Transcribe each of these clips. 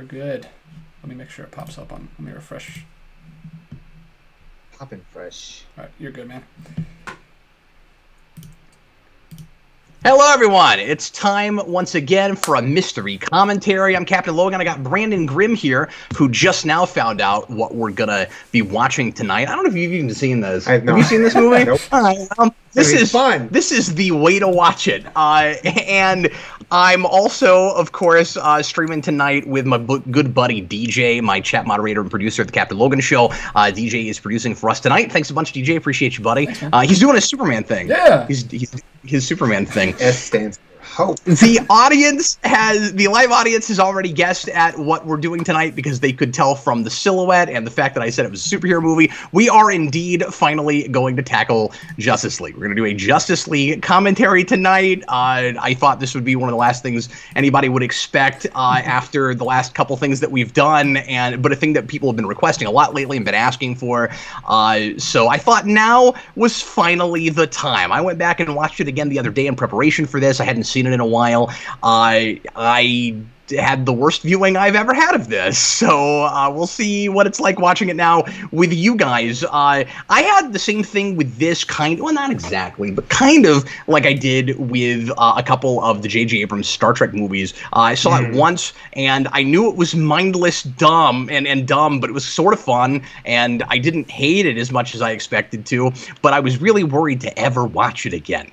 You're good. Let me make sure it pops up on. Let me refresh. Popping fresh. All right, you're good, man. Hello, everyone. It's time once again for a mystery commentary. I'm Captain Logan. I got Brandon Grimm here, who just now found out what we're gonna be watching tonight. I don't know if you've even seen this. I have not. you seen this movie? Nope. All right, um, this is fun. This is the way to watch it. Uh, and I'm also, of course, uh, streaming tonight with my bu- good buddy DJ, my chat moderator and producer at the Captain Logan Show. Uh, DJ is producing for us tonight. Thanks a bunch, DJ. Appreciate you, buddy. Uh, he's doing a Superman thing. Yeah. He's, he's his Superman thing. S stands for hope. The audience has the live audience has already guessed at what we're doing tonight because they could tell from the silhouette and the fact that I said it was a superhero movie. We are indeed finally going to tackle Justice League. We're going to do a Justice League commentary tonight. Uh, I thought this would be one of the last things anybody would expect uh, after the last couple things that we've done, and but a thing that people have been requesting a lot lately and been asking for. Uh, so I thought now was finally the time. I went back and watched it again the other day in preparation for this. I hadn't seen it in a while. I I had the worst viewing I've ever had of this. So uh, we'll see what it's like watching it now with you guys. Uh, I had the same thing with this kind, well, not exactly, but kind of like I did with uh, a couple of the J.J. Abrams Star Trek movies. Uh, I saw it once, and I knew it was mindless, dumb, and, and dumb, but it was sort of fun, and I didn't hate it as much as I expected to, but I was really worried to ever watch it again.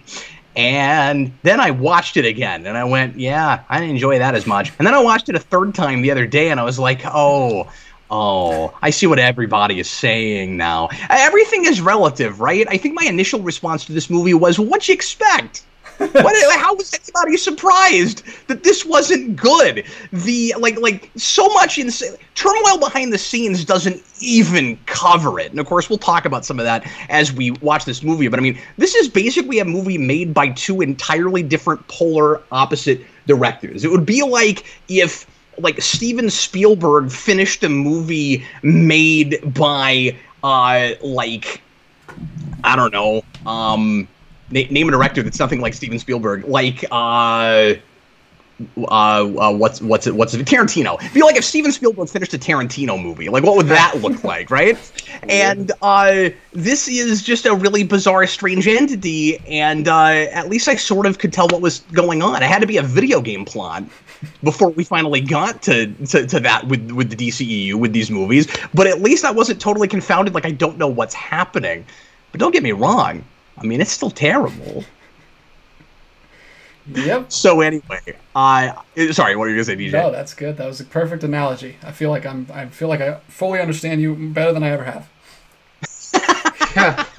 And then I watched it again and I went, yeah, I didn't enjoy that as much. And then I watched it a third time the other day and I was like, oh, oh, I see what everybody is saying now. Everything is relative, right? I think my initial response to this movie was, what'd you expect? What, how was anybody surprised that this wasn't good? The like like so much in turmoil behind the scenes doesn't even cover it. And of course, we'll talk about some of that as we watch this movie. But I mean, this is basically a movie made by two entirely different polar opposite directors. It would be like if like Steven Spielberg finished a movie made by uh like I don't know um na- name a director that's nothing like Steven Spielberg, like uh, uh, uh what's what's it what's it Tarantino. I feel like if Steven Spielberg finished a Tarantino movie, like what would that look like, right? And uh, this is just a really bizarre, strange entity, and uh, at least I sort of could tell what was going on. It had to be a video game plot before we finally got to, to, to that with with the DCEU with these movies. But at least I wasn't totally confounded. Like I don't know what's happening. But don't get me wrong. I mean, it's still terrible. Yep. So anyway, I sorry, what are you gonna say, DJ? No, that's good. That was a perfect analogy. I feel like I'm. I feel like I fully understand you better than I ever have.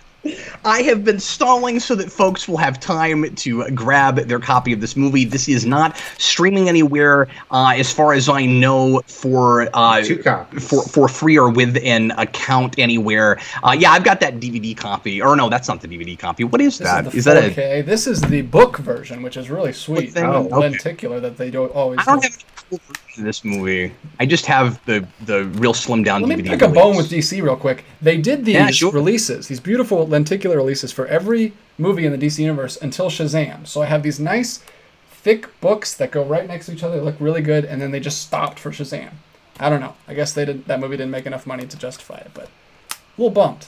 I have been stalling so that folks will have time to grab their copy of this movie. This is not streaming anywhere, uh, as far as I know, for uh, Two for for free or with an account anywhere. Uh, yeah, I've got that DVD copy. Or no, that's not the DVD copy. What is This that? is Is that a This is the book version, which is really sweet. Oh, Okay. lenticular that they don't always. I don't do. have a version of this movie. I just have the the real slim down Let DVD. me pick a bone with. DC real quick. They did these Yeah, sure. releases, these beautiful lenticular releases for every movie in the DC universe until Shazam. So I have these nice, thick books that go right next to each other. They look really good, and then they just stopped for Shazam. I don't know. I guess they did. That movie didn't make enough money to justify it, but a little bummed.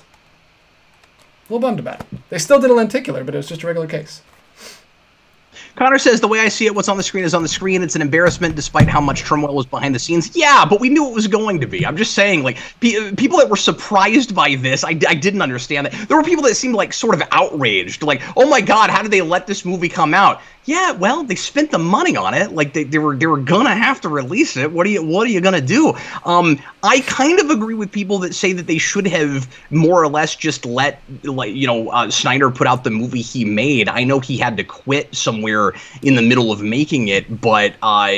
A little bummed about it. They still did a lenticular, but it was just a regular case. Connor says the way I see it, what's on the screen is on the screen. It's an embarrassment, despite how much turmoil was behind the scenes. Yeah, but we knew it was going to be. I'm just saying, like pe- people that were surprised by this, I, I didn't understand that. There were people that seemed like sort of outraged, like, oh my god, how did they let this movie come out? Yeah, well, they spent the money on it. Like they, they were they were gonna have to release it. What are you what are you gonna do? Um, I kind of agree with people that say that they should have more or less just let like you know uh, Snyder put out the movie he made. I know he had to quit somewhere in the middle of making it, but uh,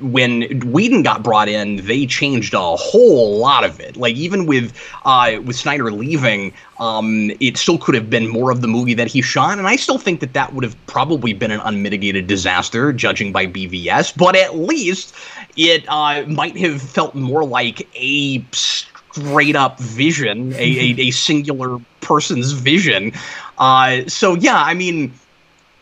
when Whedon got brought in, they changed a whole lot of it. Like even with uh, with Snyder leaving, um, it still could have been more of the movie that he shot, and I still think that that would have probably been an unmitigated disaster, judging by BVS. But at least it uh, might have felt more like a straight up vision, a, a, a singular person's vision. Uh, so yeah, I mean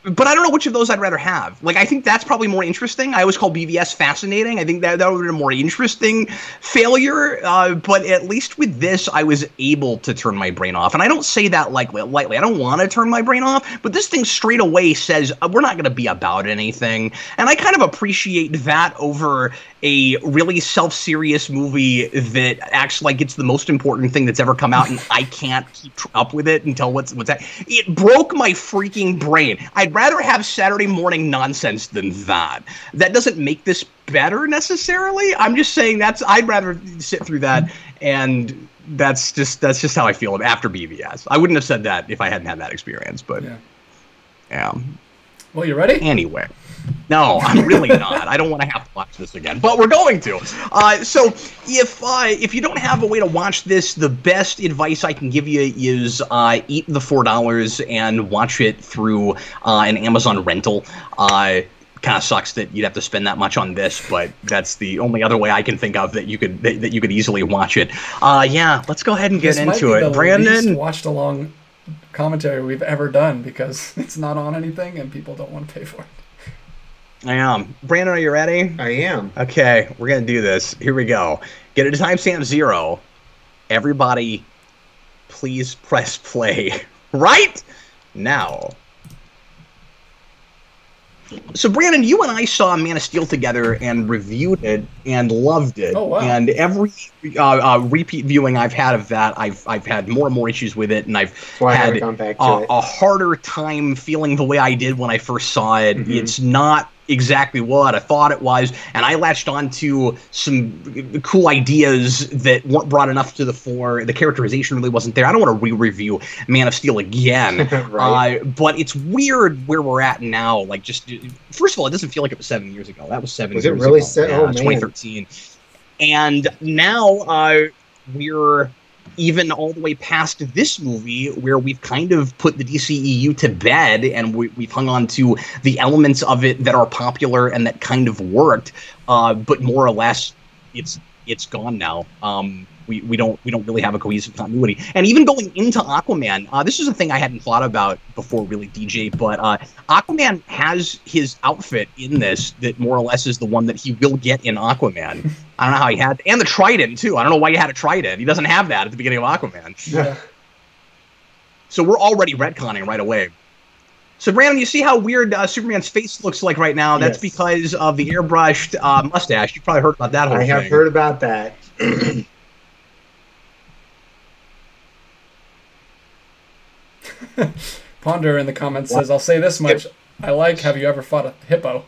but I don't know which of those I'd rather have. Like, I think that's probably more interesting. I always call BVS fascinating. I think that that would be a more interesting failure. Uh, but at least with this, I was able to turn my brain off. And I don't say that like lightly. I don't want to turn my brain off, but this thing straight away says uh, we're not going to be about anything. And I kind of appreciate that over a really self-serious movie that acts like it's the most important thing that's ever come out, and I can't keep up with it until what's what's that. It broke my freaking brain. I'd rather have Saturday morning nonsense than that. That doesn't make this better necessarily. I'm just saying that's I'd rather sit through that and that's just that's just how I feel after BVS. I wouldn't have said that if I hadn't had that experience, but Yeah. yeah. Well, you ready? Anyway. No, I'm really not. I don't want to have to watch this again, but we're going to. Uh, so, if uh, if you don't have a way to watch this, the best advice I can give you is uh, eat the four dollars and watch it through uh, an Amazon rental. Uh, kind of sucks that you'd have to spend that much on this, but that's the only other way I can think of that you could that, that you could easily watch it. Uh, yeah, let's go ahead and get this into it, Brandon. watched along commentary we've ever done because it's not on anything and people don't want to pay for it. I am. Brandon, are you ready? I am. Okay, we're gonna do this. Here we go. Get a timestamp zero. Everybody, please press play right now. So, Brandon, you and I saw Man of Steel together and reviewed it and loved it. Oh, wow. And every uh, uh, repeat viewing I've had of that, I've I've had more and more issues with it, and I've That's had haven't gone back to a, harder time feeling the way I did when I first saw it. Mhm. It's not exactly what I thought it was, and I latched onto some cool ideas that weren't brought enough to the fore. The characterization really wasn't there. I don't want to re-review Man of Steel again. Right. Uh, but it's weird where we're at now. Like, just first of all, it doesn't feel like it was seven years ago. That was seven Was it really ago. se- Yeah, oh, man. 2013. And now uh, we're even all the way past this movie where we've kind of put the DCEU to bed and we, we've hung on to the elements of it that are popular and that kind of worked. Uh, but more or less, it's it's gone now. Um, we, we don't we don't really have a cohesive continuity. And even going into Aquaman, uh, this is a thing I hadn't thought about before, really, DJ. But uh, Aquaman has his outfit in this that more or less is the one that he will get in Aquaman. I don't know how he had, and the trident too. I don't know why he had a trident. He doesn't have that at the beginning of Aquaman. Yeah. So we're already retconning right away. So Brandon, you see how weird uh, Superman's face looks like right now? That's Yes. because of the airbrushed uh, mustache. You probably heard about that whole I have thing. heard about that. Ponder in the comments says, "I'll say this much: I like. Have you ever fought a hippo?"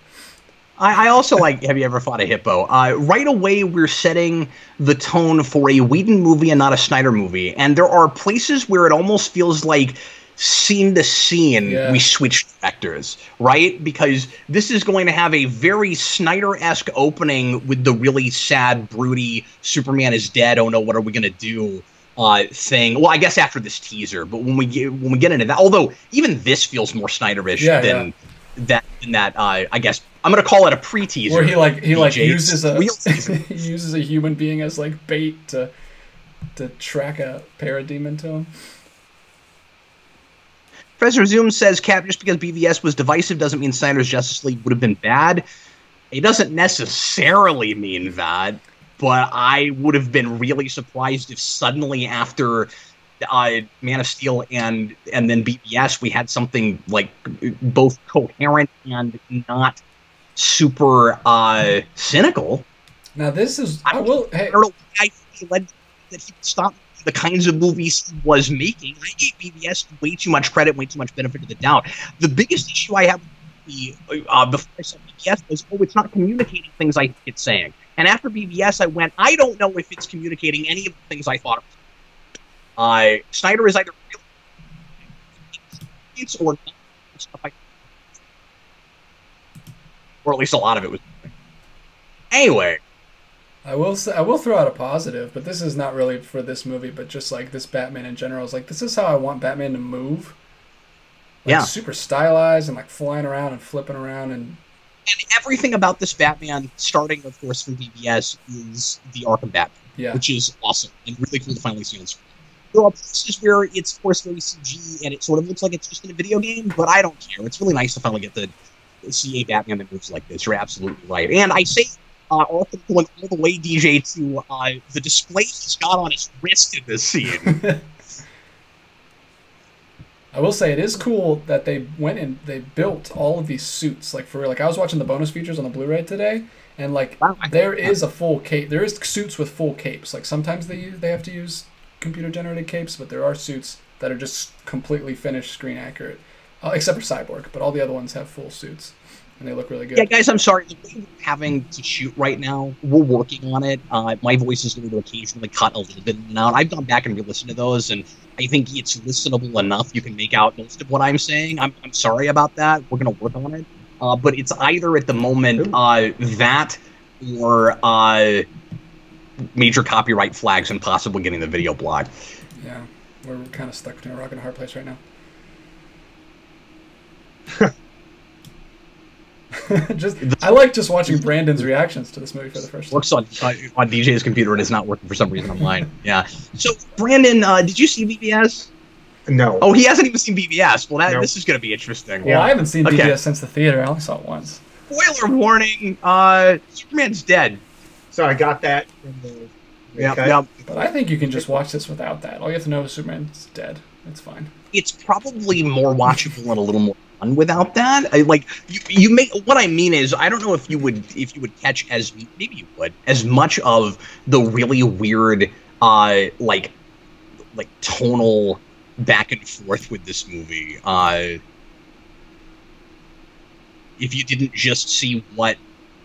I, I also like Have you ever fought a hippo? Uh, right away, we're setting the tone for a Whedon movie and not a Snyder movie. And there are places where it almost feels like scene to scene Yeah. we switch directors, right? Because this is going to have a very Snyder esque opening with the really sad, broody Superman is dead. Oh no, what are we going to do? Uh, thing. Well, I guess after this teaser, but when we get when we get into that, although even this feels more Snyderish Yeah, than that than that. Uh, I guess I'm gonna call it a pre-teaser. Where he like he like uses a he uses a human being as like bait to to track a parademon to him. Professor Zoom says, Cap, just because BVS was divisive doesn't mean Snyder's Justice League would have been bad. It doesn't necessarily mean that, but I would have been really surprised if suddenly after uh, Man of Steel and and then BVS we had something like both coherent and not super uh, cynical. Now this is I will hey I don't know why he led that he would stop the kinds of movies he was making. I gave BVS way too much credit, way too much benefit of the doubt. The biggest issue I have with the, uh, before I saw BVS was, oh, it's not communicating things I think it's saying. And after BVS, I went, I don't know if it's communicating any of the things I thought it was. Uh, Snyder is either really or not. I, or at least a lot of it was. Anyway, I will say I will throw out a positive, but this is not really for this movie, but just like this Batman in general is like this is how I want Batman to move. Like, Yeah. super stylized and like flying around and flipping around and and everything about this Batman, starting of course from BVS, is the Arkham Batman, yeah. which is awesome and really cool to finally see on screen. there are places where it's of course very CG and it sort of looks like it's just in a video game, but I don't care. It's really nice to finally get to see a Batman that moves like this. You're absolutely right. And I say uh, Arthur going all the way, DJ, to uh, the display he's got on his wrist in this scene. I will say it is cool that they went and they built all of these suits. Like for real. Like I was watching the bonus features on the Blu-ray today, and like Wow. there is a full cape. There is suits with full capes. Like sometimes they use, they have to use computer generated capes, but there are suits that are just completely finished screen accurate, uh, except for Cyborg. But all the other ones have full suits, and they look really good. Yeah, guys, I'm sorry. The way we're having to shoot right now, we're working on it. Uh, my voice is going to occasionally cut a little bit in and out. I've gone back and re-listened to those, and I think it's listenable enough. You can make out most of what I'm saying. I'm, I'm sorry about that. We're going to work on it. Uh, but it's either at the moment uh, that or uh, major copyright flags and possibly getting the video blocked. Yeah, we're kind of stuck between a rock and a hard place right now. just I like just watching Brandon's reactions to this movie for the first time. Works on uh, on DJ's computer and it's not working for some reason on mine. Yeah. So Brandon, uh, did you see BVS? No. Oh, he hasn't even seen BVS. Well, that, No. this is going to be interesting. Well, I haven't seen Okay. BVS since the theater. I only saw it once. Spoiler warning: uh, Superman's dead. So I got that. Yeah, okay. yeah. But I think you can just watch this without that. All you have to know is Superman's dead. It's fine. It's probably more watchable and a little more fun without that. I, like you, you may. What I mean is, I don't know if you would if you would catch as maybe you would as much of the really weird, uh, like like tonal back and forth with this movie. Uh, if you didn't just see what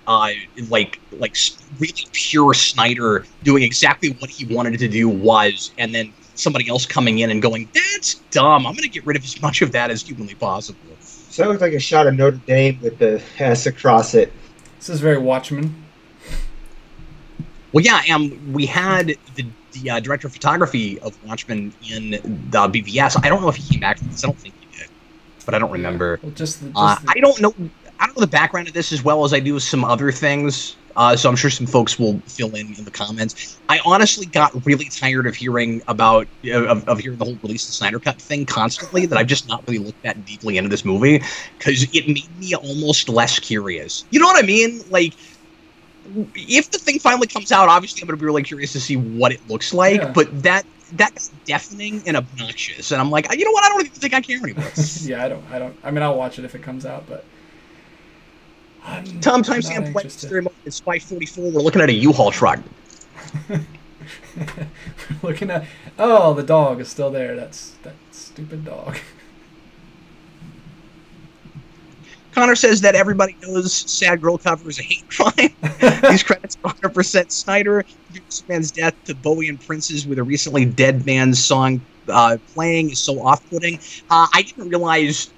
uh like like really pure Snyder doing exactly what he wanted to do was and then somebody else coming in and going that's dumb I'm going to get rid of as much of that as humanly possible. So that looks like a shot of Notre Dame with the S across it. This is very Watchmen. Well yeah, um we had the the uh, director of photography of Watchmen in the BVS. I don't know if he came back from this. I don't think he did. But I don't remember. Well, just the, just Uh, the, I don't know. I don't know the background of this as well as I do some other things. Uh, so I'm sure some folks will fill in in the comments. I honestly got really tired of hearing about of, of hearing the whole release the Snyder Cut thing constantly. That I've just not really looked that deeply into this movie because it made me almost less curious. You know what I mean? Like, if the thing finally comes out, obviously I'm going to be really curious to see what it looks like. Yeah. But that that's deafening and obnoxious, and I'm like, you know what? I don't even think I care anymore. yeah, I don't. I don't. I mean, I'll watch it if it comes out, but. I'm Tom timestamp play anxious to- story is 544. We're looking at a U-Haul truck. Looking at oh, the dog is still there. That's that stupid dog. Connor says that everybody knows Sad Girl cover is a hate crime. These credits are 100% Snyder. Superman's death to Bowie and Prince's with a recently dead man's song uh, playing is so off-putting. Uh, I didn't realize.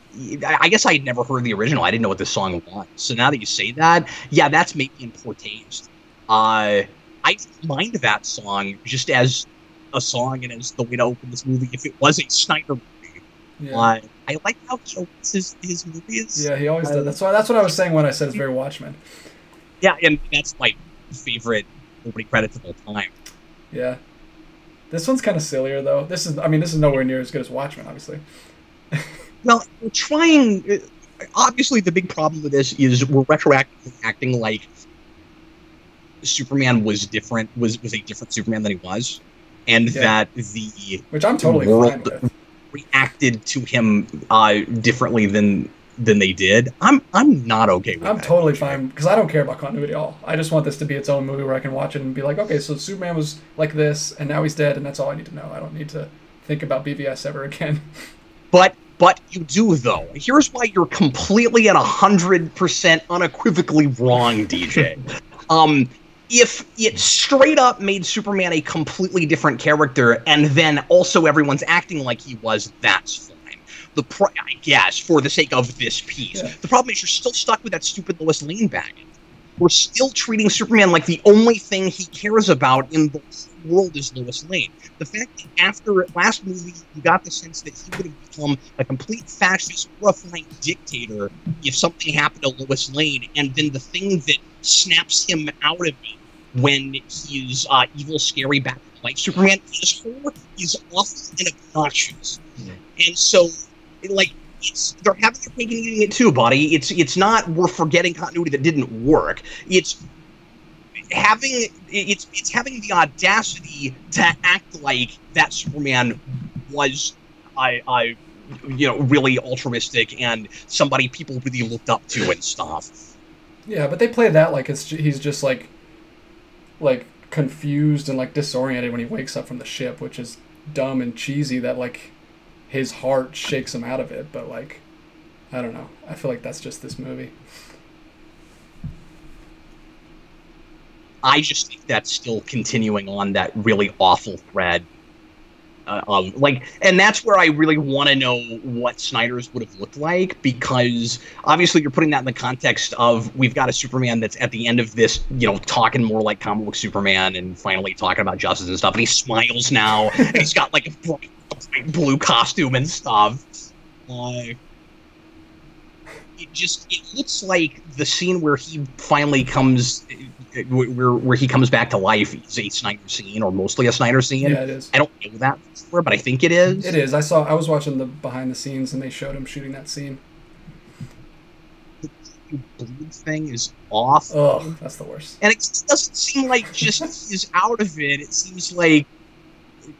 I I guess I had never heard the original. I didn't know what this song was. So now that you say that, yeah, that's maybe in poor taste. Uh, I mind that song just as a song and as the way to open this movie if it was a Snyder movie. Yeah. Uh, I like how he opens his, his movies. Yeah, he always does. That's why. That's what I was saying when I said it's very Watchmen. Yeah, and that's my favorite opening credits of all time. Yeah. This one's kind of sillier though. This is. I mean, this is nowhere near as good as Watchmen, obviously. Well, we're trying. uh, Obviously, the big problem with this is we're retroactively acting like Superman was different, was was a different Superman than he was, and Yeah. that the Which I'm totally World- fine with. reacted to him uh, differently than than they did. I'm I'm not okay with I'm that. totally fine because I don't care about continuity at all. I just want this to be its own movie where I can watch it and be like, okay, so Superman was like this, and now he's dead, and that's all I need to know. I don't need to think about BVS ever again. But but you do though. Here's why you're completely and hundred percent unequivocally wrong, DJ. um, if it straight up made Superman a completely different character, and then also everyone's acting like he was, that's fine. The pro- I guess for the sake of this piece, Yeah. the problem is you're still stuck with that stupid Lois Lane baggage. We're still treating Superman like the only thing he cares about in the world is Lois Lane. The fact that after last movie you got the sense that he would have become a complete fascist, horrifying dictator if something happened to Lois Lane, and then the thing that snaps him out of it when he's uh, evil, scary back Like Superman as whole is awful and obnoxious, and so like they're having their cake and eating it too, buddy. It's it's not we're forgetting continuity that didn't work. It's having it's it's having the audacity to act like that Superman was I I you know really altruistic and somebody people really looked up to and stuff. Yeah, but they play that like it's he's just like like confused and like disoriented when he wakes up from the ship, which is dumb and cheesy that like his heart shakes him out of it, but like I don't know. I feel like that's just this movie. I just think that's still continuing on that really awful thread. Uh, um, like, and that's where I really want to know what Snyder's would have looked like because obviously you're putting that in the context of we've got a Superman that's at the end of this, you know, talking more like comic book Superman and finally talking about justice and stuff, and he smiles now, and he's got like a bright, bright blue costume and stuff. Uh, it just it looks like the scene where he finally comes where where he comes back to life is a Snyder scene or mostly a Snyder scene. Yeah, it is. I don't know that for, but I think it is. It is. I saw. I was watching the behind the scenes, and they showed him shooting that scene. The bleed thing is off, Oh, that's the worst. and it doesn't seem like just he's out of it. It seems like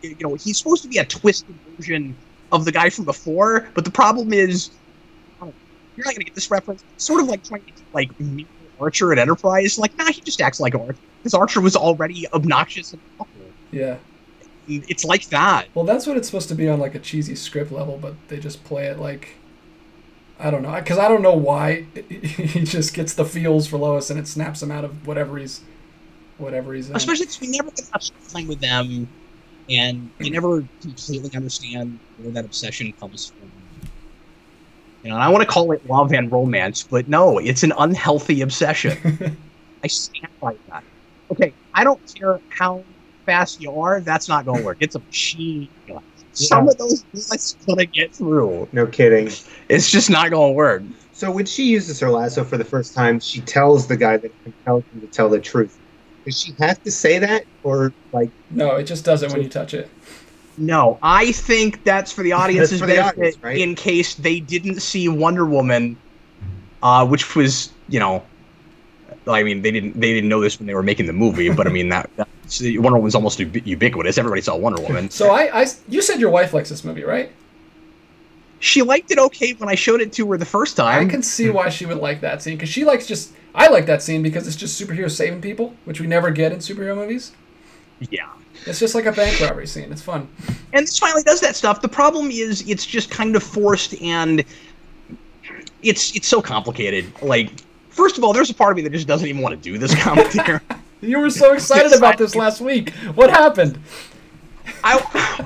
you know he's supposed to be a twisted version of the guy from before, but the problem is oh, you're not gonna get this reference. It's sort of like trying to like Archer at Enterprise. Like, nah, he just acts like Archer because Archer was already obnoxious and awful. Yeah. It's like that. Well, that's what it's supposed to be on like a cheesy script level, but they just play it like I don't know, because I don't know why he just gets the feels for Lois and it snaps him out of whatever he's whatever he's in. Especially because we never get enough time with them, and you never completely understand where that obsession comes from. You know, and I want to call it love and romance, but no, it's an unhealthy obsession. I stand by that. Okay, I don't care how fast you are, that's not going to work. It's a machine. gun. Some Yeah. of those bullets gonna get through. No kidding. It's just not gonna work. So when she uses her lasso for the first time, she tells the guy that compels him to tell the truth. Does she have to say that, or like no, it just does it when you touch it. No, I think that's for the audience's for the benefit audience, right? in case they didn't see Wonder Woman, uh, which was, you know, I mean, they didn't they didn't know this when they were making the movie, but I mean that, that's, Wonder Woman's almost ubiquitous. Everybody saw Wonder Woman. So I, I, you said your wife likes this movie, right? She liked it okay when I showed it to her the first time. I can see why she would like that scene because she likes just. I like that scene because it's just superheroes saving people, which we never get in superhero movies. Yeah. It's just like a bank robbery scene. It's fun. and this finally does that stuff. The problem is it's just kind of forced and it's it's so complicated. Like, first of all, there's a part of me that just doesn't even want to do this commentary. You were so excited about this last week. What happened? I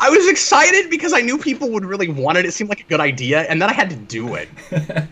I was excited because I knew people would really want it. It seemed like a good idea, and then I had to do it.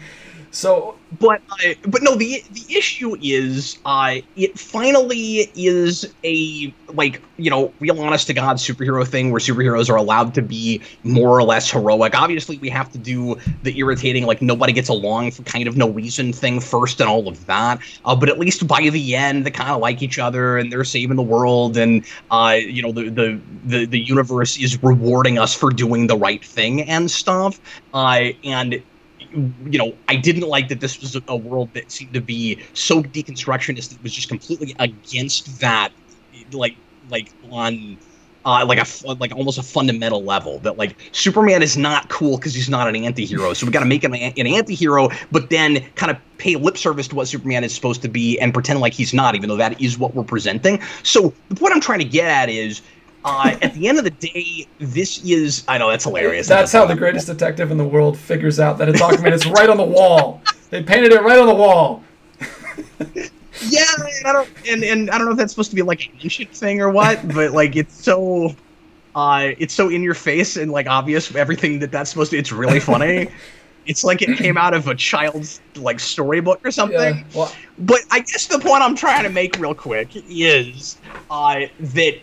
So But uh, but no, the the issue is uh, it finally is a like you know real honest to god superhero thing where superheroes are allowed to be more or less heroic. Obviously, we have to do the irritating like nobody gets along for kind of no reason thing first and all of that. Uh, but at least by the end, they kind of like each other and they're saving the world and uh, you know the, the the the universe is rewarding us for doing the right thing and stuff. Uh, and you know, I didn't like that this was a, world that seemed to be so deconstructionist that it was just completely against that, like, like on, uh, like a like almost a fundamental level that like Superman is not cool because he's not an anti-hero, so we got to make him an, an anti-hero, but then kind of pay lip service to what Superman is supposed to be and pretend like he's not, even though that is what we're presenting. So the point I'm trying to get at is. Uh, at the end of the day, this is. I know that's hilarious. that's how the greatest detective in the world figures out that a document is right on the wall. They painted it right on the wall. Yeah, and I don't and, and I don't know if that's supposed to be like an ancient thing or what, but like it's so uh it's so in your face and like obvious everything that that's supposed to it's really funny. it's like it came out of a child's like storybook or something. Yeah. Well, But I guess the point I'm trying to make real quick is uh, that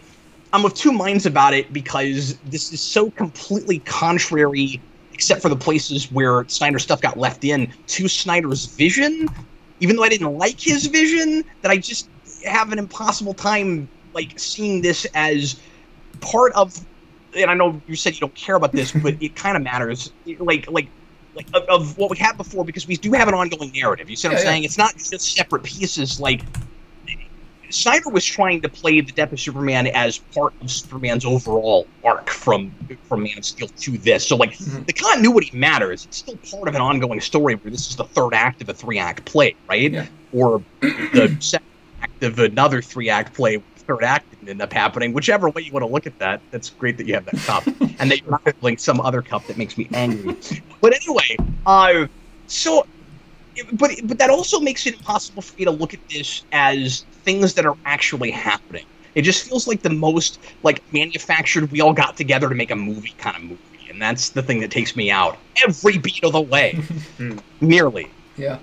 I'm of two minds about it because this is so completely contrary, except for the places where Snyder stuff got left in, to Snyder's vision. Even though I didn't like his vision, that I just have an impossible time like seeing this as part of and I know you said you don't care about this, but it kind of matters. Like like like of, of, what we had before because we do have an ongoing narrative. You see what yeah, I'm saying? It's not just separate pieces. Like Snyder was trying to play the death of Superman as part of Superman's overall arc from from Man of Steel to this. So like mm-hmm. the continuity matters. It's still part of an ongoing story where this is the third act of a three act play, right? Yeah. Or the second act of another three act play third act didn't end up happening. Whichever way you want to look at that, that's great that you have that cup and that you're not holding some other cup that makes me angry. But anyway, uh, so but but that also makes it impossible for me to look at this as things that are actually happening. It just feels like the most like manufactured. We all got together to make a movie kind of movie, and that's the thing that takes me out every beat of the way, nearly. Yeah.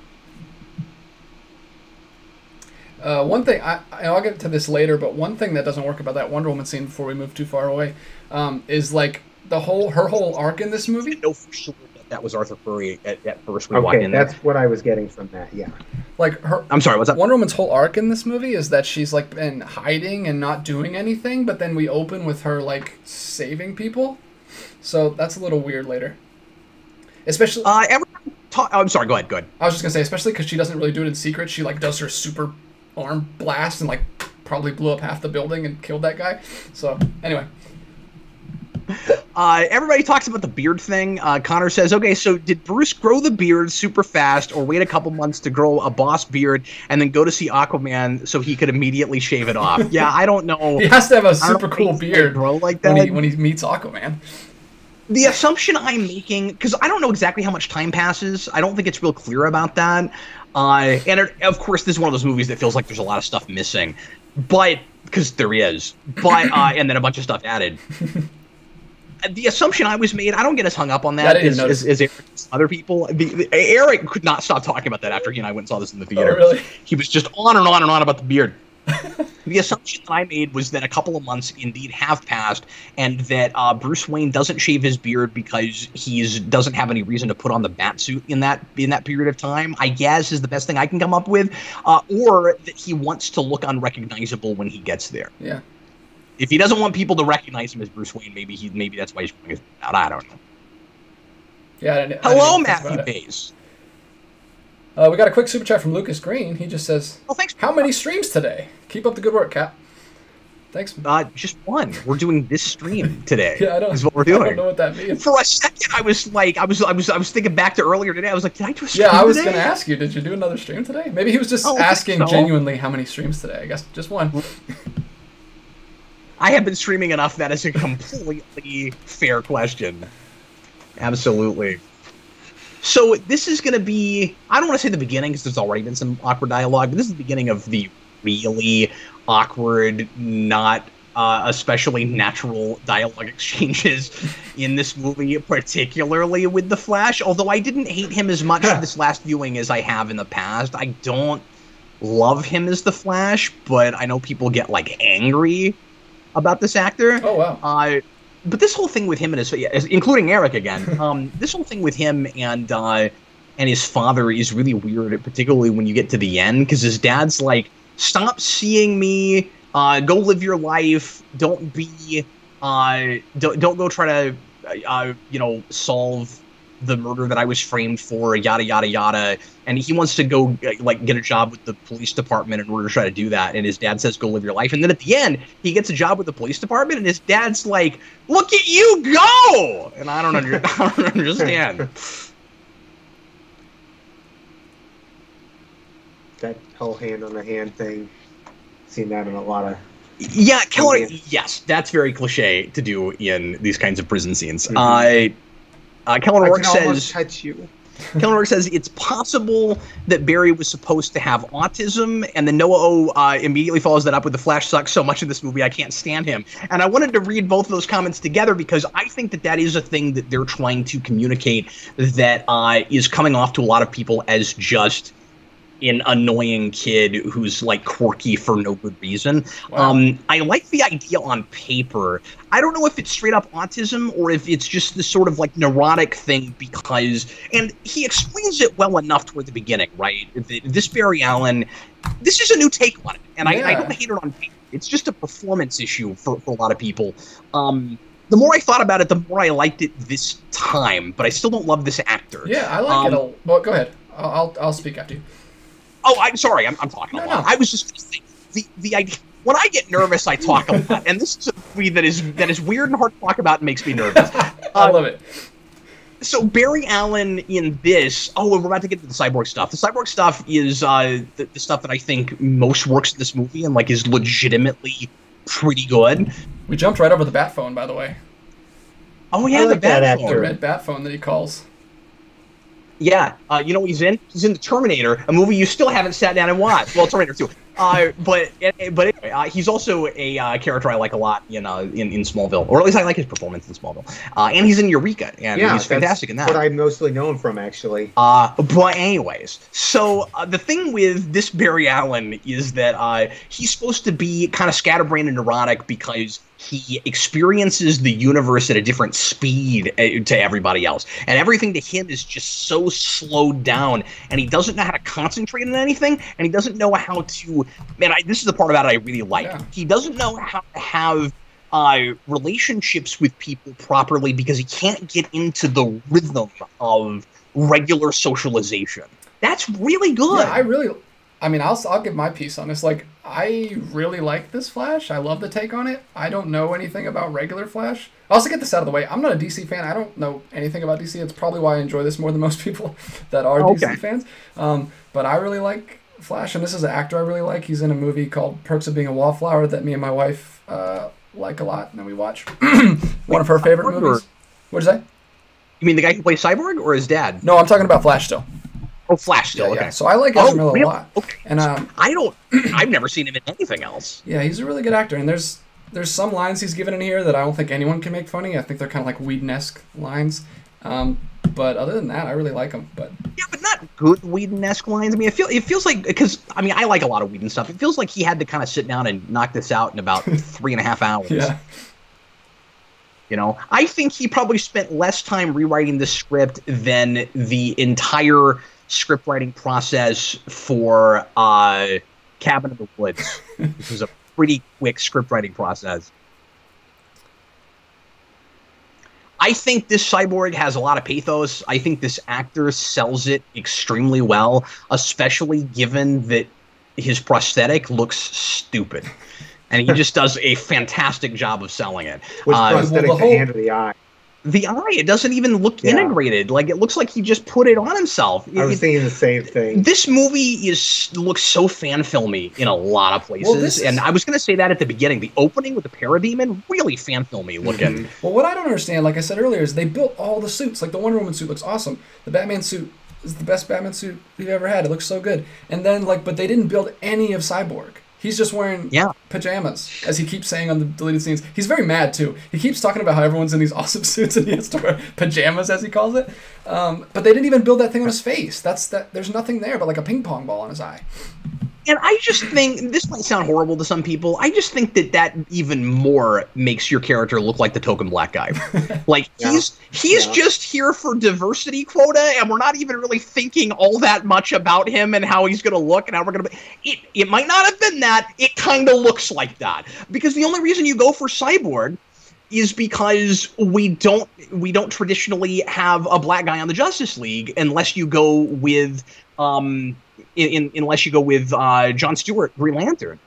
Uh, one thing I I'll get to this later, but one thing that doesn't work about that Wonder Woman scene before we move too far away um, is like the whole her whole arc in this movie. No, for sure that was Arthur Curry at, at first. We okay, that's what I was getting from that. Yeah. Like her. I'm sorry. What's up? Wonder Woman's whole arc in this movie is that she's like been hiding and not doing anything, but then we open with her like saving people. So that's a little weird later. Especially. Uh, every talk. Oh, I'm sorry. Go ahead. Go ahead. I was just gonna say, especially because she doesn't really do it in secret. She like does her super arm blast and like probably blew up half the building and killed that guy. So anyway. Uh, everybody talks about the beard thing. Uh, Connor says, okay, so did Bruce grow the beard super fast or wait a couple months to grow a boss beard and then go to see Aquaman so he could immediately shave it off? yeah, I don't know. he has to have a super cool beard grow like that when he, when he meets Aquaman. The assumption I'm making, because I don't know exactly how much time passes, I don't think it's real clear about that. Uh, and it, of course, this is one of those movies that feels like there's a lot of stuff missing, but because there is, but uh, and then a bunch of stuff added. the assumption I was made, I don't get as hung up on that as, as, as Eric, other people. The, the, Eric could not stop talking about that after he and I went and saw this in the theater. Oh, really? He was just on and on and on about the beard. the assumption that I made was that a couple of months indeed have passed, and that uh, Bruce Wayne doesn't shave his beard because he doesn't have any reason to put on the bat suit in that in that period of time. I guess is the best thing I can come up with, uh, or that he wants to look unrecognizable when he gets there. Yeah if he doesn't want people to recognize him as Bruce Wayne, maybe he maybe that's why he's putting his out. I don't know. Yeah. I didn't, Hello, I Matthew Bays. Uh, we got a quick super chat from Lucas Green. He just says, "Oh, thanks. How many streams today? Keep up the good work, Cap." Thanks. Uh, just one. We're doing this stream today. yeah, I don't. Is what we're doing. I don't know what that means. For a second, I was like, I was, I was, I was thinking back to earlier today. I was like, did I do a stream? Yeah, I was going to ask you, did you do another stream today? Maybe he was just oh, asking so. genuinely how many streams today. I guess just one. I have been streaming enough that is a completely fair question. Absolutely. So this is going to be, I don't want to say the beginning because there's already been some awkward dialogue, but this is the beginning of the really awkward, not uh, especially natural dialogue exchanges in this movie, particularly with the Flash. Although I didn't hate him as much this last viewing as I have in the past. I don't love him as the Flash, but I know people get like angry about this actor. Oh wow. Uh, but this whole thing with him and his, including Eric again, um, this whole thing with him and uh, and his father is really weird, particularly when you get to the end, because his dad's like, "Stop seeing me. Uh, go live your life. Don't be. Uh, don't don't go try to, uh, you know, solve the murder that I was framed for, yada yada yada. And he wants to go like get a job with the police department in order to try to do that. And his dad says, "Go live your life." And then at the end, he gets a job with the police department, and his dad's like, "Look at you go!" And I don't, under- I don't understand. That whole hand on the hand thing, seen that in a lot of yeah, Keller. Yes, that's very cliche to do in these kinds of prison scenes. Mm-hmm. I uh, Kellen Rourke says. Touch you. Kellen Rourke says it's possible that Barry was supposed to have autism, and then Noah O uh, immediately follows that up with the Flash sucks so much in this movie I can't stand him. And I wanted to read both of those comments together because I think that that is a thing that they're trying to communicate that uh, is coming off to a lot of people as just an annoying kid who's like quirky for no good reason. Wow. Um, I like the idea on paper. I don't know if it's straight up autism or if it's just this sort of like neurotic thing because, and he explains it well enough toward the beginning, right? This Barry Allen, this is a new take on it, and yeah. I, I, don't hate it on paper. It's just a performance issue for, for a lot of people. Um, the more I thought about it, the more I liked it this time, but I still don't love this actor. Yeah, I like it. Um, A, well, go ahead. I'll, I'll I'll speak after you. Oh, I'm sorry. I'm, I'm talking a lot. no. I was just gonna say the the idea. When I get nervous, I talk a lot, and this is a movie that is that is weird and hard to talk about and makes me nervous. I Uh, love it. so Barry Allen in this. Oh, we're about to get to the cyborg stuff. The cyborg stuff is uh, the, the stuff that I think most works in this movie and like is legitimately pretty good. We jumped right over the bat phone, by the way. Oh yeah, I the like that bat The red bat phone that he calls. Yeah, uh, you know he's in? He's in the Terminator, a movie you still haven't sat down and watched. Well, Terminator 2. Uh, but but anyway, uh, he's also a uh, character I like a lot in, uh, in in Smallville, or at least I like his performance in Smallville. Uh, and he's in Eureka, and yeah, he's fantastic in that. What I mostly know him from, actually. Uh, but anyways, so uh, the thing with this Barry Allen is that uh, he's supposed to be kind of scatterbrained and neurotic because he experiences the universe at a different speed to everybody else, and everything to him is just so slowed down, and he doesn't know how to concentrate on anything, and he doesn't know how to. Man, I, this is the part about it I really like. Yeah. He doesn't know how to have uh, relationships with people properly because he can't get into the rhythm of regular socialization. That's really good. Yeah, I really. I mean, I'll I'll give my piece on this. Like, I really like this Flash. I love the take on it. I don't know anything about regular Flash. I also get this out of the way. I'm not a DC fan. I don't know anything about DC. It's probably why I enjoy this more than most people that are Okay. DC fans. Um, but I really like Flash, and this is an actor I really like. He's in a movie called Perks of Being a Wallflower that me and my wife uh, like a lot, and then we watch. One of her favorite Cyborg or- movies. What is that? you mean the guy who plays Cyborg or his dad? No, I'm talking about Flash still. Oh, Flash still. Yeah, okay. yeah. So I like Ezra Oh, Miller really? a lot. Okay. And um, I don't. I've never seen him in anything else. Yeah, he's a really good actor, and there's there's some lines he's given in here that I don't think anyone can make funny. I think they're kind of like Whedon-esque lines. Um, but other than that, I really like him. But Yeah, but not good Whedon-esque lines. I mean, it feel it feels like because I mean I like a lot of Whedon stuff. It feels like he had to kind of sit down and knock this out in about three and a half hours. yeah, You know, I think he probably spent less time rewriting the script than the entire script writing process for uh, Cabin in the Woods, which was a pretty quick script writing process. I think this cyborg has a lot of pathos. I think this actor sells it extremely well, especially given that his prosthetic looks stupid. And he just does a fantastic job of selling it. Was Uh, prosthetic well, the the whole- hand or the eye? The eye, it doesn't even look Yeah. integrated. Like it looks like he just put it on himself. I was It- thinking the same thing. this movie is looks so fan filmy in a lot of places, Well, this is- and I was going to say that at the beginning. The opening with the Parademon, really fan filmy looking. Mhm. well, what I don't understand, like I said earlier, is they built all the suits. Like the Wonder Woman suit looks awesome. The Batman suit is the best Batman suit we've ever had. It looks so good. And then like, but they didn't build any of Cyborg. He's just wearing Yeah. pajamas, as he keeps saying on the deleted scenes. He's very mad too. He keeps talking about how everyone's in these awesome suits and he has to wear pajamas, as he calls it. Um, but they didn't even build that thing on his face. That's that. There's nothing there but like a ping pong ball on his eye. And I just think this might sound horrible to some people. I just think that that even more makes your character look like the token black guy. like Yeah. he's he's Yeah. just here for diversity quota, and we're not even really thinking all that much about him and how he's going to look and how we're going to be. It it might not have been that. It kind of looks like that because the only reason you go for cyborg is because we don't we don't traditionally have a black guy on the Justice League unless you go with um in, in unless you go with uh, John Stewart Green Lantern,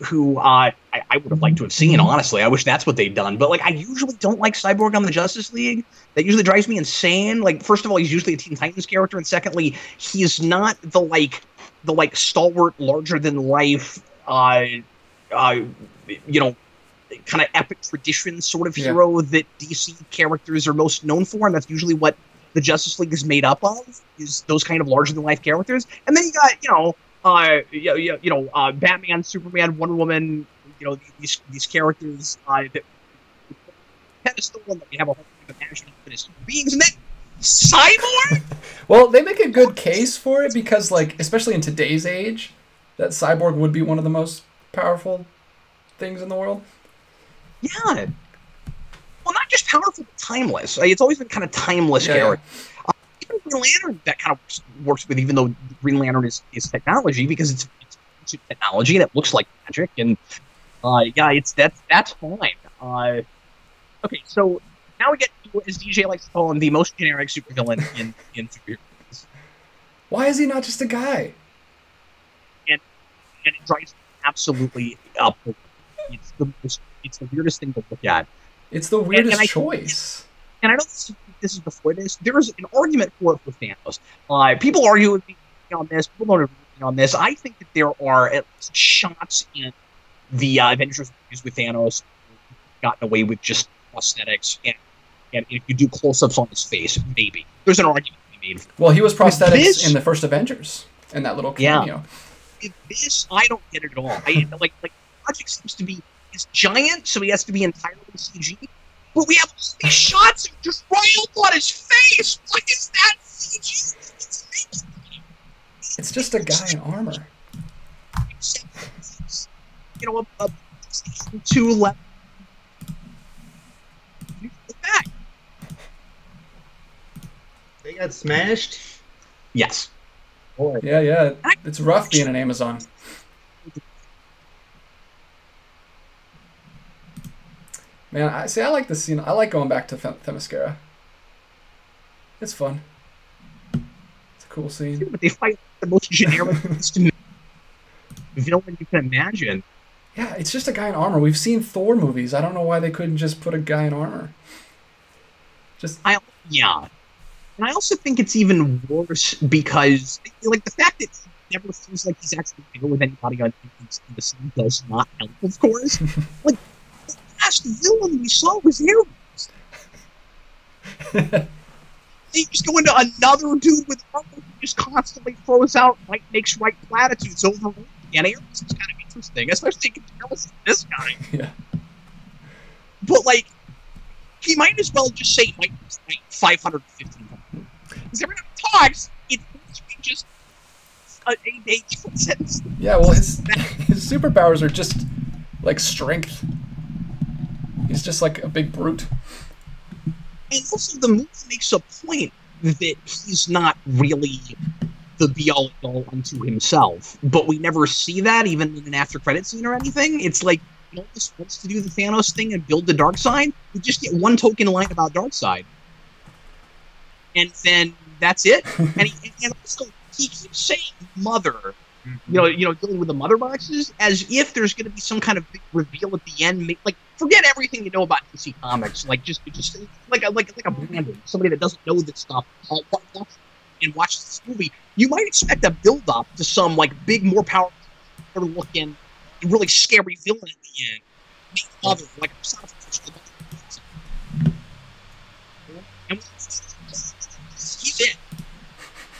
who uh, I, I would have liked to have seen. Honestly, I wish that's what they'd done. But like, I usually don't like Cyborg on the Justice League. That usually drives me insane. Like, first of all, he's usually a Teen Titans character, and secondly, he's not the like the like stalwart, larger than life, uh, uh, you know, kind of epic tradition sort of Yeah. hero that DC characters are most known for, and that's usually what the Justice League is made up of is those kind of larger than life characters. And then you got you know uh you, you, you know uh, Batman, Superman, Wonder Woman, you know these these characters uh, that pedestal and that we have a whole thing of passion for as human beings, and then Cyborg. Well, they make a good case for it because, like, especially in today's age, that Cyborg would be one of the most powerful things in the world. yeah. Just powerful, but timeless. It's always been kind of timeless Yeah, yeah. character. Uh, even Green Lantern that kind of works, with, even though Green Lantern is, is technology because it's, it's, it's technology and it looks like magic. And Uh, yeah, it's that's that's fine. Uh, okay, so now we get to, as DJ likes to call him, the most generic supervillain in in superheroes, Why is he not just a guy? and it drives absolutely up. It's the it's the weirdest thing to look at. It's the weirdest I- choice. and I know this, this is before this. There's an argument for it for Thanos. Uh, people argue with me on this. People don't agree with me on this. I think that there are at least shots in the uh, Avengers movies with Thanos gotten away with just prosthetics, and and if you do close-ups on his face, maybe there's an argument to be made. Well, he was prosthetics this- in the first Avengers in that little Yeah. cameo. In this, I don't get it at all. I like like Project seems to be is giant, so he has to be entirely CG. But we have all these shots of just right up on his face. What is that CG? It's It's just a guy in armor. you know, a, a two left. Back. They got smashed. Yes. Boy, Yeah, yeah. It's rough being an Amazon. Man, I see. I like this scene. I like going back to Them- Themyscira. It's fun. It's a cool scene. But they fight the most generic villain you can imagine. Yeah, it's just a guy in armor. We've seen Thor movies. I don't know why they couldn't just put a guy in armor. Just I yeah. And I also think it's even worse because like the fact that he never feels like he's actually there with anybody on the scene does not help, of course. like the last villain we saw was Ares. They just go into another dude with armor who just constantly throws out like makes right platitudes over and over again. Ares is kind of interesting, especially in comparison to this guy. yeah. But like, he might as well just say like, like 550. Because every time he talks, it's literally just a, a, a different sentence. Yeah, well, his his superpowers are just like strength. He's just like a big brute. And also, the movie makes a point that he's not really the be all and all unto himself. But we never see that, even in an after credit scene or anything. It's like, just wants to do the Thanos thing and build the dark side. We just get one token line about Darkseid. And then that's it. and, he, and also, he keeps saying mother you know, you know, dealing with the mother boxes as if there's going to be some kind of big reveal at the end. Like, forget everything you know about DC Comics. Like, just, just like a like like a Brandon, somebody that doesn't know this stuff, uh, and watch this movie. You might expect a build up to some like big, more powerful, looking, really scary villain at the end. Meet mother, like he's it.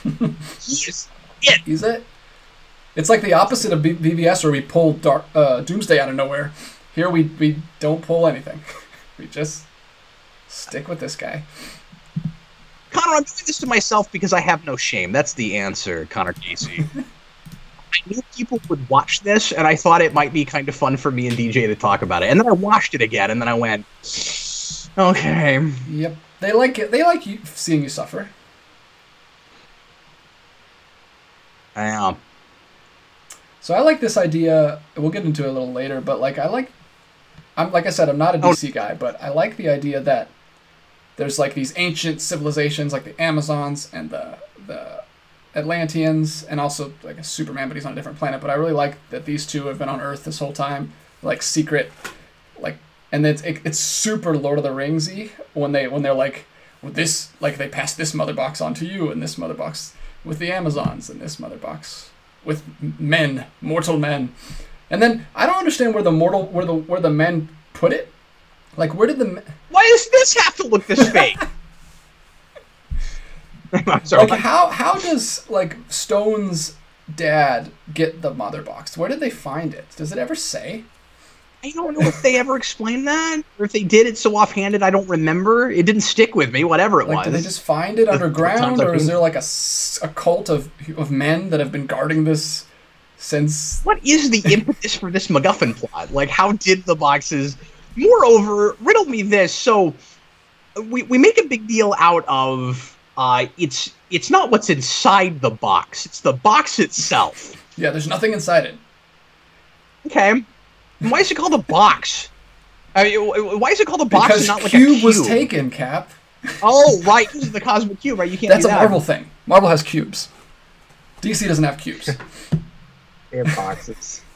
he is it. He's it. It's like the opposite of B- BVS, where we pull Dark uh, Doomsday out of nowhere. Here we we don't pull anything. we just stick with this guy. Connor, I'm doing this to myself because I have no shame. That's the answer, Connor Casey. I knew people would watch this, and I thought it might be kind of fun for me and DJ to talk about it. And then I watched it again, and then I went, okay. Yep. They like it. They like you, seeing you suffer. I am. So I like this idea. We'll get into it a little later, but like I like, I'm like I said, I'm not a Oh. DC guy, but I like the idea that there's like these ancient civilizations, like the Amazons and the the Atlanteans, and also like a Superman, but he's on a different planet. But I really like that these two have been on Earth this whole time, like secret, like, and it's it, it's super Lord of the Ringsy when they when they're like, with this like they pass this mother box on to you, and this mother box with the Amazons, and this mother box with men, mortal men. And then I don't understand where the mortal where the where the men put it. Like where did the Why does this have to look this fake? I'm sorry. like how how does like Stone's dad get the mother box? Where did they find it? Does it ever say? I don't know if they ever explained that, or if they did it so offhanded I don't remember. It didn't stick with me, whatever it Like was. did they just find it underground or is there like a, a cult of of men that have been guarding this since what is the impetus for this MacGuffin plot? Like, how did the boxes? Moreover, riddle me this. So, we, we make a big deal out of uh, it's it's not what's inside the box; it's the box itself. Yeah, there's nothing inside it. Okay, Why is it called a box? I mean, why is it called a box because and not like cube, a cube? was taken, Cap. Oh, right, this is the cosmic cube, right? You can't That's a that. Marvel thing. Marvel has cubes. DC doesn't have cubes. They have boxes.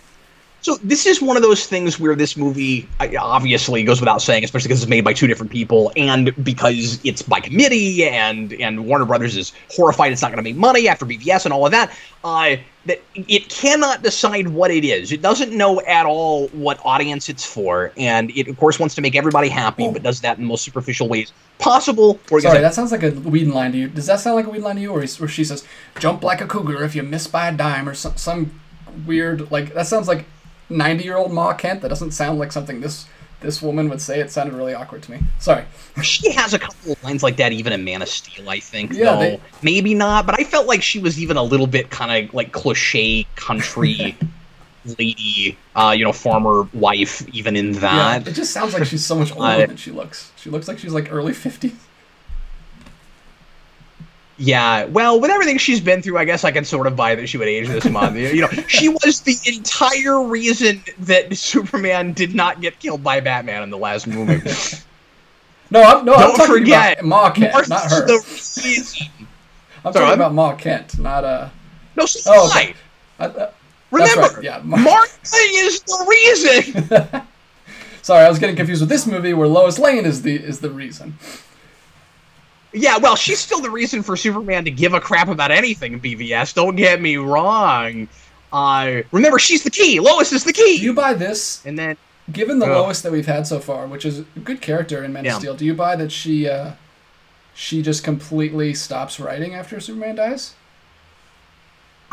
So this is one of those things where this movie obviously goes without saying, especially because it's made by two different people, and because it's by committee, and and Warner Brothers is horrified it's not going to make money after BVS and all of that. Uh, that it cannot decide what it is. It doesn't know at all what audience it's for, and it of course wants to make everybody happy, but does that in the most superficial ways possible. Sorry, that sounds like a Whedon line to you. Does that sound like a Whedon line to you, or she says, "Jump like a cougar if you miss by a dime," or some, some weird like that sounds like ninety-year-old Ma Kent. That doesn't sound like something this this woman would say. It sounded really awkward to me. Sorry. She has a couple of lines like that even in Man of Steel, I think. Yeah, though. they- Maybe not, but I felt like she was even a little bit kind of like cliche country lady, uh, you know, farmer wife, even in Yeah, that. it just sounds like she's so much older I- than she looks. She looks like she's like early fifties. Yeah, well, with everything she's been through, I guess I can sort of buy that she would age this month. You know, she was the entire reason that Superman did not get killed by Batman in the last movie. No, I'm, no, I'm Don't talking forget, about Ma Kent, Martha's not her. the reason. I'm Sorry, talking I'm- about Ma Kent, not uh. No, she's Oh, okay. I, uh Remember, right, yeah, Mar- Martha is the reason. sorry, I was getting confused with this movie where Lois Lane is the is the reason. Yeah, well, she's still the reason for Superman to give a crap about anything, BVS. Don't get me wrong. Uh, remember, she's the key. Lois is the key. Do you buy this? and then, Given the Ugh. Lois that we've had so far, which is a good character in Men Yeah. of Steel, do you buy that she uh, she just completely stops writing after Superman dies?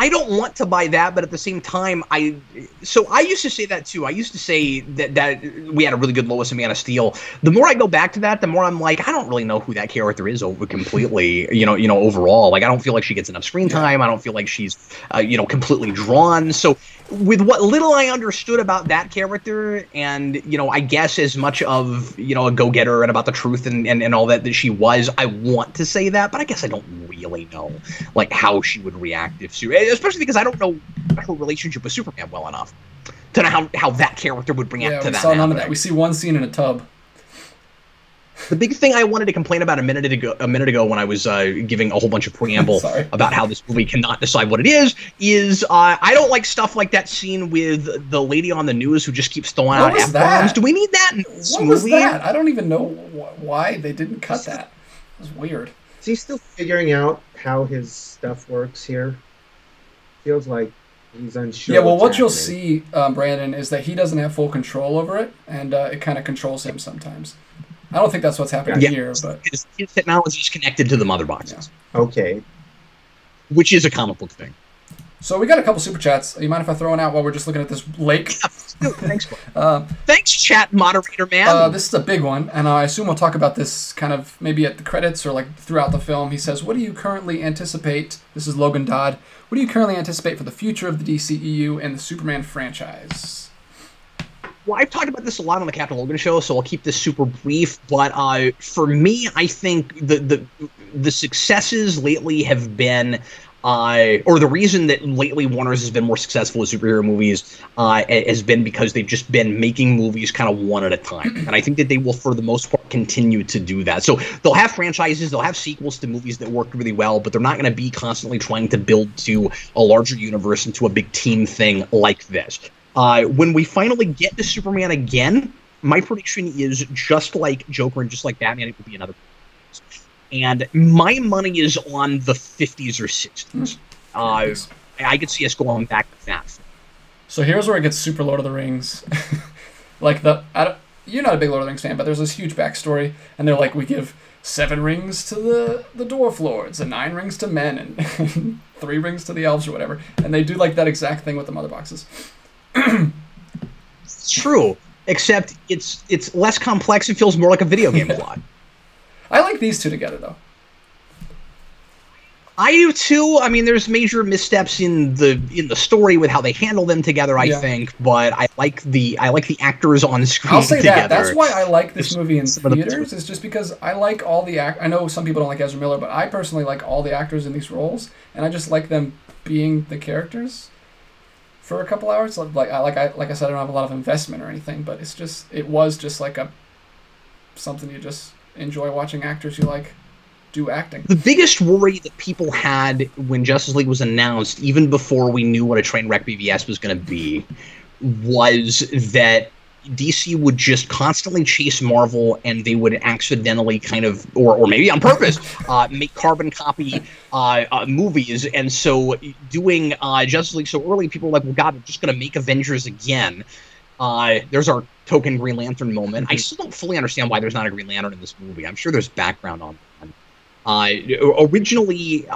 I don't want to buy that, but at the same time, I. So I used to say that too. I used to say that that we had a really good Lois and Man of Steel. The more I go back to that, the more I'm like, I don't really know who that character is over completely. You know, you know, overall, like I don't feel like she gets enough screen time. I don't feel like she's, uh, you know, completely drawn. So with what little I understood about that character, and you know, I guess as much of you know a go getter and about the truth and, and and all that that she was, I want to say that, but I guess I don't really know like how she would react if Su- especially because I don't know her relationship with Superman well enough to know how, how that character would bring Yeah, to we that. saw none of that. We see one scene in a tub. The big thing I wanted to complain about a minute ago, a minute ago when I was uh, giving a whole bunch of preamble about how this movie cannot decide what it is, is uh, I don't like stuff like that scene with the lady on the news who just keeps throwing What out was f that? bombs. Do we need that in this What was movie? that? I don't even know wh- why they didn't cut that. It was weird. Is he still figuring out how his stuff works here? Feels like he's unsure. yeah, well, what's what you'll see, um, Brandon, is that he doesn't have full control over it, and uh, it kind of controls him sometimes. I don't think that's what's happening Yeah. here, but His, his technology is connected to the mother boxes, Okay. which is a comic book thing. so we got a couple super chats. You mind if I throw one out while we're just looking at this lake? Yeah, Thanks. Uh, Thanks, chat moderator man. Uh, this is a big one, and I assume we'll talk about this kind of maybe at the credits or like throughout the film. He says, "What do you currently anticipate?" This is Logan Dodd. What do you currently anticipate for the future of the DCEU and the Superman franchise? Well, I've talked about this a lot on the Captain Logan show, so I'll keep this super brief. But uh, for me, I think the the the successes lately have been. Uh, or the reason that lately Warner's has been more successful with superhero movies uh, has been because they've just been making movies kind of one at a time, and I think that they will, for the most part, continue to do that. So they'll have franchises, they'll have sequels to movies that worked really well, but they're not going to be constantly trying to build to a larger universe into a big team thing like this. Uh, when we finally get to Superman again, my prediction is just like Joker and just like Batman, it will be another. And my money is on the 50s or 60s. Uh, I could see us going back to that. So here's where it gets super Lord of the Rings. like the I don't, you're not a big Lord of the Rings fan, but there's this huge backstory, and they're like, we give seven rings to the the dwarf lords, and nine rings to men, and three rings to the elves or whatever, and they do like that exact thing with the mother boxes. It's true, except it's it's less complex and feels more like a video game plot. I like these two together though. I do too. I mean, there's major missteps in the in the story with how they handle them together. I Yeah. think, but I like the I like the actors on screen I'll say together. that. That's why I like this movie in Some of the- theaters. Is just because I like all the act. I know some people don't like Ezra Miller, but I personally like all the actors in these roles, and I just like them being the characters. For a couple hours. Like I like I like I said, I don't have a lot of investment or anything, but it's just it was just like a something you just enjoy watching actors you like do acting. The biggest worry that people had when Justice League was announced, even before we knew what a train wreck BVS was going to be, was that DC would just constantly chase Marvel and they would accidentally kind of, or, or maybe on purpose, uh, make carbon copy uh, uh, movies. And so doing uh, Justice League so early, people were like, well, God, we're just going to make Avengers again. Uh, there's our token Green Lantern moment. I still don't fully understand why there's not a Green Lantern in this movie. I'm sure there's background on that. Uh, originally,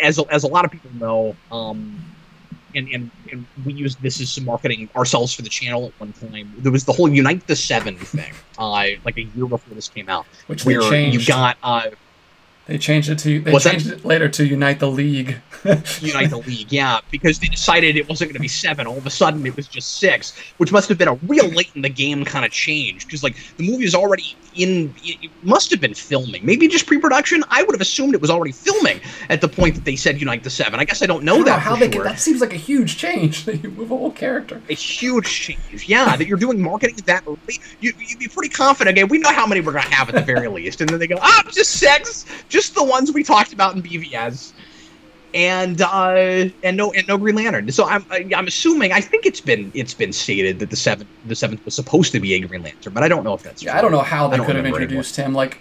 as, as a lot of people know, um, and, and, and we used this as some marketing ourselves for the channel at one time. There was the whole Unite the Seven thing, uh, like a year before this came out, which where you got. Uh, they changed it to. They What's changed that? it later to Unite the League. Unite the League, yeah, because they decided it wasn't going to be seven. All of a sudden, it was just six, which must have been a real late in the game kind of change. Because like the movie is already in, it must have been filming, maybe just pre-production. I would have assumed it was already filming at the point that they said Unite the Seven. I guess I don't know I don't that know how they sure. could, that seems like a huge change. That you move a whole character. a huge change. Yeah, that you're doing marketing that early. You, you'd be pretty confident. Okay, we know how many we're going to have at the very least. And then they go, ah, just six, just the ones we talked about in BVS. And uh, and no and no Green Lantern. So I'm I'm assuming I think it's been it's been stated that the seventh the seventh was supposed to be a Green Lantern, but I don't know if that's Yeah, true. I don't know how they could have introduced him. Like,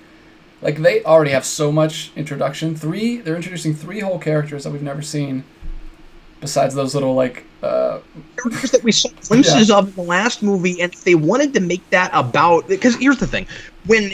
like they already have so much introduction. Three, they're introducing three whole characters that we've never seen, besides those little like. Uh, characters that we saw glimpses of in the last movie, and if they wanted to make that about, because here's the thing, when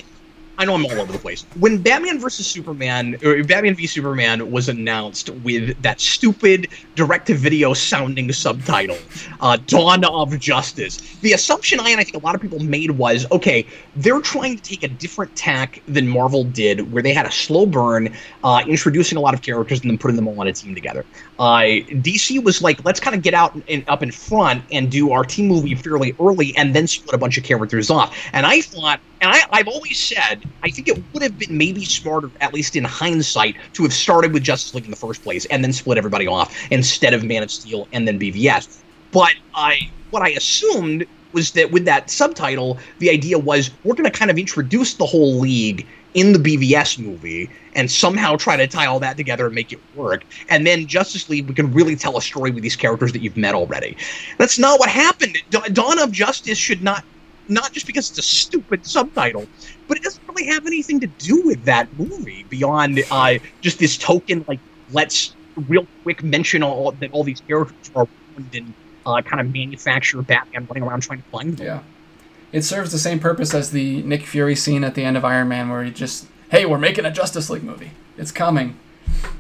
I know I'm all over the place. When Batman versus Superman, or Batman v Superman was announced with that stupid direct-to-video sounding subtitle, uh, "Dawn of Justice," the assumption I and I think a lot of people made was, okay, they're trying to take a different tack than Marvel did, where they had a slow burn, uh, introducing a lot of characters and then putting them all on a team together. Uh, DC was like, let's kind of get out and up in front and do our team movie fairly early, and then split a bunch of characters off. And I thought, and I, I've always said, I think it would have been maybe smarter, at least in hindsight, to have started with Justice League in the first place and then split everybody off instead of Man of Steel and then BVS. But I, what I assumed was that with that subtitle, the idea was we're going to kind of introduce the whole league in the BVS movie and somehow try to tie all that together and make it work. And then Justice League, we can really tell a story with these characters that you've met already. That's not what happened. Dawn of Justice should not, not just because it's a stupid subtitle, but it doesn't really have anything to do with that movie beyond uh, just this token, like, let's real quick mention all that all these characters are ruined and uh, kind of manufacture Batman running around trying to find them. yeah, it serves the same purpose as the Nick Fury scene at the end of Iron Man, where he just, hey, we're making a Justice League movie. It's coming.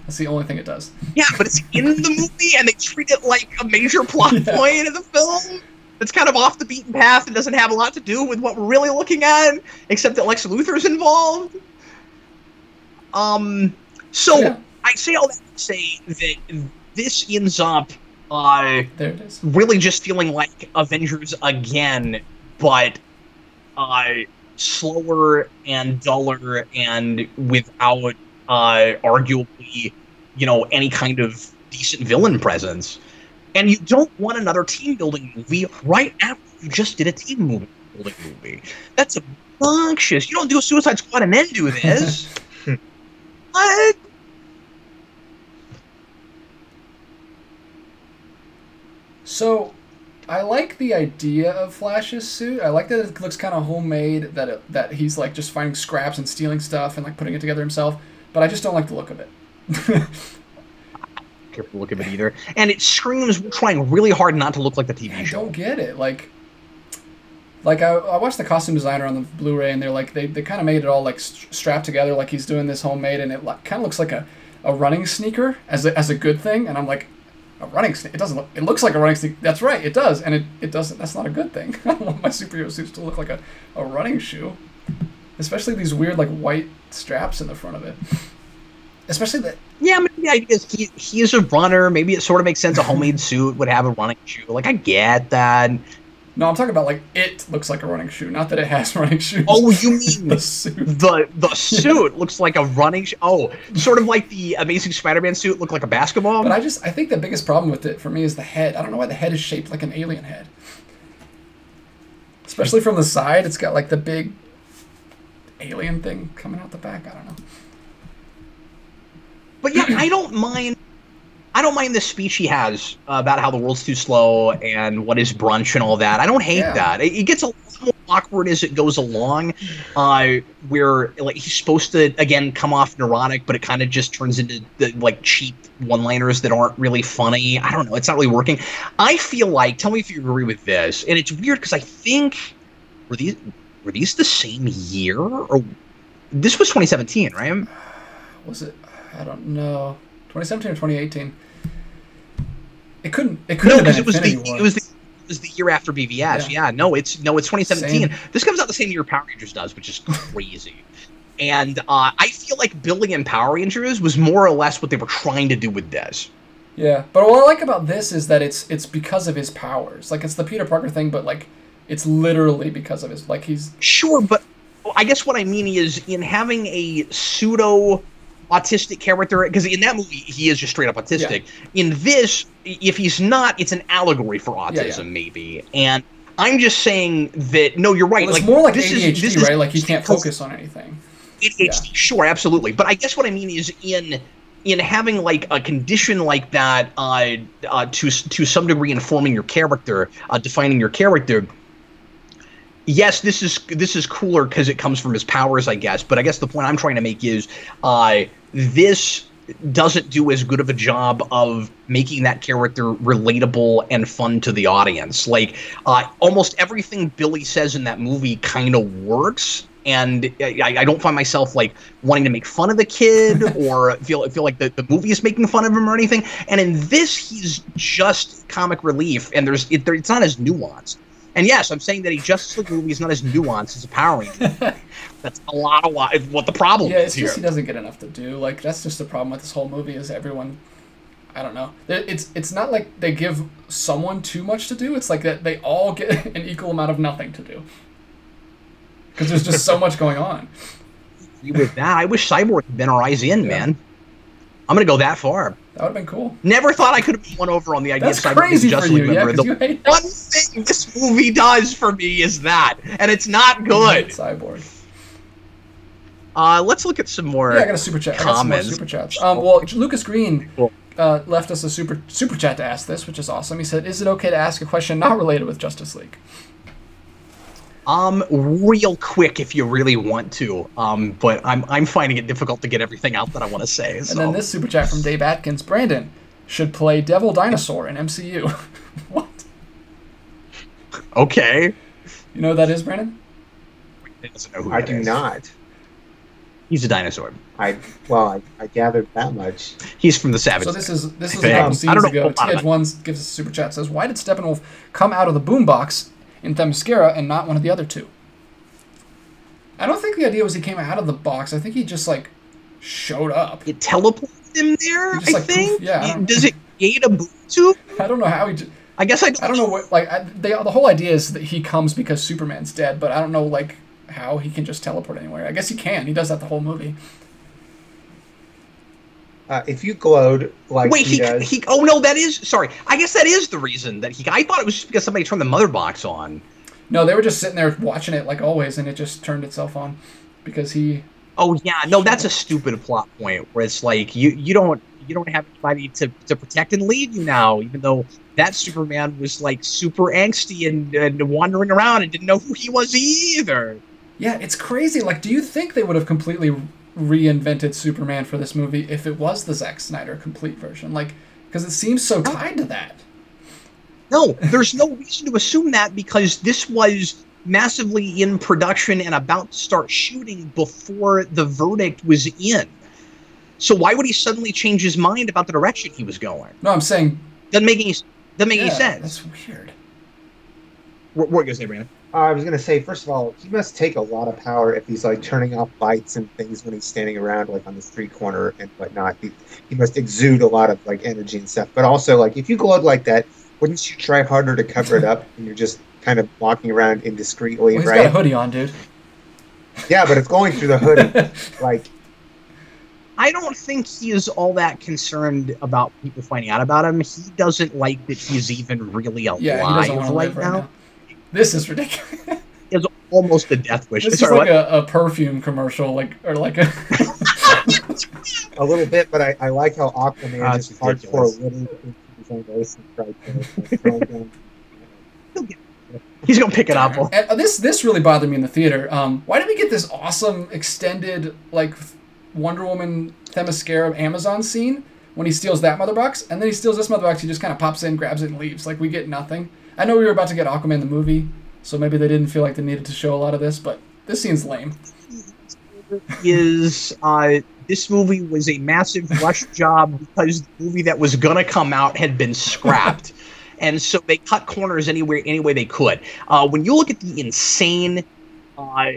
That's the only thing it does. Yeah, but it's in the movie and they treat it like a major plot Yeah. point of the film. It's kind of off the beaten path and doesn't have a lot to do with what we're really looking at, except that Lex Luthor's involved. Um, so Yeah. I say all that to say that this ends up uh, There it is. really just feeling like Avengers again, but uh, slower and duller and without uh, arguably, you know, any kind of decent villain presence. And you don't want another team building movie right after you just did a team movie building movie. That's obnoxious. You don't do a Suicide Squad and then do this. what? So, I like the idea of Flash's suit. I like that it looks kind of homemade. That it, that he's like just finding scraps and stealing stuff and like putting it together himself. But I just don't like the look of it. care for the look of it either. And it screams trying really hard not to look like the TV I show. don't get it. Like, like I, I watched the costume designer on the Blu-ray, and they're like they, they kind of made it all like st- strapped together, like he's doing this homemade, and it like, kind of looks like a, a running sneaker as a, as a good thing. And I'm like, a running sneaker? It doesn't look. It looks like a running sneaker. That's right, it does, and it, it doesn't. That's not a good thing. I don't want my superhero suits to look like a, a running shoe, especially these weird like white straps in the front of it. Especially the Yeah, maybe the idea is he he is a runner. Maybe it sort of makes sense. A homemade suit would have a running shoe. Like I get that. No, I'm talking about like it looks like a running shoe, not that it has running shoes. Oh, you mean the suit. the the suit looks like a running? Sh- oh, sort of like the Amazing Spider-Man suit looked like a basketball. But I just I think the biggest problem with it for me is the head. I don't know why the head is shaped like an alien head. Especially from the side, it's got like the big alien thing coming out the back. I don't know. But yeah, I don't mind. I don't mind the speech he has about how the world's too slow and what is brunch and all that. I don't hate Yeah. that. It, it gets a little more awkward as it goes along, uh, where like he's supposed to again come off neurotic, but it kind of just turns into the, like cheap one-liners that aren't really funny. I don't know. It's not really working. I feel like. Tell me if you agree with this. And it's weird because I think were these were these the same year or this was 2017, right? Was it? I don't know. 2017 or 2018? It couldn't. It couldn't No, because it was the War. it was the it was the year after BVS. Yeah. Yeah, no, it's no, it's 2017. Same. This comes out the same year Power Rangers does, which is crazy. and uh, I feel like Billy and Power Rangers was more or less what they were trying to do with this. Yeah, but what I like about this is that it's it's because of his powers. Like it's the Peter Parker thing, but like it's literally because of his like he's Sure, but I guess what I mean is in having a pseudo autistic character because in that movie he is just straight up autistic. In this, if he's not, it's an allegory for autism, yeah. maybe. And I'm just saying that no, you're right. well, it's like more like this ADHD, is, this is right? Like he can't focus on anything. ADHD, sure, absolutely. But I guess what I mean is in in having like a condition like that, uh, uh, to to some degree informing your character, uh, defining your character. Yes, this is this is cooler because it comes from his powers, I guess. But I guess the point I'm trying to make is, uh, this doesn't do as good of a job of making that character relatable and fun to the audience. Like uh, almost everything Billy says in that movie kind of works, and I, I don't find myself like wanting to make fun of the kid or feel feel like the, the movie is making fun of him or anything. And in this, he's just comic relief, and there's it, there, it's not as nuanced. And yes, I'm saying that a Justice League movie is not as nuanced as a Power Ranger. That's a lot of what, what the problem Yeah, is it's here. just he doesn't get enough to do. Like that's just the problem with this whole movie is everyone. I don't know. It's it's not like they give someone too much to do. It's like that they all get an equal amount of nothing to do. Because there's just so much going on. with that. I wish Cyborg had been our eyes in, Yeah. man. I'm gonna go that far. That would have been cool. Never thought I could have been won over on the idea That's of Cyborg crazy for Justice you, League yeah, The you hate one thing this movie does for me is that, and it's not good. Cyborg. Uh, let's look at some more. Yeah, I got a super chat. I got some more comments. super chats. Um, well, Lucas Green uh, left us a super super chat to ask this, which is awesome. He said, "Is it okay to ask a question not related with Justice League?" Um, real quick if you really want to. Um, but I'm I'm finding it difficult to get everything out that I want to say. So. And then this super chat from Dave Atkins, Brandon should play Devil Dinosaur in MCU. what? okay. You know who that is, Brandon? Know who I do is. not. He's a dinosaur. I well, I, I gathered that much. He's from the Savage. So this is this is a think. couple I scenes ago. a lot T Edge about it. Ones gives us a super chat says, "Why did Steppenwolf come out of the boombox in Themyscira and not one of the other two? I don't think the idea was he came out of the box. I think he just like showed up. it teleported him there. Just, I like, poof- think. yeah, I Does it gate a boom tube? I don't know how he. J- I guess I. I don't know what like I, they, the whole idea is that he comes because Superman's dead, but I don't know like how he can just teleport anywhere. I guess he can. He does that the whole movie. Uh, if you glowed like Wait, he, he, does, he oh no, that is sorry. I guess that is the reason that he. I thought it was just because somebody turned the mother box on. No, they were just sitting there watching it like always, and it just turned itself on because he. Oh yeah, no, that's a stupid plot point where it's like you you don't you don't have anybody to, to protect and lead you now, even though that Superman was like super angsty and, and wandering around and didn't know who he was either. Yeah, it's crazy. Like, do you think they would have completely reinvented Superman for this movie if it was the Zack Snyder complete version? Like, because it seems so oh. tied to that. No, there's no reason to assume that because this was massively in production and about to start shooting before the verdict was in. So why would he suddenly change his mind about the direction he was going? No, I'm saying. Doesn't make any doesn't make yeah, any sense. That's weird. What, what you gonna say, Brandon? I was gonna say, first of all, he must take a lot of power if he's like turning off lights and things when he's standing around, like on the street corner and whatnot. He, he must exude a lot of like energy and stuff. But also, like, if you glowed like that, wouldn't you try harder to cover it up when you're just kind of walking around indiscreetly, Well, he's right? got a hoodie on, dude. Yeah, but it's going through the hoodie. like, I don't think he is all that concerned about people finding out about him. He doesn't like that he's even really alive yeah, he doesn't want to right live right now. now. This is ridiculous. It's almost a death wish. This is like a, a perfume commercial, like or like a. a little bit, but I, I like how Aquaman Ah, just it's hardcore ridiculous. his own race and tried to like, throw down. He's gonna pick it up. And, uh, this this really bothered me in the theater. Um, why did we get this awesome extended like Wonder Woman Themyscira Amazon scene when he steals that mother box, and then he steals this mother box? He just kind of pops in, grabs it, and leaves. Like we get nothing. I know we were about to get Aquaman the movie, so maybe they didn't feel like they needed to show a lot of this, but this scene's lame. is uh, this movie was a massive rush job because the movie that was gonna come out had been scrapped, and so they cut corners anywhere any way they could. Uh, when you look at the insane uh,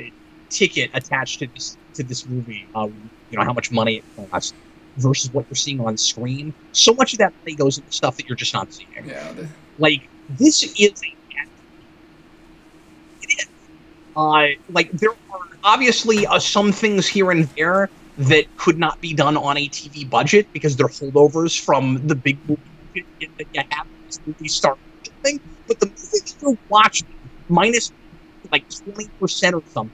ticket attached to this to this movie, uh, you know how much money it costs versus what you're seeing on screen. So much of that money goes into stuff that you're just not seeing. Yeah, Like this is a it is. Uh, like there are obviously uh, some things here and there that could not be done on a TV budget because they're holdovers from the big movie that you have this movie star thing. But the movie that you're watching, minus like twenty percent or something,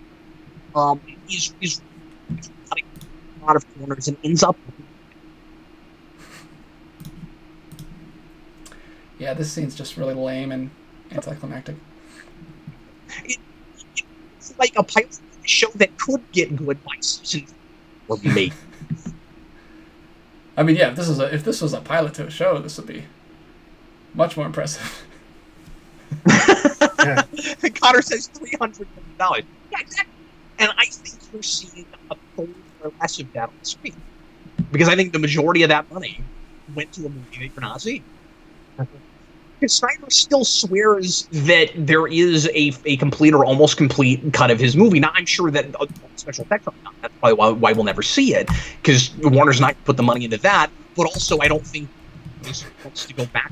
um, is is lot of corners and ends up yeah, this scene's just really lame and anticlimactic. it's like a pilot show that could get good by season or maybe. I mean, yeah, if this is a if this was a pilot to a show, this would be much more impressive. Connor says three hundred million dollars. Yeah, exactly. And I think you're seeing a third or less of that on the screen because I think the majority of that money went to a movie that you're not seeing. Because Snyder still swears that there is a, a complete or almost complete cut of his movie. Now, I'm sure that uh, special effects are not. That's probably why, why we'll never see it, because Warner's not put the money into that. But also, I don't think this wants to go back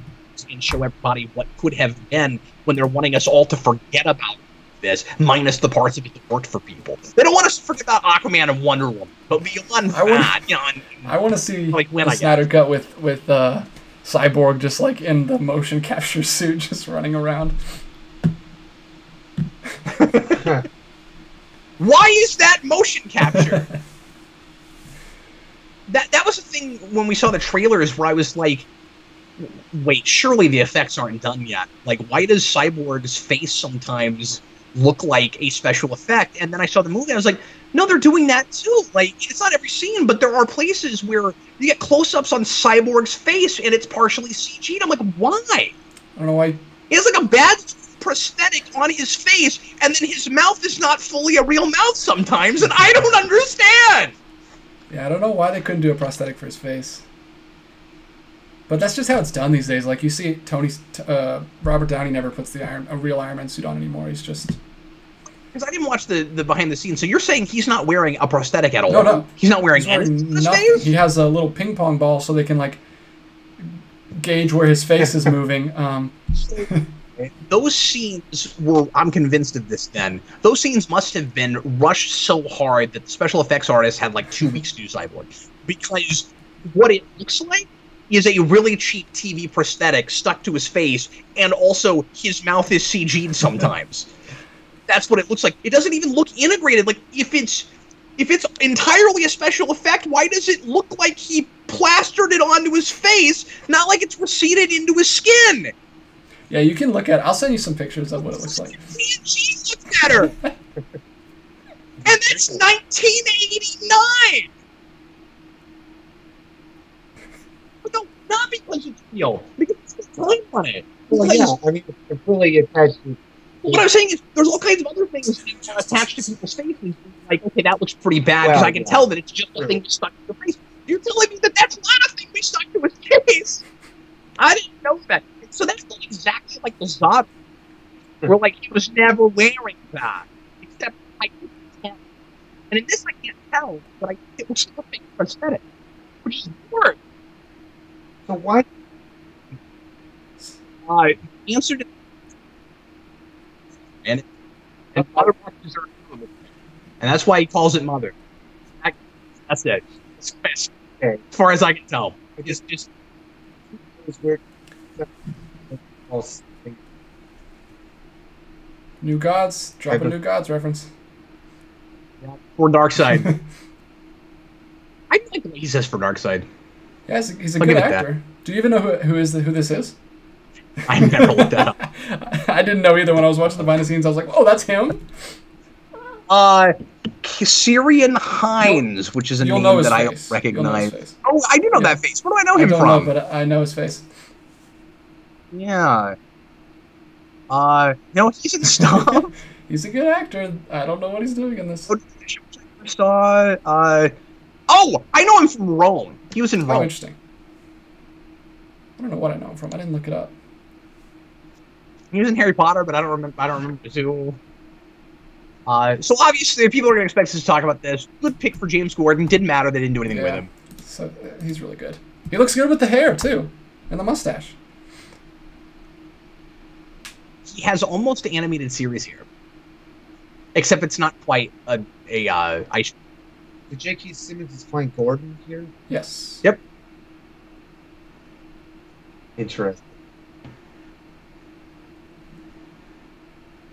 and show everybody what could have been when they're wanting us all to forget about this, minus the parts of it that worked for people. They don't want us to forget about Aquaman and Wonder Woman, but beyond I that, you know, and- I want to see Like when the I Snyder cut with with uh, Cyborg just like in the motion capture suit, just running around. Why is that motion capture? that that was the thing when we saw the trailers where I was like, wait, surely the effects aren't done yet. Like, why does Cyborg's face sometimes look like a special effect? And then I saw the movie, I was like, no, they're doing that too. Like, it's not every scene, but there are places where you get close-ups on Cyborg's face and it's partially CG. I'm like, why? I don't know why. He has like a bad prosthetic on his face, and then his mouth is not fully a real mouth sometimes, and I don't understand. Yeah, I don't know why they couldn't do a prosthetic for his face. But that's just how it's done these days. Like you see, Tony, uh, Robert Downey never puts the Iron, a real Iron Man suit on anymore. He's just Because I didn't watch the, the behind the scenes, so you're saying he's not wearing a prosthetic at all? No, no. He's not wearing he's wearing anything on his nothing. face? He has a little ping pong ball so they can like gauge where his face is moving. Um, Those scenes were, I'm convinced of this then, those scenes must have been rushed so hard that the special effects artist had like two weeks to do Cyborg. Because what it looks like is a really cheap TV prosthetic stuck to his face, and also his mouth is CG'd sometimes. That's what it looks like. It doesn't even look integrated. Like if it's if it's entirely a special effect, why does it look like he plastered it onto his face, not like it's receded into his skin? yeah, you can look at. I'll send you some pictures of what it looks like. CG looks better. and that's 1989. But no, not because it's real. Because it's the time on it. well, yeah, I mean, it's really attached to what I'm saying is, there's all kinds of other things attached to people's faces. Like, okay, that looks pretty bad because Well, I can yeah. tell that it's just a thing stuck to your face. You're telling me that that's not a thing we stuck to his face. I didn't know that. So that's like exactly like the Zod, where like he was never wearing that, except I couldn't tell. And in this, I can't tell, but I it was something prosthetic, which is weird. So why? Uh, the answer to and, and mother boxes are and that's why he calls it mother. That- That's it. As Okay. far as I can tell, just just It was weird. New Gods, drop a New Gods reference. for Darkseid. I like the way he says for Darkseid. Yeah, he's a, he's a I'll good give that. actor. Do you even know who, who is the, who this is? I never looked that up. I didn't know either when I was watching the behind the scenes. I was like, oh, that's him. Uh, Ciarán Hinds, which is a You'll name know his that I face. don't You'll know his recognize. Oh, I do know Yeah. that face. Where do I know I him don't from? know, but I know his face. Yeah. Uh, no, he's in stuff. He's a good actor. I don't know what he's doing in this. Saw. Uh, oh, I know him from Rome. He was in Oh, Rome. interesting. I don't know what I know him from. I didn't look it up. He was in Harry Potter, but I don't remember. I don't remember who. Uh, so obviously, people are going to expect us to talk about this. Good pick for James Gordon. Didn't matter. They didn't do anything with Yeah. him. So uh, he's really good. He looks good with the hair too, and the mustache. He has almost an animated series here, except it's not quite a a uh, ice. The J.K. Simmons is playing Gordon here. Yes. Yep. Interesting.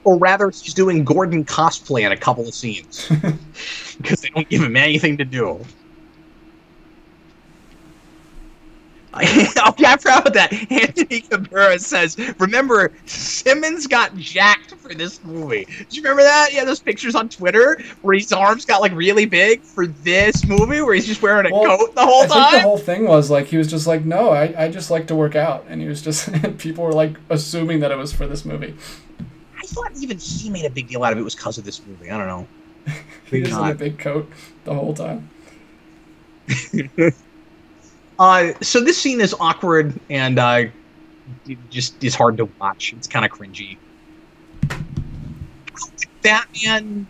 Or rather, he's doing Gordon cosplay in a couple of scenes because they don't give him anything to do. oh yeah, I'm proud of that. Anthony Cabrera says, "Remember, Simmons got jacked for this movie. Do you remember that? Yeah, those pictures on Twitter where his arms got like really big for this movie, where he's just wearing a Well, coat the whole I think the whole thing was like he was just like, no, I, I just like to work out, and he was just people were like assuming that it was for this movie. I thought even he made a big deal out of it was because of this movie. I don't know. He was in a big coat the whole time. Uh, so this scene is awkward and uh, it just is hard to watch. It's kind of cringy. Batman.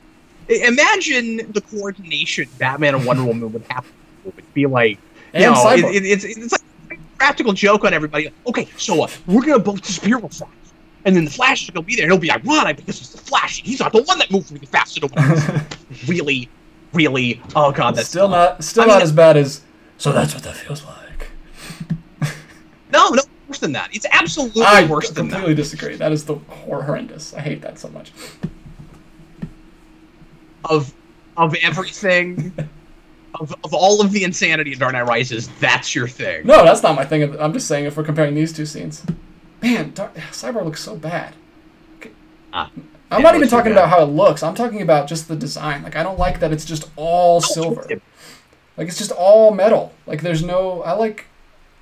Imagine the coordination Batman and Wonder Woman would have. to Would be like, And you know, it, it, it's it's like a practical joke on everybody. Okay, so uh, we're gonna both disappear real fast, and then the Flash gonna be there, and he'll be ironic Because it's the Flash. He's not the one that moved really fast." So really, really, oh god, that's still not still I mean, not as bad as. So that's what that feels like. no, no worse than that. It's absolutely I worse than that. I completely disagree. That is the horrendous. I hate that so much. of of everything of, of all of the insanity in Dark Knight Rises, that's your thing. No, that's not my thing. I'm just saying if we're comparing these two scenes. Man, Dar- Cyborg looks so bad. Ah, I'm not even talking about how it looks. I'm talking about just the design. Like I don't like that it's just all silver. Like it's just all metal. Like there's no. I like.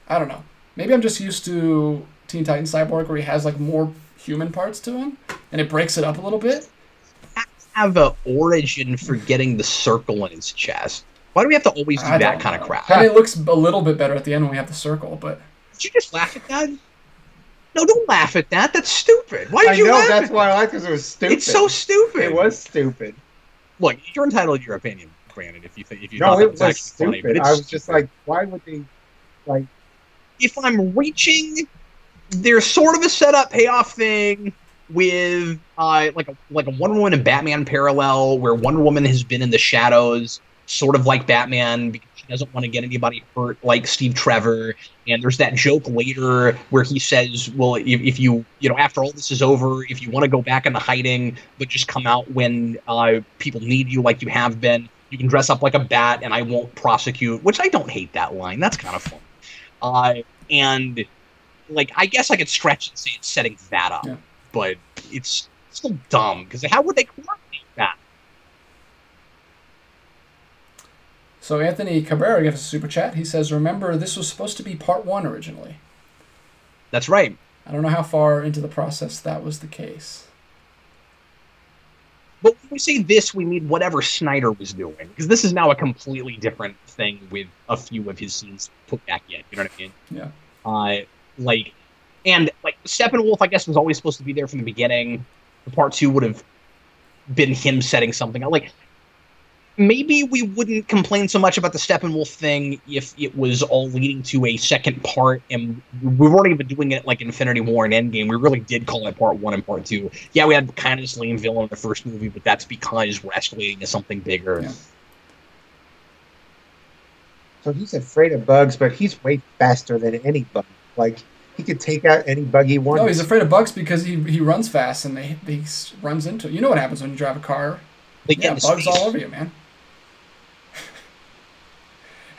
I don't know. Maybe I'm just used to Teen Titans Cyborg where he has like more human parts to him, and it breaks it up a little bit. Have a origin for getting the circle in his chest. Why do we have to always do I that kind of crap? And it looks a little bit better at the end when we have the circle, but Did you just laugh at that? No, don't laugh at that. That's stupid. Why did I you know laugh? that's at why I like because it was stupid. It's so stupid. It was stupid. Look, you're entitled to your opinion. Granted, if you think if you No, it was was funny, stupid. it's I was just stupid. like, why would they? Like, if I'm reaching, there's sort of a setup payoff thing with uh, like a like a Wonder Woman and Batman parallel, where Wonder Woman has been in the shadows, sort of like Batman, doesn't want to get anybody hurt, like Steve Trevor. And there's that joke later where he says, "Well, if, if you you know after all this is over, if you want to go back into hiding, but just come out when uh, people need you, like you have been." You can dress up like a bat, and I won't prosecute. Which I don't hate that line. That's kind of fun. Uh, and like I guess I could stretch and say it's setting that up, Yeah. but it's still dumb because how would they coordinate that? So Anthony Cabrera gives a super chat. He says, "Remember, this was supposed to be part one originally. That's right. I don't know how far into the process that was the case. But when we say this, we mean whatever Snyder was doing because this is now a completely different thing with a few of his scenes put back in. You know what I mean? Yeah. Uh, like, and like Steppenwolf, I guess was always supposed to be there from the beginning. The part two would have been him setting something up. Like, maybe we wouldn't complain so much about the Steppenwolf thing if it was all leading to a second part, and we weren't even doing it like Infinity War and Endgame. We really did call it Part One and Part Two. Yeah, we had kind of this lame villain in the first movie, but that's because we're escalating to something bigger. Yeah. So he's afraid of bugs, but he's way faster than any bug. Like he could take out any bug he wants. No, he's afraid of bugs because he, he runs fast and they, he runs into. You know what happens when you drive a car? They get Yeah, bugs space. all over you, man.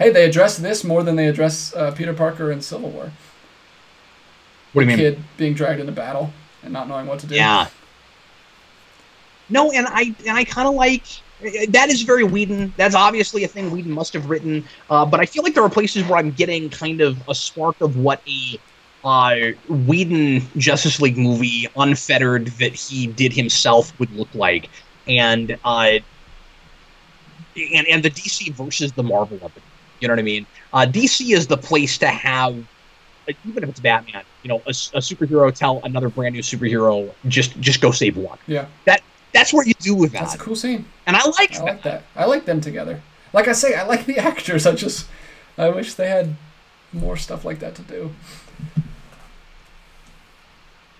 Hey, they address this more than they address uh, Peter Parker in Civil War. What do you mean? Kid being dragged into battle and not knowing what to do. Yeah. No, and I and I kind of like that is very Whedon. That's obviously a thing Whedon must have written. Uh, but I feel like there are places where I'm getting kind of a spark of what a uh, Whedon Justice League movie, unfettered that he did himself, would look like, and uh, and and the DC versus the Marvel of it. You know what I mean? Uh, DC is the place to have like, even if it's Batman, you know, a superhero tell another brand new superhero just just go save one. Yeah. That that's what you do with that. That's a cool scene. and I like I that. like that. I like them together. Like I say, I like the actors. I just, I wish they had more stuff like that to do.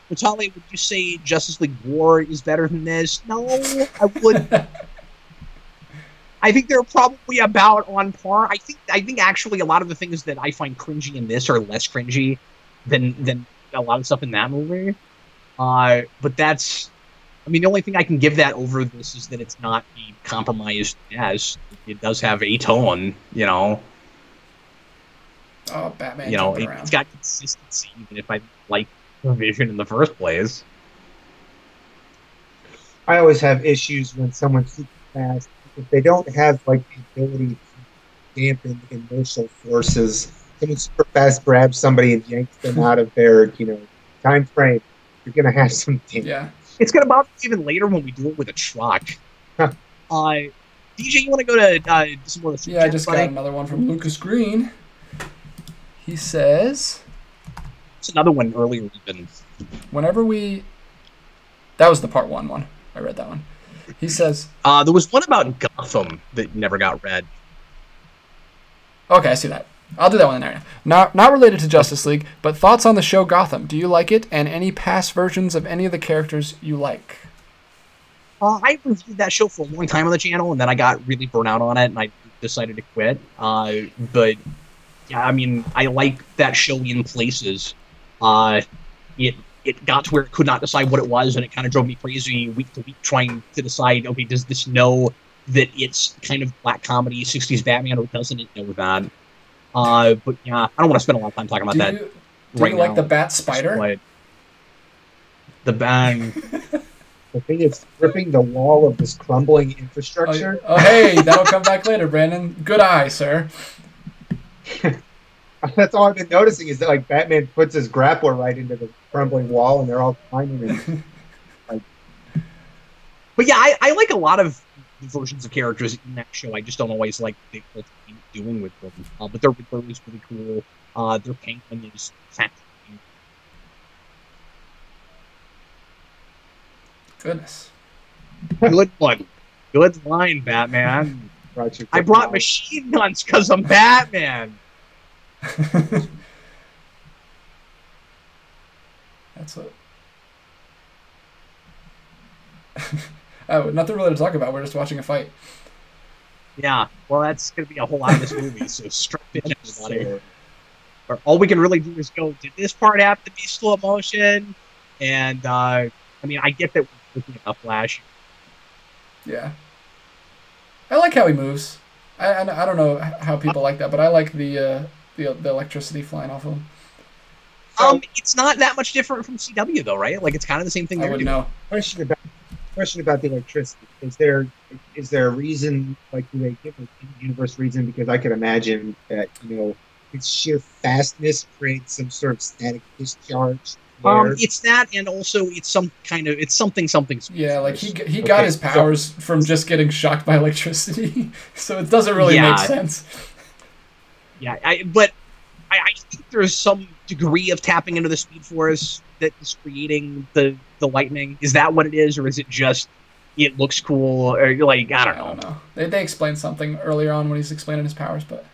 Vitali, would you say Justice League War is better than this? No, I would. I think they're probably about on par. I think I think actually a lot of the things that I find cringy in this are less cringy than than a lot of stuff in that movie. Uh, but that's, I mean, the only thing I can give that over this is that it's not a compromised as it does have a tone, you know. Oh, Batman you know, it, it's got consistency, even if I like the vision in the first place. I always have issues when someone's super fast. If they don't have like the ability to dampen inertial forces, someone super fast grabs somebody and yanks them out of their, you know, time frame. You're gonna have some damage. yeah. It's gonna bother me even later when we do it with a truck. Huh. uh, DJ, you want to go to uh, some more of the Yeah, I just buddy? got another one from Lucas Green. He says, It's another one earlier even. whenever we. That was the part one one. I read that one. He says, Uh, there was one about Gotham that never got read. okay, I see that. I'll do that one in there. Not not related to Justice League, but thoughts on the show Gotham. Do you like it, and any past versions of any of the characters you like? Uh, I reviewed that show for a long time on the channel, and then I got really burnt out on it, and I decided to quit. Uh, but yeah, I mean, I like that show in places. Uh, it it got to where it could not decide what it was, and it kind of drove me crazy week to week trying to decide. Okay, does this know that it's kind of black comedy, '60s Batman, or doesn't it know that? Uh, but yeah, I don't want to spend a lot of time talking about Do that. you, do right you like now. the Bat Spider? The bang. The thing is ripping the wall of this crumbling Oh, infrastructure. oh, hey, that'll come back later, Brandon. Good eye, sir. That's all I've been noticing is that like Batman puts his grappler right into the crumbling wall and they're all climbing in. But yeah, I, I like a lot of the versions of characters in that show. I just don't always like what they're doing with them. Uh, but their Riddler is really cool. Uh, their Penguin is fascinating. Goodness. Good one. Good line, Batman. I brought machine guns because I'm Batman. That's what. oh, nothing really to talk about. We're just watching a fight. Yeah, well, that's going to be a whole lot of this movie, so strap in, everybody. Or all we can really do is go, did this part have to be slow motion? And, uh, I mean, I get that we're looking at a Flash. Yeah. I like how he moves. I, I, I don't know how people like that, but I like the uh, the, the electricity flying off of him. Um, it's not that much different from CW, though, right? Like, it's kind of the same thing I would know. question about question about the electricity. Is there is there a reason like do they give a universe reason? Because I could imagine that you know its sheer fastness creates some sort of static discharge. Um, it's that, and also it's some kind of it's something something. Yeah, like he he got Okay, his so- powers from just getting shocked by electricity, so it doesn't really Yeah. make sense. Yeah, I, but I, I think there's some degree of tapping into the speed force that is creating the the lightning. Is that what it is, or is it just it looks cool, or like I I don't know. don't know. They they explained something earlier on when he's explaining his powers, but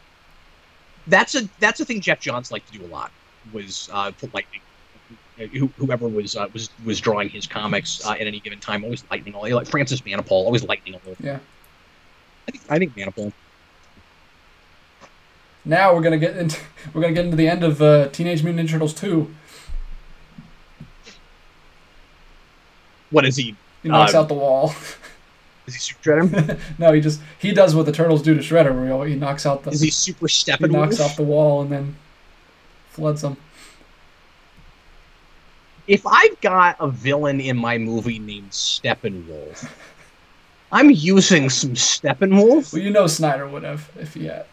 That's a that's a thing Geoff Johns liked to do a lot. Was uh, put lightning. Whoever was uh, was was drawing his comics uh, at any given time, always lightning. all Like Francis Manapul, always lightning. all over. yeah. I think I think Manapul. Now we're gonna get into we're gonna get into the end of uh, Teenage Mutant Ninja Turtles two. What is he? He knocks Uh, out the wall. Is he super Shredder? no, he just he does what the turtles do to Shredder, where he, knocks out the Is he super he knocks off the wall and then floods them. if I've got a villain in my movie named Steppenwolf, I'm using some Steppenwolf. Well, you know Snyder would have if he had.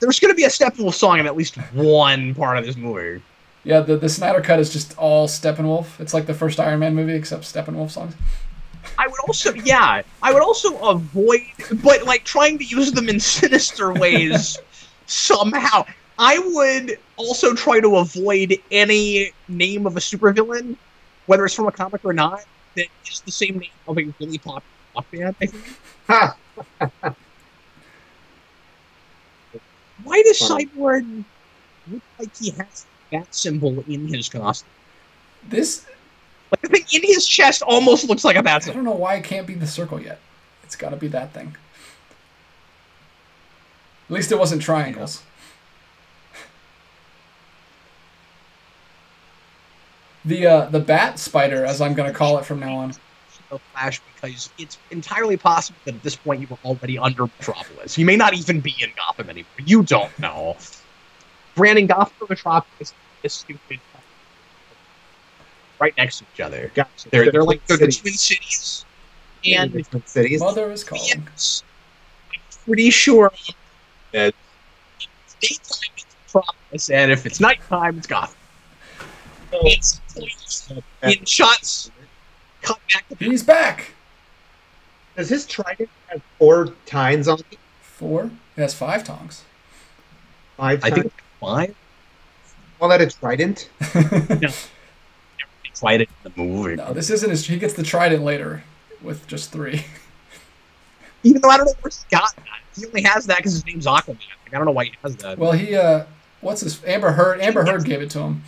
There's going to be a Steppenwolf song in at least one part of this movie. Yeah, the, the Snyder cut is just all Steppenwolf. It's like the first Iron Man movie except Steppenwolf songs. I would also, yeah, I would also avoid, but like trying to use them in sinister ways somehow. I would also try to avoid any name of a supervillain, whether it's from a comic or not, that is the same name of a really popular rock band. I think. Ha! Why does Cyborg look like he has that symbol in his costume? This Like the thing in his chest almost looks like a bat I don't know why it can't be the circle yet. It's got to be that thing. At least it wasn't triangles. The uh, the bat spider, as I'm gonna call it from now on. Of Flash because it's entirely possible that at this point you were already under Metropolis. You may not even be in Gotham anymore. You don't know. Brandon Gotham and Metropolis is stupid. Right next to each other. Gotcha. They're, The they're like they're Twin the twin cities. And The Twin cities. Mother is calling. yes, I'm pretty sure that it's daytime it's Metropolis, and if it's nighttime it's Gotham. Oh. It's in shots cut back to. He's back. Does his trident have four tines on it? Four. It has five tongs. Five I tines? think five. Call that a trident? It's right in the movie. no, this isn't his. He gets the trident later with just three. Even though I don't know where he got that. He only has that because his name's Aquaman. Like, I don't know why he has that. Well, he uh, what's his Amber Heard? Amber Heard gave it to him.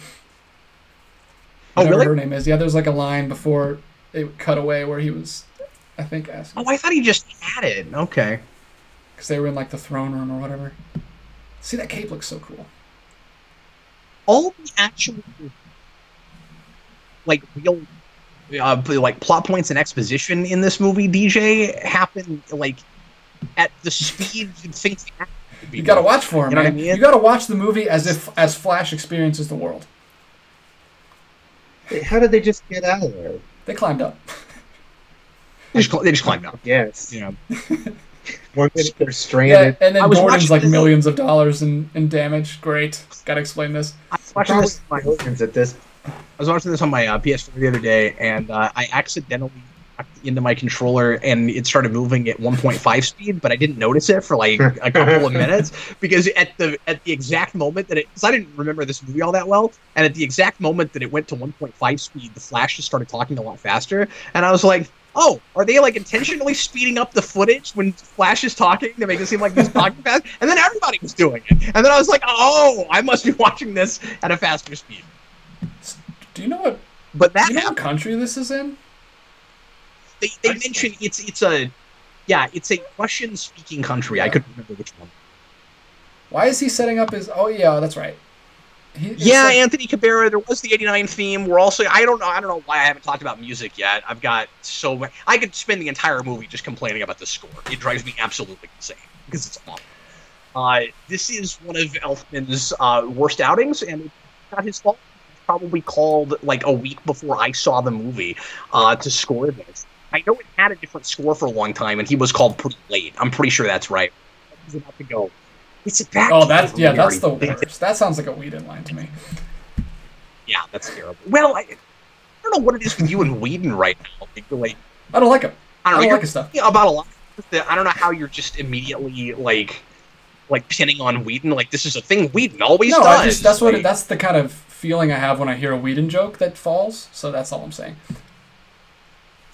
Oh, Whatever really? her name is. Yeah, there's like a line before it cut away where he was, I think, asking oh, I thought he just had it. Okay. because they were in like the throne room or whatever. See that cape looks so cool. All the actual, like, real, uh, like, plot points and exposition in this movie, DJ, happen, like, at the speed you'd think they have. You gotta watch for him, You know what I man. mean? You gotta watch the movie as if as Flash experiences the world. How did they just get out of there? They climbed up. They just, they just climbed up. Yes. You know. One minute they're Yeah, stranded. and then I was Gordon's like this- millions of dollars in, in damage. Great. Gotta explain this. I was watching Probably this. on my- millions at this. I was watching this on my uh, PS4 the other day, and uh, I accidentally knocked into my controller, and it started moving at 1.5 speed, but I didn't notice it for like a couple of minutes because at the at the exact moment that it, because I didn't remember this movie all that well, and at the exact moment that it went to 1.5 speed, the Flash just started talking a lot faster, and I was like. Oh, are they like intentionally speeding up the footage when Flash is talking to make it seem like he's talking fast? And then everybody was doing it. And then I was like, oh, I must be watching this at a faster speed. Do you know what? But that you know what country this is in? They, they mention it's it's a yeah it's a Russian speaking country. I couldn't remember which one. Why is he setting up his? Oh yeah, that's right. He, Yeah, like- Anthony Cabrera. There was the '89 theme. We're also I don't know I don't know why I haven't talked about music yet. I've got so much. I could spend the entire movie just complaining about the score. It drives me absolutely insane because it's awful. Uh, this is one of Elfman's uh, worst outings, and it's not his fault. He's probably called like a week before I saw the movie uh, to score this. I know it had a different score for a long time, and he was called pretty late. I'm pretty sure that's right. He's about to go. It's back. Oh, that's yeah, that's the worst. That sounds like a Whedon line to me. Yeah, that's terrible. Well, I, I don't know what it is with you and Whedon right now. Like, I don't like him. I I don't know. don't like his stuff. about a lot. I don't know how you're just immediately like, like pinning on Whedon. Like this is a thing Whedon always No, does. I just that's what Like, that's the kind of feeling I have when I hear a Whedon joke that falls. So that's all I'm saying.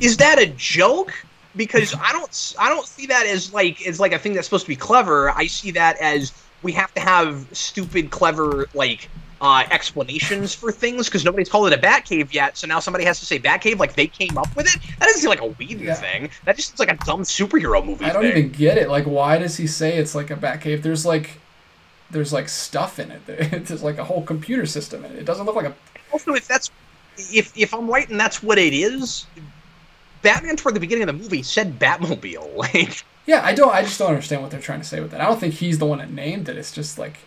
Is that a joke? because I don't I don't see that as like as like a thing that's supposed to be clever. I see that as we have to have stupid, clever like uh, explanations for things because nobody's called it a Batcave yet. So now somebody has to say Batcave like they came up with it. That doesn't seem like a Whedon Yeah. thing. That just seems like a dumb superhero movie I don't thing. even get it. Like, why does he say it's like a Batcave? There's like, there's like stuff in it. There's like a whole computer system in it. It doesn't look like a. also if that's if if I'm right and that's what it is, Batman toward the beginning of the movie said Batmobile. Like Yeah, I don't. I just don't understand what they're trying to say with that. I don't think he's the one that named it. It's just like,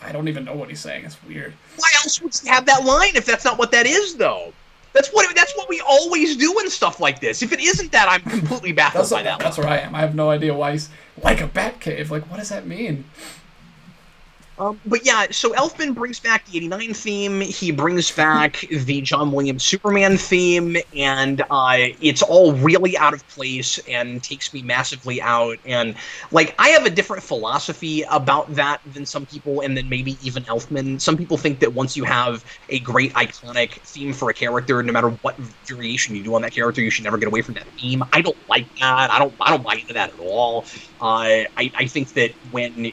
I don't even know what he's saying. It's weird. why else would he have that line if that's not what that is though? That's what that's what we always do in stuff like this. If it isn't that, I'm completely baffled That's by that. that's where I am. I have no idea why he's like a Batcave. Like, what does that mean? Um, but yeah, so Elfman brings back the '89 theme. He brings back the John Williams Superman theme, and uh, it's all really out of place and takes me massively out. And like, I have a different philosophy about that than some people, and then maybe even Elfman. Some people think that once you have a great iconic theme for a character, no matter what variation you do on that character, you should never get away from that theme. I don't like that. I don't. I don't buy into that at all. Uh, I, I think that when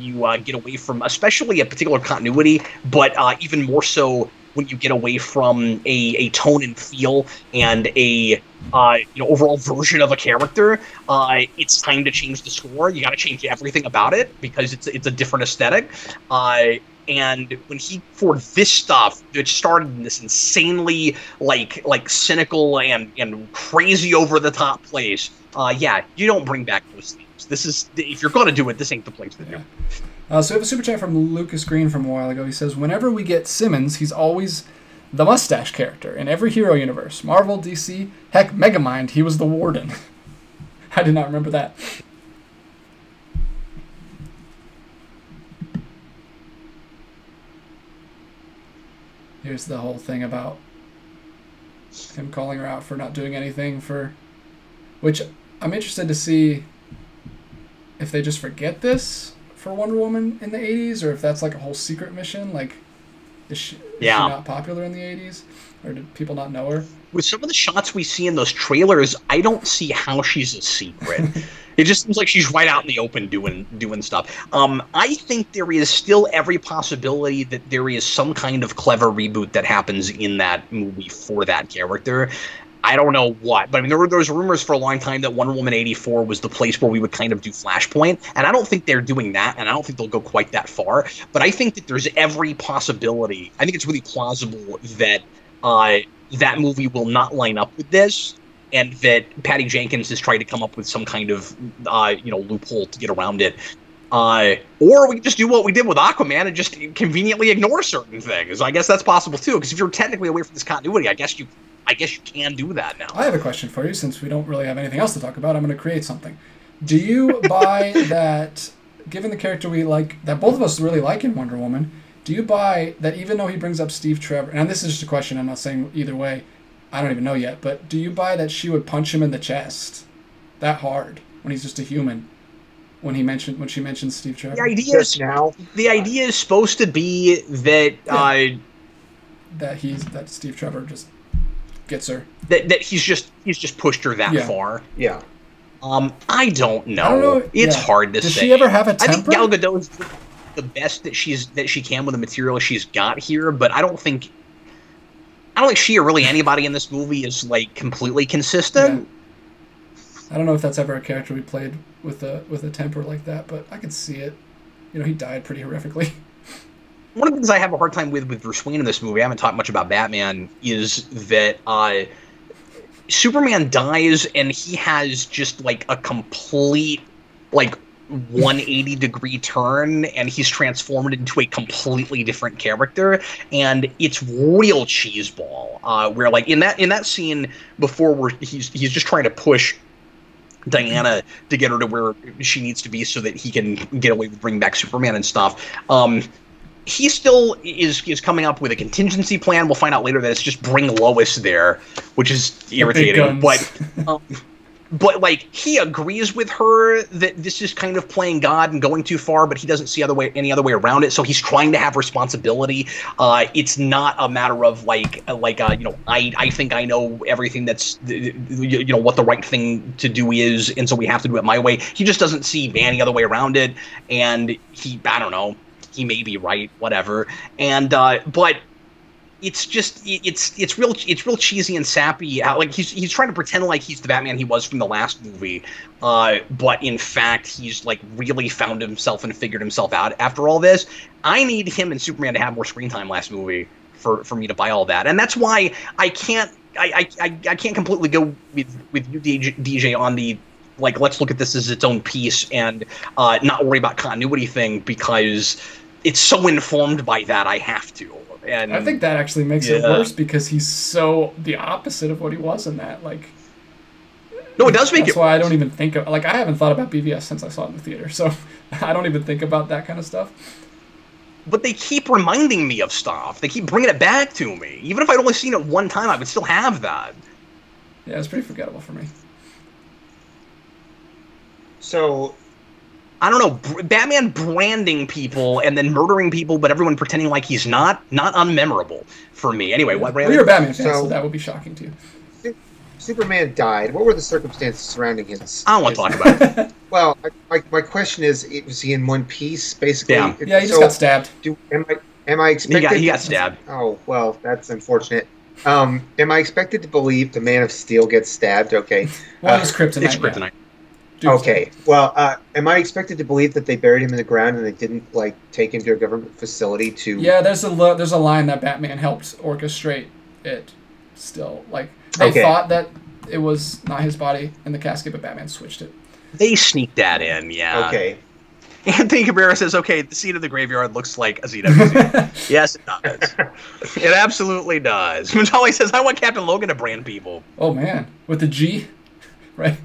you uh, get away from, especially a particular continuity, but uh, even more so when you get away from a, a tone and feel and a uh, you know overall version of a character. Uh, it's time to change the score. You got to change everything about it because it's it's a different aesthetic. Uh, and when he for this stuff, which started in this insanely like like cynical and and crazy over the top place, uh, yeah, you don't bring back those themes. This is if you're gonna do it, this ain't the place to do. it. Uh, so we have a super chat from Lucas Green from a while ago. He says, "Whenever we get Simmons, he's always the mustache character in every hero universe. Marvel, DC, heck, Megamind. He was the Warden. I did not remember that. Here's the whole thing about him calling her out for not doing anything for, which I'm interested to see if they just forget this for Wonder Woman in the 80s or if that's like a whole secret mission like is she, is Yeah. she not popular in the 80s or did people not know her With some of the shots we see in those trailers, I don't see how she's a secret. it just seems like she's right out in the open doing doing stuff. Um, I think there is still every possibility that there is some kind of clever reboot that happens in that movie for that character. I don't know what, but I mean, there were there was rumors for a long time that Wonder Woman eighty four was the place where we would kind of do Flashpoint, and I don't think they're doing that, and I don't think they'll go quite that far. But I think that there's every possibility. I think it's really plausible that uh, that movie will not line up with this, and that Patty Jenkins is trying to come up with some kind of uh, you know loophole to get around it. Uh, or we just do what we did with Aquaman and just conveniently ignore certain things. I guess that's possible too. Because if you're technically away from this continuity, I guess you, I guess you can do that now. I have a question for you since we don't really have anything else to talk about. I'm going to create something. Do you buy that, given the character we like, that both of us really like in Wonder Woman, do you buy that even though he brings up Steve Trevor, and this is just a question, I'm not saying either way, I don't even know yet, but do you buy that she would punch him in the chest that hard when he's just a human? When he mentioned when she mentioned Steve Trevor, The idea is now, the idea is supposed to be that uh, that he's that Steve Trevor just gets her. that that he's just he's just pushed her that Yeah. far. yeah. Um, I don't know. I don't know. It's yeah. hard to Does say. she ever have a I think temper? Gal is the best that she's that she can with the material she's got here, but I don't think I don't think she or really anybody in this movie is like completely consistent. I don't know if that's ever a character we played with a with a temper like that, but I could see it. You know, he died pretty horrifically. One of the things I have a hard time with with Bruce Wayne in this movie, I haven't talked much about Batman, is that uh, Superman dies and he has just like a complete like 180 degree turn and he's transformed into a completely different character and it's real cheeseball uh where like in that in that scene before where he's he's just trying to push Diana to get her to where she needs to be so that he can get away with bringing back Superman and stuff. Um, he still is is coming up with a contingency plan. We'll find out later that it's just bring Lois there, which is irritating. But um, but like he agrees with her that this is kind of playing God and going too far, but he doesn't see other way any other way around it. So he's trying to have responsibility. Uh, it's not a matter of like like uh, you know I I think I know everything that's you know what the right thing to do is, and so we have to do it my way. He just doesn't see any other way around it, and he I don't know he may be right, whatever. And uh, but it's just it's it's real it's real cheesy and sappy. Like he's he's trying to pretend like he's the Batman he was from the last movie, uh, but in fact he's like really found himself and figured himself out after all this. I need him and Superman to have more screen time last movie for for me to buy all that, and that's why I can't I I, I can't completely go with with you DJ on the like let's look at this as its own piece and uh, not worry about continuity thing because it's so informed by that I have to. And I think that actually makes yeah. it worse because he's so the opposite of what he was in that. Like, no, it does make that's it. That's why I don't even think of like I haven't thought about BVS since I saw it in the theater, so I don't even think about that kind of stuff. But they keep reminding me of stuff. They keep bringing it back to me. Even if I'd only seen it one time, I would still have that. Yeah, it's pretty forgettable for me. So I don't know, Batman branding people and then murdering people, but everyone pretending like he's not, not unmemorable for me. Anyway, what? Well, you're a Batman fan, so, so, that would be shocking to you. Superman died. What were the circumstances surrounding his? I don't want to talk about it. well, my, my question is, was he in one piece, basically? Yeah, yeah he just got stabbed. Do, am I am I expected? He got, he got stabbed. Oh well, that's unfortunate. Um, am I expected to believe the Man of Steel gets stabbed? Okay. Well, uh, it's kryptonite. It's kryptonite. Yeah. Okay. Well, uh, am I expected to believe that they buried him in the ground and they didn't like take him to a government facility to? Yeah, there's a lo- there's a line that Batman helped orchestrate it. Still, like they okay. thought that it was not his body in the casket, but Batman switched it. They sneaked that in, yeah. Okay. Anthony Cabrera says, "Okay, the scene of the graveyard looks like a ZWC." yes, it does. it absolutely does. Matali says, "I want Captain Logan to brand people." Oh man, with the G, right?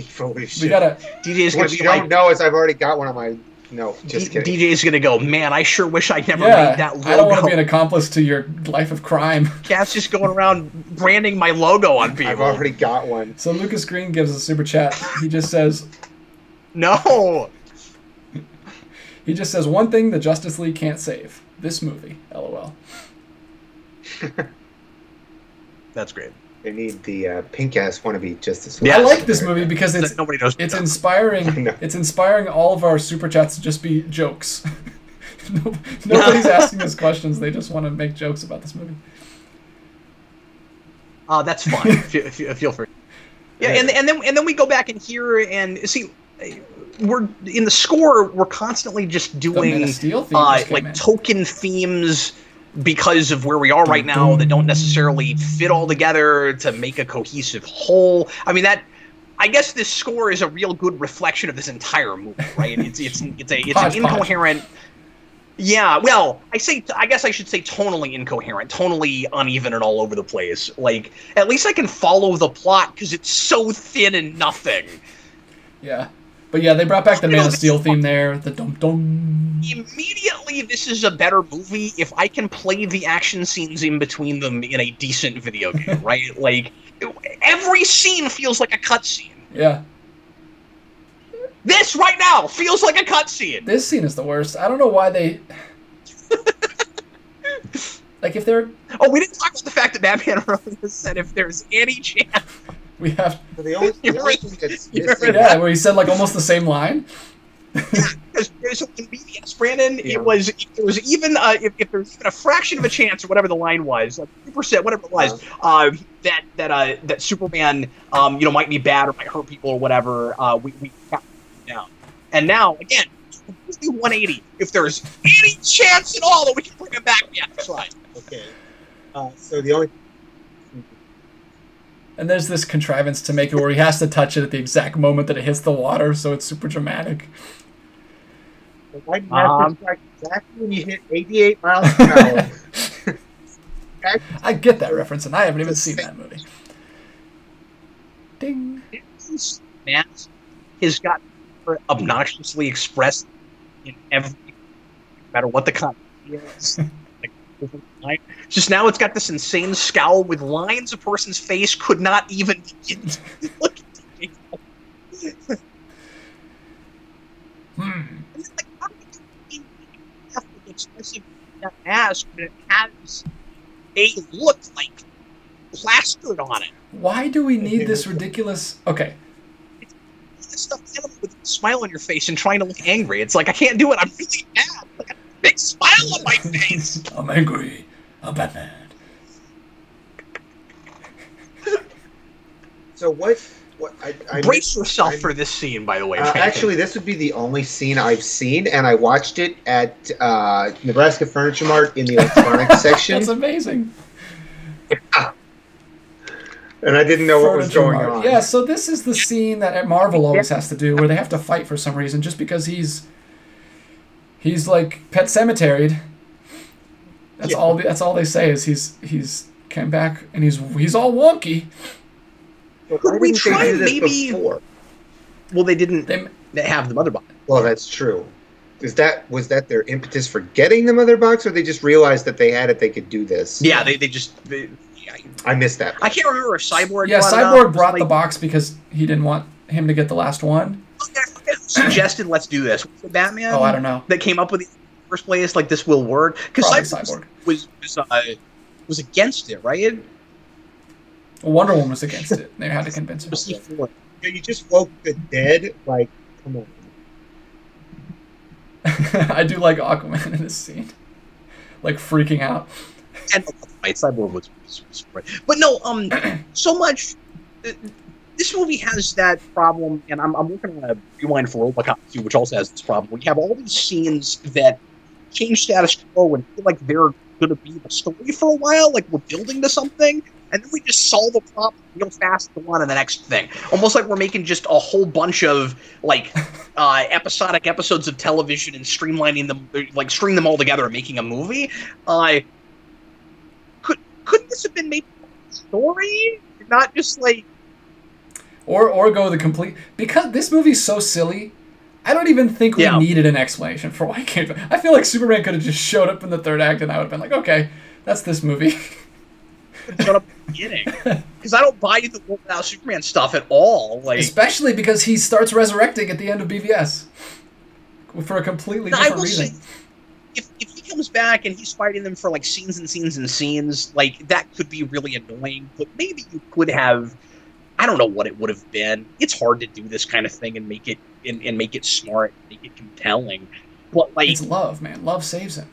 Holy shit. We gotta. DJ's gonna what you like, don't know is I've already got one on my. No, just D- kidding. DJ's gonna go. Man, I sure wish I never yeah, made that logo. I don't want to be an accomplice to your life of crime. Cat's just going around branding my logo on people. I've already got one. So Lucas Green gives a super chat. He just says, "No." he just says one thing the Justice League can't save: this movie. LOL. That's great they need the uh, pink ass wannabe Justice League. Yeah, I like this movie because it's nobody knows. It's inspiring. It's inspiring all of our super chats to just be jokes. Nobody's asking us questions. They just want to make jokes about this movie. Uh, that's fine. feel, feel free. Yeah, and and then and then we go back in here and see we're in the score. We're constantly just doing uh, like in. token themes because of where we are right now that don't necessarily fit all together to make a cohesive whole. I mean that I guess this score is a real good reflection of this entire movie, right? It's it's it's a it's an incoherent. Yeah, well, I say I guess I should say tonally incoherent, tonally uneven and all over the place. Like at least I can follow the plot because it's so thin and nothing. Yeah. But yeah, they brought back the Man of Steel theme there. The dum dum. Immediately, this is a better movie if I can play the action scenes in between them in a decent video game, right? Like every scene feels like a cutscene. Yeah. This right now feels like a cutscene. This scene is the worst. I don't know why they. like if they're. Oh, we didn't talk about the fact that Batman earlier said if there's any chance we have. the only, the only thing that's yeah, where he said like almost the same line. yeah, so in BVS, Brandon, yeah. it was it was even uh, if, if there's even a fraction of a chance or whatever the line was, like two percent, whatever it was, uh, that that uh, that Superman, um, you know, might be bad or might hurt people or whatever. Uh, we we got down, and now again, 180. If there's any chance at all that we can bring him back, yeah, that's right. Okay. Uh, so the only and there's this contrivance to make it where he has to touch it at the exact moment that it hits the water, so it's super dramatic. Um, exactly when you hit 88 miles per hour. I get that reference, and I haven't even seen that movie. Ding. Man, has got obnoxiously expressed in every, no matter what the content is. Just now, it's got this insane scowl with lines a person's face could not even begin to look at. Hmm. It's like, how do you have the expressive mask, but it has a look like plastered on it. Why do we need this ridiculous? Okay, This stuff animal with a smile on your face and trying to look angry. It's like I can't do it. I'm really mad. Like big smile on my face. I'm angry. I'm Batman. So what? What? I, I Brace yourself I'm- for this scene, by the way. Uh, actually, this would be the only scene I've seen, and I watched it at uh, Nebraska Furniture Mart in the electronics section, That's amazing. and I didn't know what was going Mart. on. Yeah, so this is the scene that Marvel always has to do, where they have to fight for some reason, just because he's he's like pet cemeteried. That's Yeah. all. That's all they say is he's he's came back and he's he's all wonky. But Could we didn't try maybe- before? well, they didn't They have the mother box. Well, that's true. Is that was that their impetus for getting the mother box, or they just realized that they had it, they could do this? Yeah, they, they just. They, I missed that. I can't remember if Cyborg. yeah, Cyborg brought Like, the box because he didn't want him to get the last one. I forget who suggested let's do this. Was it Batman? Oh, I don't know. That came up with it in the first place. Like this will work because Probably Cyborg, Cyborg. was was, uh, was against it, right? Wonder Woman was against it. They had to convince her. Was he for it? Yeah, you just woke the dead. Like, come on. I do like Aquaman in this scene, like freaking out. and right, Cyborg was, was, was right. But no, um, so much. This movie has that problem, and I'm, I'm working on a rewind for Robocop 2, which also has this problem. We have all these scenes that change status quo and feel like they're going to be the story for a while, like we're building to something, and then we just solve a problem real fast, go on to the next thing. Almost like we're making just a whole bunch of like uh, episodic episodes of television and streamlining them, like string them all together and making a movie. Uh, could could this have been made a story, not just like Or or go the complete because this movie's so silly. I don't even think we Yeah. needed an explanation for why he came. I feel like Superman could have just showed up in the third act, and I would have been like, okay, that's this movie. shut up at beginning? Because I don't buy the World Without Superman stuff at all. Like Especially because he starts resurrecting at the end of BVS for a completely I different will reason. say, if if he comes back and he's fighting them for like scenes and scenes and scenes, like that could be really annoying. But maybe you could have. I don't know what it would have been. It's hard to do this kind of thing and make it and, and make it smart, make it compelling. But like, It's love, man. Love saves him.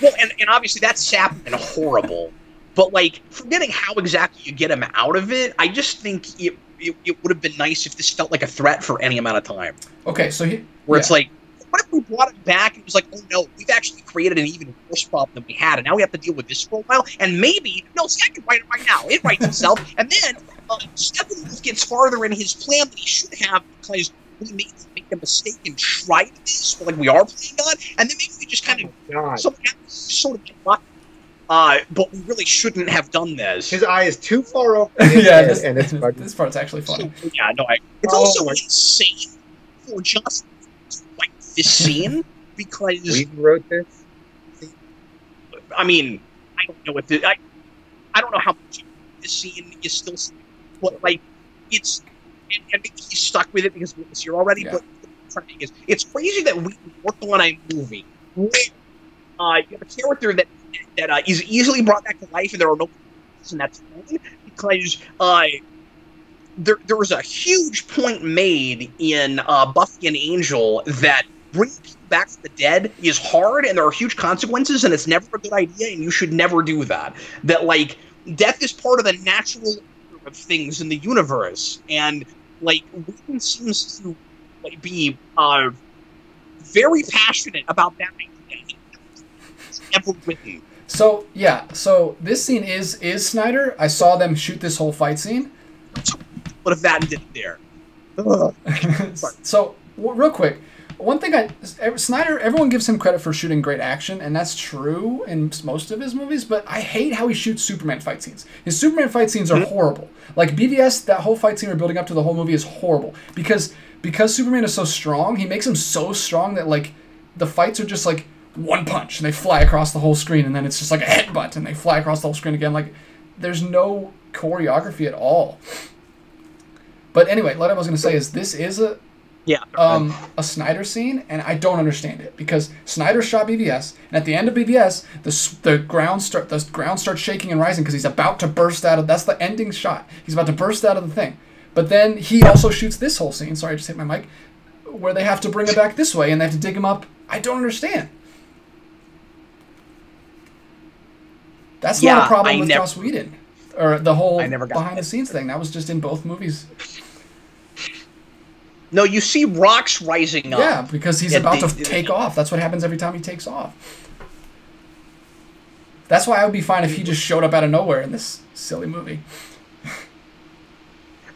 Well, and, and obviously that's sap and horrible. But like, forgetting how exactly you get him out of it, I just think it, it, it would have been nice if this felt like a threat for any amount of time. Okay, so he Where Yeah. it's like, what if we brought it back and it was like, oh no, we've actually created an even worse problem than we had, and now we have to deal with this for a while. And maybe, no, see, I can write it right now. It writes itself. and then uh, Steppenwolf gets farther in his plan than he should have because we made make a mistake and tried this, like we are playing on, and then maybe we just kind of God, sort of get lucky. Uh, but we really shouldn't have done this. his eye is too far over yeah, this, and it's fucking this part's actually funny. So, yeah, no, I, it's Oh also my- insane for just like this scene because Whedon wrote this. I mean I don't know if the, I I don't know how much this scene is still, but like it's and, and he's stuck with it because was here already. Yeah. But the funny thing is, it's crazy that we worked on a movie where uh, you have a character that that uh, is easily brought back to life, and there are no and that's fine because uh, there there was a huge point made in uh, Buffy and Angel that bringing people back from the dead is hard, and there are huge consequences, and it's never a good idea, and you should never do that. That like death is part of the natural of things in the universe, and like Whedon seems to like be uh, very passionate about that idea. It's Never written. So yeah, so this scene is is Snyder. I saw them shoot this whole fight scene. What if that didn't there. so w- real quick, one thing I Snyder, everyone gives him credit for shooting great action, and that's true in most of his movies. But I hate how he shoots Superman fight scenes. His Superman fight scenes are hmm? horrible. Like BVS, that whole fight scene we're building up to the whole movie is horrible because because Superman is so strong. He makes him so strong that like the fights are just like one punch and they fly across the whole screen and then it's just like a headbutt and they fly across the whole screen again like there's no choreography at all but anyway what i was going to say is this is a Yeah. um, a Snyder scene, and I don't understand it because Snyder shot BVS, and at the end of BVS, the the ground start the ground starts shaking and rising because he's about to burst out of. That's the ending shot. He's about to burst out of the thing, but then he also shoots this whole scene. Sorry, I just hit my mic, where they have to bring it back this way and they have to dig him up. I don't understand. That's not a problem I with never- Joss Whedon, or the whole I never got behind the scenes thing. That was just in both movies. No, you see rocks rising up. Yeah, because he's Yeah, about they- to take off. That's what happens every time he takes off. That's why I would be fine if he just showed up out of nowhere in this silly movie.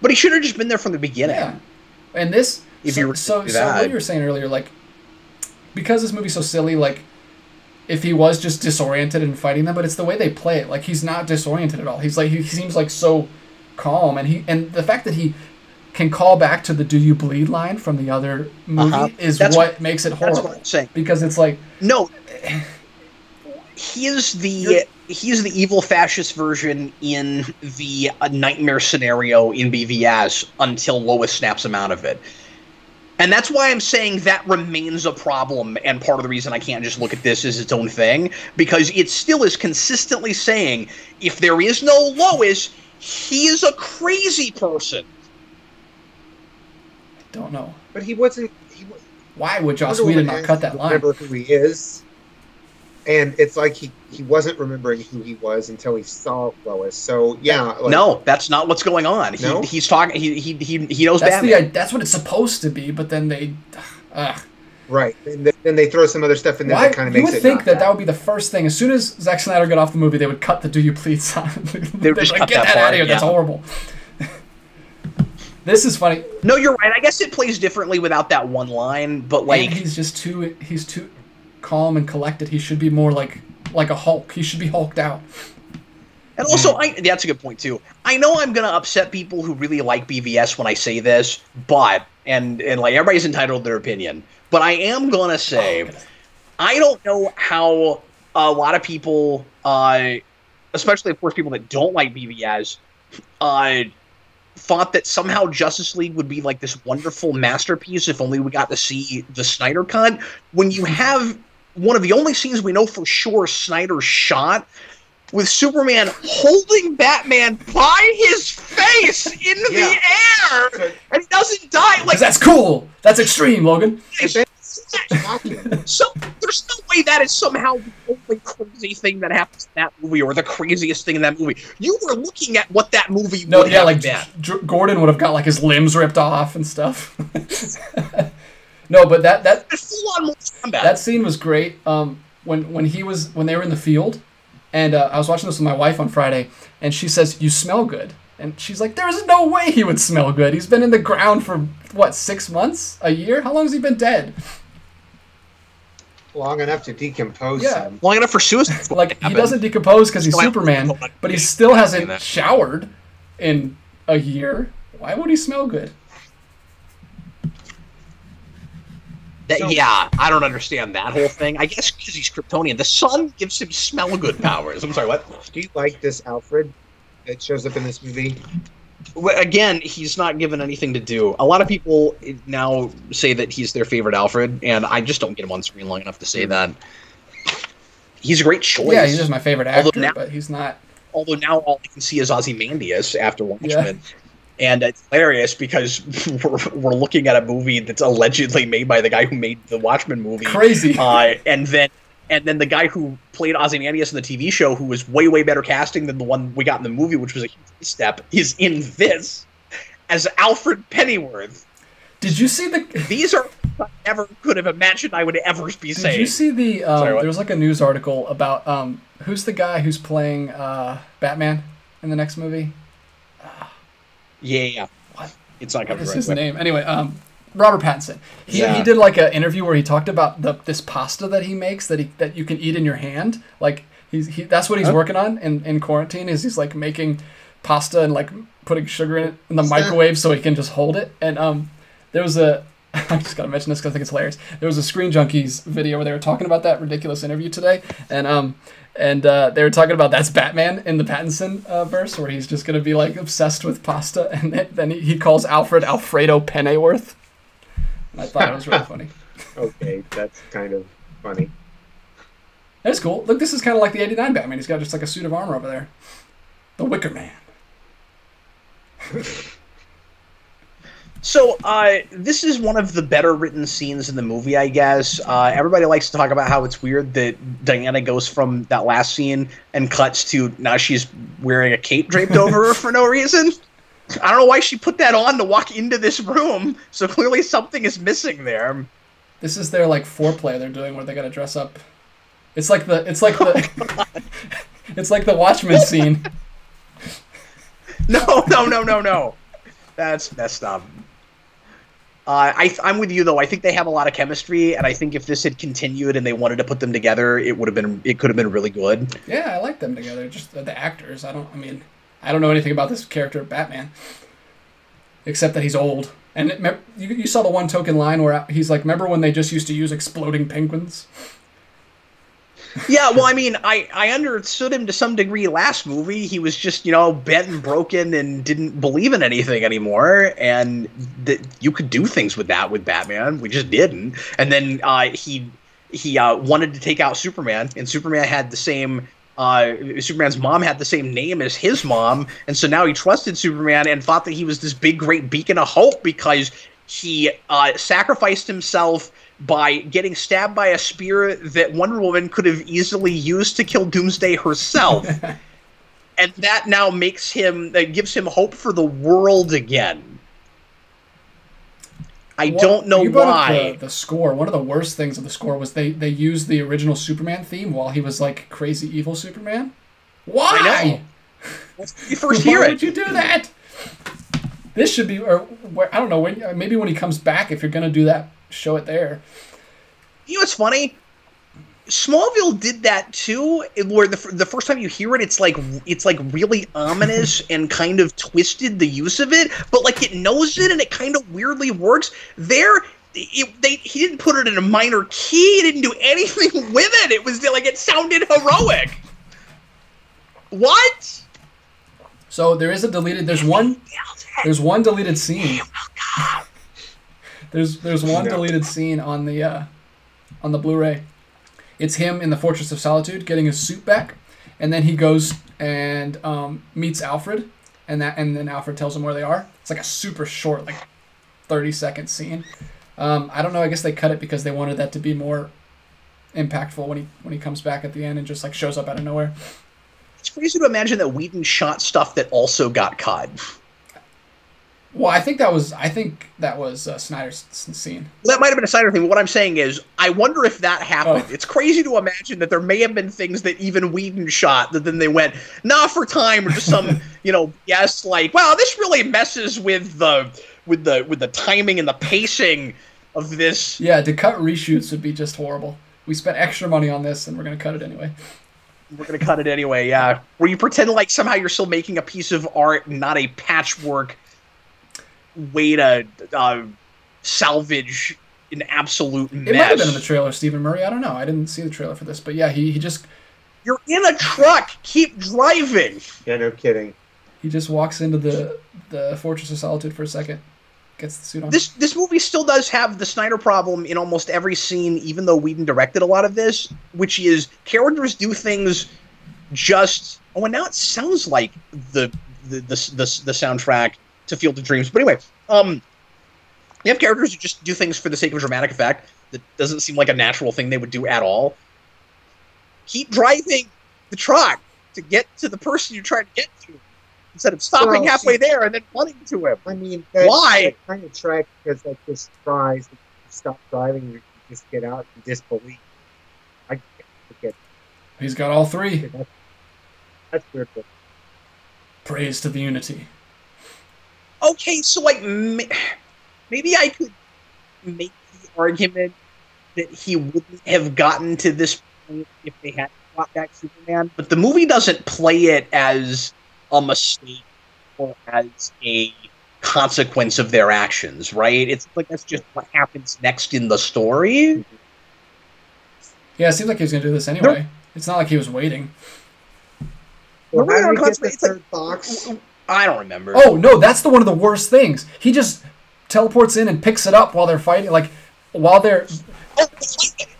But he should have just been there from the beginning. Yeah. And this If so, you were so, do so what you were saying earlier, like because this movie's so silly, like if he was just disoriented and fighting them, but it's the way they play it. Like he's not disoriented at all. He's like he seems like so calm and he and the fact that he can call back to the "Do you bleed?" line from the other movie Uh-huh. is That's what makes it That's horrible. what I'm saying. Because it's like No, he is the he is the evil fascist version in the uh, nightmare scenario in BVS until Lois snaps him out of it. And that's why I'm saying that remains a problem, and part of the reason I can't just look at this as its own thing, because it still is consistently saying if there is no Lois, he is a crazy person. Don't know. But he wasn't. He, Why would Joss Wonder Whedon not cut that to line? Remember who he is, and it's like he he wasn't remembering who he was until he saw Lois. So yeah, like, no, that's not what's going on. He, No? He's talking. He, he he he knows That's Batman. the that's what it's supposed to be, but then they. Ugh. right. And then, then they throw some other stuff in there Why, that kind of you makes would it. think not that that would be the first thing. As soon as Zack Snyder got off the movie, they would cut the "Do you please" sign. they would just like, cut get that that, out of here. That's yeah. horrible. This is funny. No, you're right. I guess it plays differently without that one line, but like and he's just too he's too calm and collected. He should be more like like a Hulk. He should be hulked out. and also I that's a good point too. I know I'm going to upset people who really like BVS when I say this, but and and like everybody's entitled to their opinion, but I am going to say I don't know how a lot of people uh especially of course people that don't like BVS uh thought that somehow Justice League would be like this wonderful masterpiece if only we got to see the Snyder cut. When you have one of the only scenes we know for sure Snyder shot with Superman holding Batman by his face in the air, and he doesn't die. Like that's cool. That's extreme, Logan. So, there's no way that is somehow the only crazy thing that happens in that movie, or the craziest thing in that movie. You were looking at what that movie No, would yeah, have like been. J- Gordon would have got like his limbs ripped off and stuff. no, but that that full on Mortal Kombat. that scene was great. Um, when when he was when they were in the field, and uh, I was watching this with my wife on Friday, and she says, "You smell good," and she's like, "There is no way he would smell good. He's been in the ground for what six months, a year? How long has he been dead? Long enough to decompose Yeah. him. long enough for Suicide Like he doesn't decompose because he's Superman, but he still hasn't showered in a year. Why would he smell good? That- So- yeah, I don't understand that whole thing. I guess because he's Kryptonian. The sun gives him smell good powers. I'm sorry, what? Do you like this Alfred that shows up in this movie? Again, he's not given anything to do. A lot of people now say that he's their favorite Alfred, and I just don't get him on screen long enough to say that. He's a great choice. Yeah, he's just my favorite Although actor, now- but he's not. although now all I can see is Ozymandias after Watchmen. And it's hilarious because we're, we're looking at a movie that's allegedly made by the guy who made the Watchmen movie. Crazy. Uh, and then and then the guy who played Ozymandias in the TV show, who was way, way better casting than the one we got in the movie, which was a huge step, is in this as Alfred Pennyworth. Did you see the? These are I never could have imagined I would ever be Did saying. Did you see the? Um, Sorry, there was like a news article about um, who's the guy who's playing uh, Batman in the next movie. yeah, yeah. What? It's not What coming is right his away. name? Anyway, um, Robert Pattinson. He, Yeah. he did like an interview where he talked about the this pasta that he makes that he that you can eat in your hand. Like he's he that's what he's working on in, in quarantine. Is he's like making pasta and like putting sugar in it in the Is that- microwave so he can just hold it. And um, there was a I just gotta mention this because I think it's hilarious. There was a Screen Junkies video where they were talking about that ridiculous interview today, and um, and uh, they were talking about that's Batman in the Pattinson uh, verse where he's just gonna be like obsessed with pasta, and then, then he, he calls Alfred Alfredo Pennyworth. And I thought it was really funny. Okay, that's kind of funny. That's cool. Look, this is kind of like the '89 Batman. He's got just like a suit of armor over there. The Wicker Man. So, uh, this is one of the better written scenes in the movie, I guess. Uh, everybody likes to talk about how it's weird that Diana goes from that last scene and cuts to now she's wearing a cape draped over her for no reason. I don't know why she put that on to walk into this room. So clearly something is missing there. This is their like foreplay they're doing where they gotta dress up. It's like the it's like the it's like the Watchmen scene. No, no, no, no, no. That's messed up. Uh, I, I'm with you though. I think they have a lot of chemistry, and I think if this had continued and they wanted to put them together, it would have been. It could have been really good. Yeah, I like them together. Just the, the actors. I don't. I mean, I don't know anything about this character Batman, except that he's old. And it, you, you saw the one token line where he's like, "Remember when they just used to use exploding penguins?" yeah, well, I mean, I, I understood him to some degree last movie. He was just, you know, bent and broken and didn't believe in anything anymore. And that you could do things with that with Batman. We just didn't. And then uh, he he uh, wanted to take out Superman, and Superman had the same. Uh, Superman's mom had the same name as his mom, and so now he trusted Superman and thought that he was this big, great beacon of hope because he uh, sacrificed himself by getting stabbed by a spear that Wonder Woman could have easily used to kill Doomsday herself. and that now makes him, that gives him hope for the world again. I don't know you brought up why. The, the score. One of the worst things of the score was they they used the original Superman theme while he was like crazy evil Superman. Why? I know. You first hear Why it. would you do that? This should be, or I don't know. When maybe when he comes back, if you're gonna do that, show it there. You know what's funny? Smallville did that too. Where the, the first time you hear it, it's like it's like really ominous and kind of twisted the use of it, but like it knows it and it kind of weirdly works. There, it, they he didn't put it in a minor key. He didn't do anything with it. It was like it sounded heroic. What? So there is a deleted. There's one. There's one deleted scene. There's there's one deleted scene on the uh, on the Blu-ray. It's him in the Fortress of Solitude getting his suit back, and then he goes and um, meets Alfred, and that and then Alfred tells him where they are. It's like a super short, like thirty second scene. Um, I don't know. I guess they cut it because they wanted that to be more impactful when he when he comes back at the end and just like shows up out of nowhere. It's crazy to imagine that Whedon shot stuff that also got cut. Well, I think that was I think that was uh, Snyder's scene. That might have been a Snyder thing. But what I'm saying is, I wonder if that happened. Oh. It's crazy to imagine that there may have been things that even Whedon shot that then they went, not for time or just some, you know, yes, like, wow, this really messes with the with the with the timing and the pacing of this. Yeah, to cut reshoots would be just horrible. We spent extra money on this, and we're gonna cut it anyway. We're gonna cut it anyway. Yeah, where you pretend like somehow you're still making a piece of art, not a patchwork way to uh, salvage an absolute mess. It might have been in the trailer, Stephen Murray. I don't know. I didn't see the trailer for this, but yeah, he, he just You're in a truck. Keep driving. Yeah, no kidding. he just walks into the the Fortress of Solitude for a second, gets the suit on. This this movie still does have the Snyder problem in almost every scene, even though Whedon directed a lot of this, which is characters do things just. Oh, and now it sounds like the the the, the, the soundtrack to Field of Dreams. But anyway, um, you have characters who just do things for the sake of dramatic effect. That doesn't seem like a natural thing they would do at all. Keep driving the truck to get to the person you're trying to get to, instead of stopping Well, halfway see- there and then running to him. I mean, that, Why? That kind of track because like this tries to stop driving, you just get out and disbelief. I can't get He's got all three. that's, that's weird. but Praise to the Unity. Okay, so like maybe I could make the argument that he wouldn't have gotten to this point if they had brought back Superman, but the movie doesn't play it as a mistake or as a consequence of their actions, right? It's like that's just what happens next in the story. Yeah, it seems like he was gonna do this anyway. It's not like he was waiting. Well, Remember how did we our get the it's like- third box? I don't remember. Oh no, that's the one of the worst things. He just teleports in and picks it up while they're fighting. Like while they're Oh,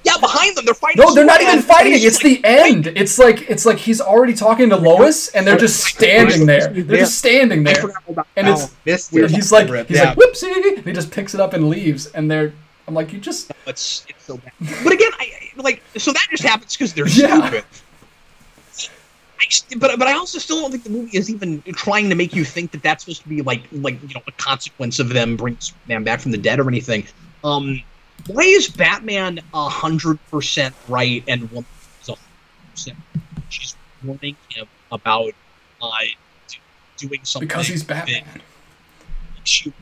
yeah, behind them they're fighting. no, they're not even fighting. It's like, the end. It's like it's like he's already talking to Lois, and they're just standing there. They're just standing there, and it's Missed weird. He's like he's like whoopsie. And he just picks it up and leaves, and they're. I'm like, you just it's, it's so bad. But again, I I- like so that just happens because they're Yeah. stupid. I, but but I also still don't think the movie is even trying to make you think that that's supposed to be like like you know a consequence of them bringing Superman back from the dead or anything. Um, why is Batman a hundred percent right and one is a hundred percent? She's warning him about uh do- doing something because he's Batman. makes you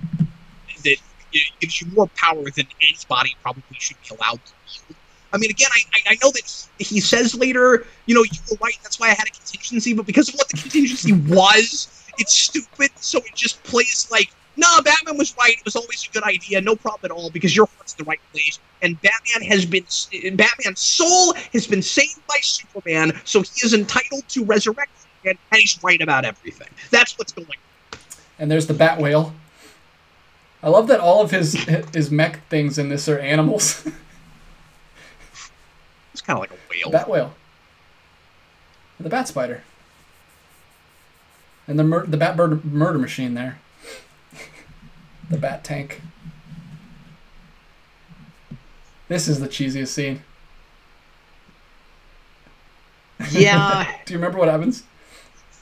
that it gives you more power than anybody probably should be allowed to wield. I mean, again, I, I I know that he, he says later, you know, you were right. That's why I had a contingency, but because of what the contingency was, it's stupid. So it just plays like, nah, Batman was right. It was always a good idea. No problem at all because your heart's the right place. And Batman has been, Batman's soul has been saved by Superman, so he is entitled to resurrection, and, and he's right about everything. That's what's going on. And there's the bat whale. I love that all of his his mech things in this are animals. It's kind of like a whale. bat whale. The bat spider. And the mur- the bat bird murder machine there. the bat tank. This is the cheesiest scene. Yeah, Do you remember what happens?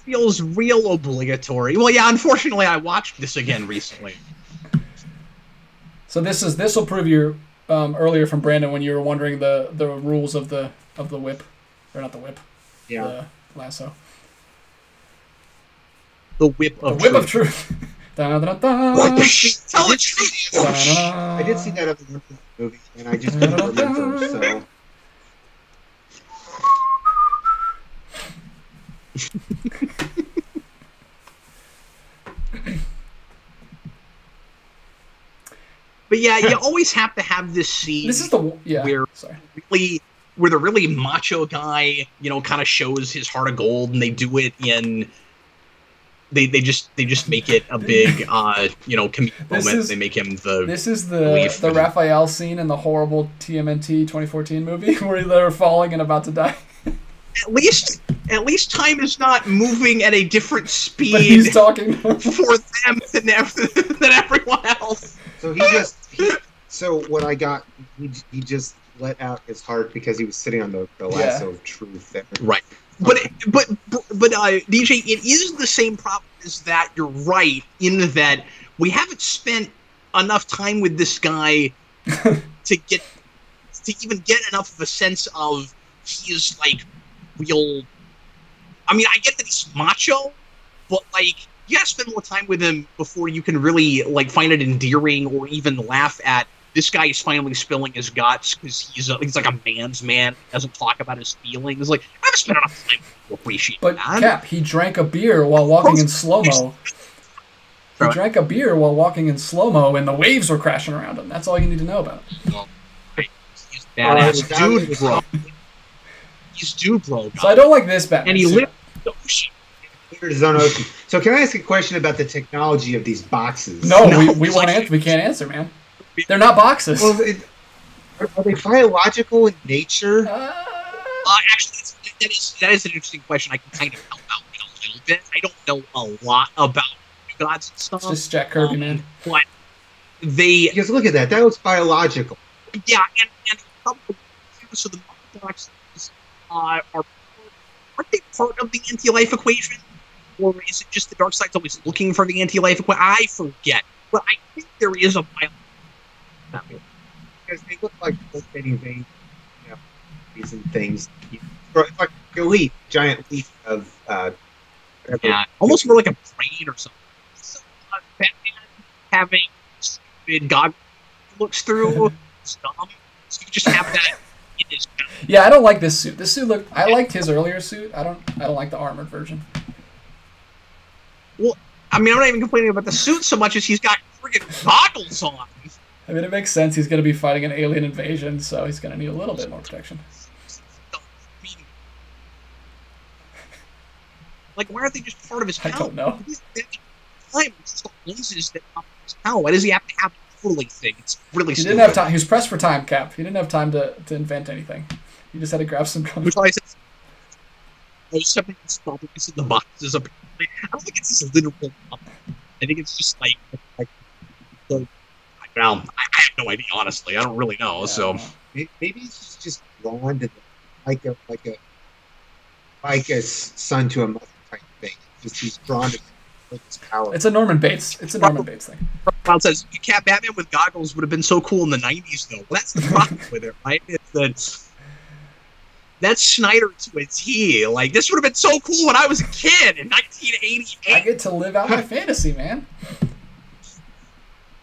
feels real obligatory. Well, yeah, unfortunately, I watched this again recently. So this is this will prove you um, earlier from Brandon when you were wondering the the rules of the of the whip, or not the whip, Yeah. the lasso, The whip the of whip truth. of truth. Dun-dun-dun-dun. What the shit? Tell the truth. I did see that other one movie, and I just couldn't remember. So But yeah, you always have to have this scene This is the yeah. Where- Sorry. really where the really macho guy, you know, kind of shows his heart of gold, and they do it in. They, they just they just make it a big uh you know comedic This moment. is- they make him the This is the Belief. the Raphael scene in the horrible TMNT 2014 movie where they're falling and about to die. at least at least time is not moving at a different speed. But speed he's talking. for them than, ev- than everyone else. so he just he, so what I got he, he just let out his heart because he was sitting on the, the lasso of truth there. Right. But but but uh, DJ, it is the same problem as that. You're right in that we haven't spent enough time with this guy to get to even get enough of a sense of he is like real. I mean, I get that he's macho, but like you gotta spend more time with him before you can really like find it endearing or even laugh at. This guy is finally spilling his guts because he's a, he's like a man's man. Doesn't talk about his feelings. Like I haven't spent enough time to appreciate But that. Cap, he drank a beer while walking in slow mo. He drank a beer while walking in slow mo, and the waves were crashing around him. That's all you need to know about. He's badass dude, bro. He's dude, bro. So I don't like this Batman. and he suit. lived the ocean. Cleared his own ocean. So can I ask a question about the technology of these boxes? No, No, we, we it's won't answer. We can't answer, man. They're not boxes. Well, it, are, are they biological in nature? Uh, Uh, actually, it's, that is that is an interesting question. I can kind of help out with a little bit. I don't know a lot about gods and stuff, it's just Jack Kirby, man. but they Because look at that. That was biological. yeah, and and probably so the mother boxes uh, are aren't they part of the anti-life equation, or is it just the Darkseid's always looking for the anti-life equation? I forget, but I think there is a bio. Because they look like rotating veins, you know, these and things. It's like a leaf, giant leaf of uh. Yeah, almost more like a brain or something. So, uh, Batman having stupid goggles he looks through is dumb. So you just have that Yeah, I don't like this suit. This suit look. I liked his earlier suit. I don't. I don't like the armored version. I mean, I'm not even complaining about the suit so much as he's got friggin' goggles on. I mean, it makes sense. He's going to be fighting an alien invasion, so he's going to need a little bit more protection. Like, why aren't they just part of his I cowl? don't know. Time, it's the lenses that pop his cowl. Why does he have to have a totally thing? It's really He stupid. didn't have time. He was pressed for time, Cap. He didn't have time to, to invent anything. He just had to grab some. Which I said, there's something that's stopping us in the boxes. Apparently, I don't think it's this literal. I think it's just like, like the. Well, I I have no idea. Honestly, I don't really know. So Maybe he's just drawn to the, like a like a like a s- son to a mother type thing. Just he's drawn to like his power. It's a Norman Bates. It's a Norman Bates thing. Wild says Cat Batman with goggles would have been so cool in the '90s, though. Well, that's the problem with it, right? It's that that's Snyder to a T. Like this would have been so cool when I was a kid in 1988. I get to live out my fantasy, man.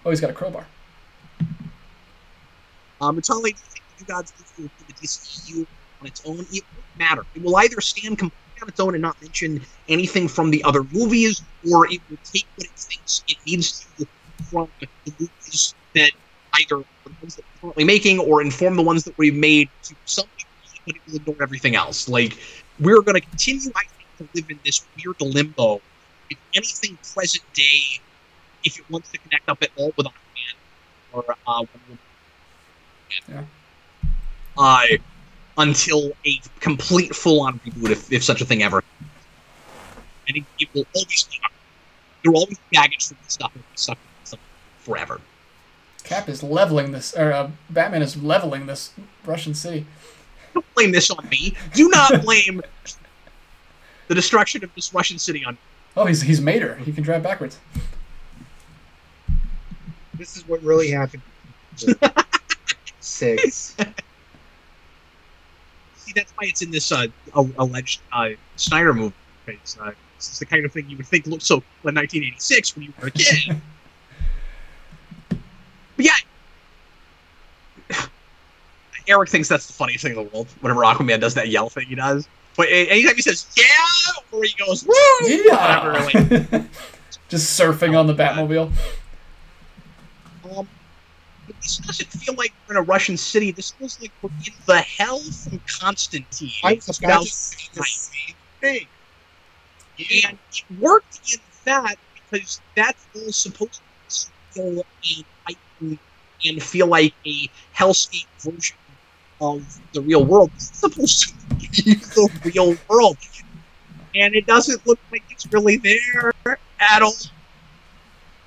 Oh, he's got a crowbar. Um, it's only you guys for the DCU on its own. It won't matter. It will either stand completely on its own and not mention anything from the other movies, or it will take what it thinks it needs to from the movies that either the ones that we're currently making or inform the ones that we've made to some but it will ignore everything else. Like we're going to continue, I think, to live in this weird limbo. If anything, present day, if it wants to connect up at all with Aquaman or uh, Wonder Woman Yeah. uh, until a complete full-on reboot, if, if such a thing ever. I think it will always be. There will always be baggage from this stuff and stuff forever. Cap is leveling this, or uh, Batman is leveling this Russian city. Don't blame this on me. Do not blame the destruction of this Russian city on. Oh, he's he's Mater. He can drive backwards. This is what really happened. Six. See, that's why it's in this uh, alleged uh, Snyder movie. Because, uh, this is the kind of thing you would think looked so cool in 1986 when you were a kid. but yeah, Eric thinks that's the funniest thing in the world. Whenever Aquaman does that yell thing, he does. But anytime he says "yeah," or he goes "woo," Yeah. whatever, like, Just surfing on the Batmobile. Um, this doesn't feel like we're in a Russian city. This feels like we're in the hell from Constantine. I in was about to 2009. say the same thing. And it worked in that because that's all supposed to feel and and feel like a hellscape version of the real world. This is supposed to be the real world. And it doesn't look like it's really there at all.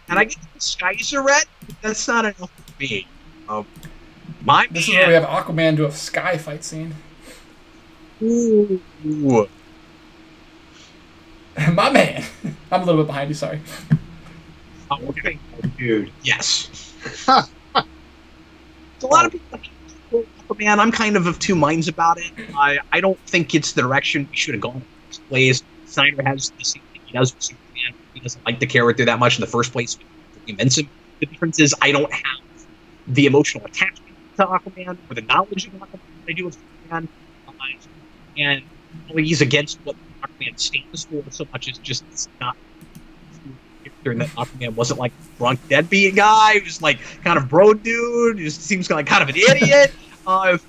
And I get the skies are red, but that's not enough for me. Um, my This is where we have Aquaman do a sky fight scene. Ooh. My man. I'm a little bit behind you. Sorry. Oh, okay. Dude. Yes. a lot of people hate Aquaman. I'm kind of of two minds about it. I, I don't think it's the direction we should have gone place. Snyder has the same thing he does with Superman. He doesn't like the character that much in the first place. He him. The difference is I don't have the emotional attachment to Aquaman or the knowledge of Aquaman I do with Superman. Uh, and he's against what Aquaman stands for so much as just it's not character that Aquaman wasn't like drunk deadbeat guy who's like kind of bro dude, who just seems like kind of an idiot. But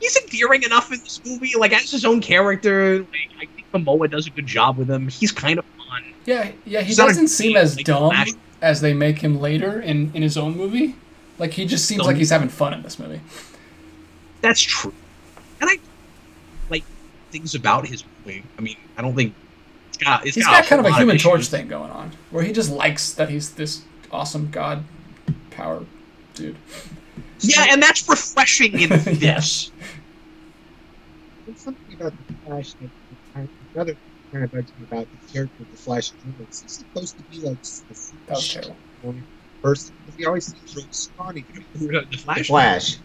he's endearing enough in this movie, like as his own character. Like I think Momoa does a good job with him. He's kind of fun. Yeah, yeah. He He's doesn't seem as like, dumb Flash. as they make him later in in his own movie. Like he just seems Dumb. like he's having fun in this movie. That's true. And I like things about his movie. I mean, I don't think it's got. It's He's got, got kind of a Human issues. Torch thing going on, where he just likes that he's this awesome god power dude. Yeah, and that's refreshing in this. There's something about the Flash that that another kind of bugs me about the character of the Flash. He's supposed to be like the That was terrible. person. He always seems really scrawny. The The Flash. Flash.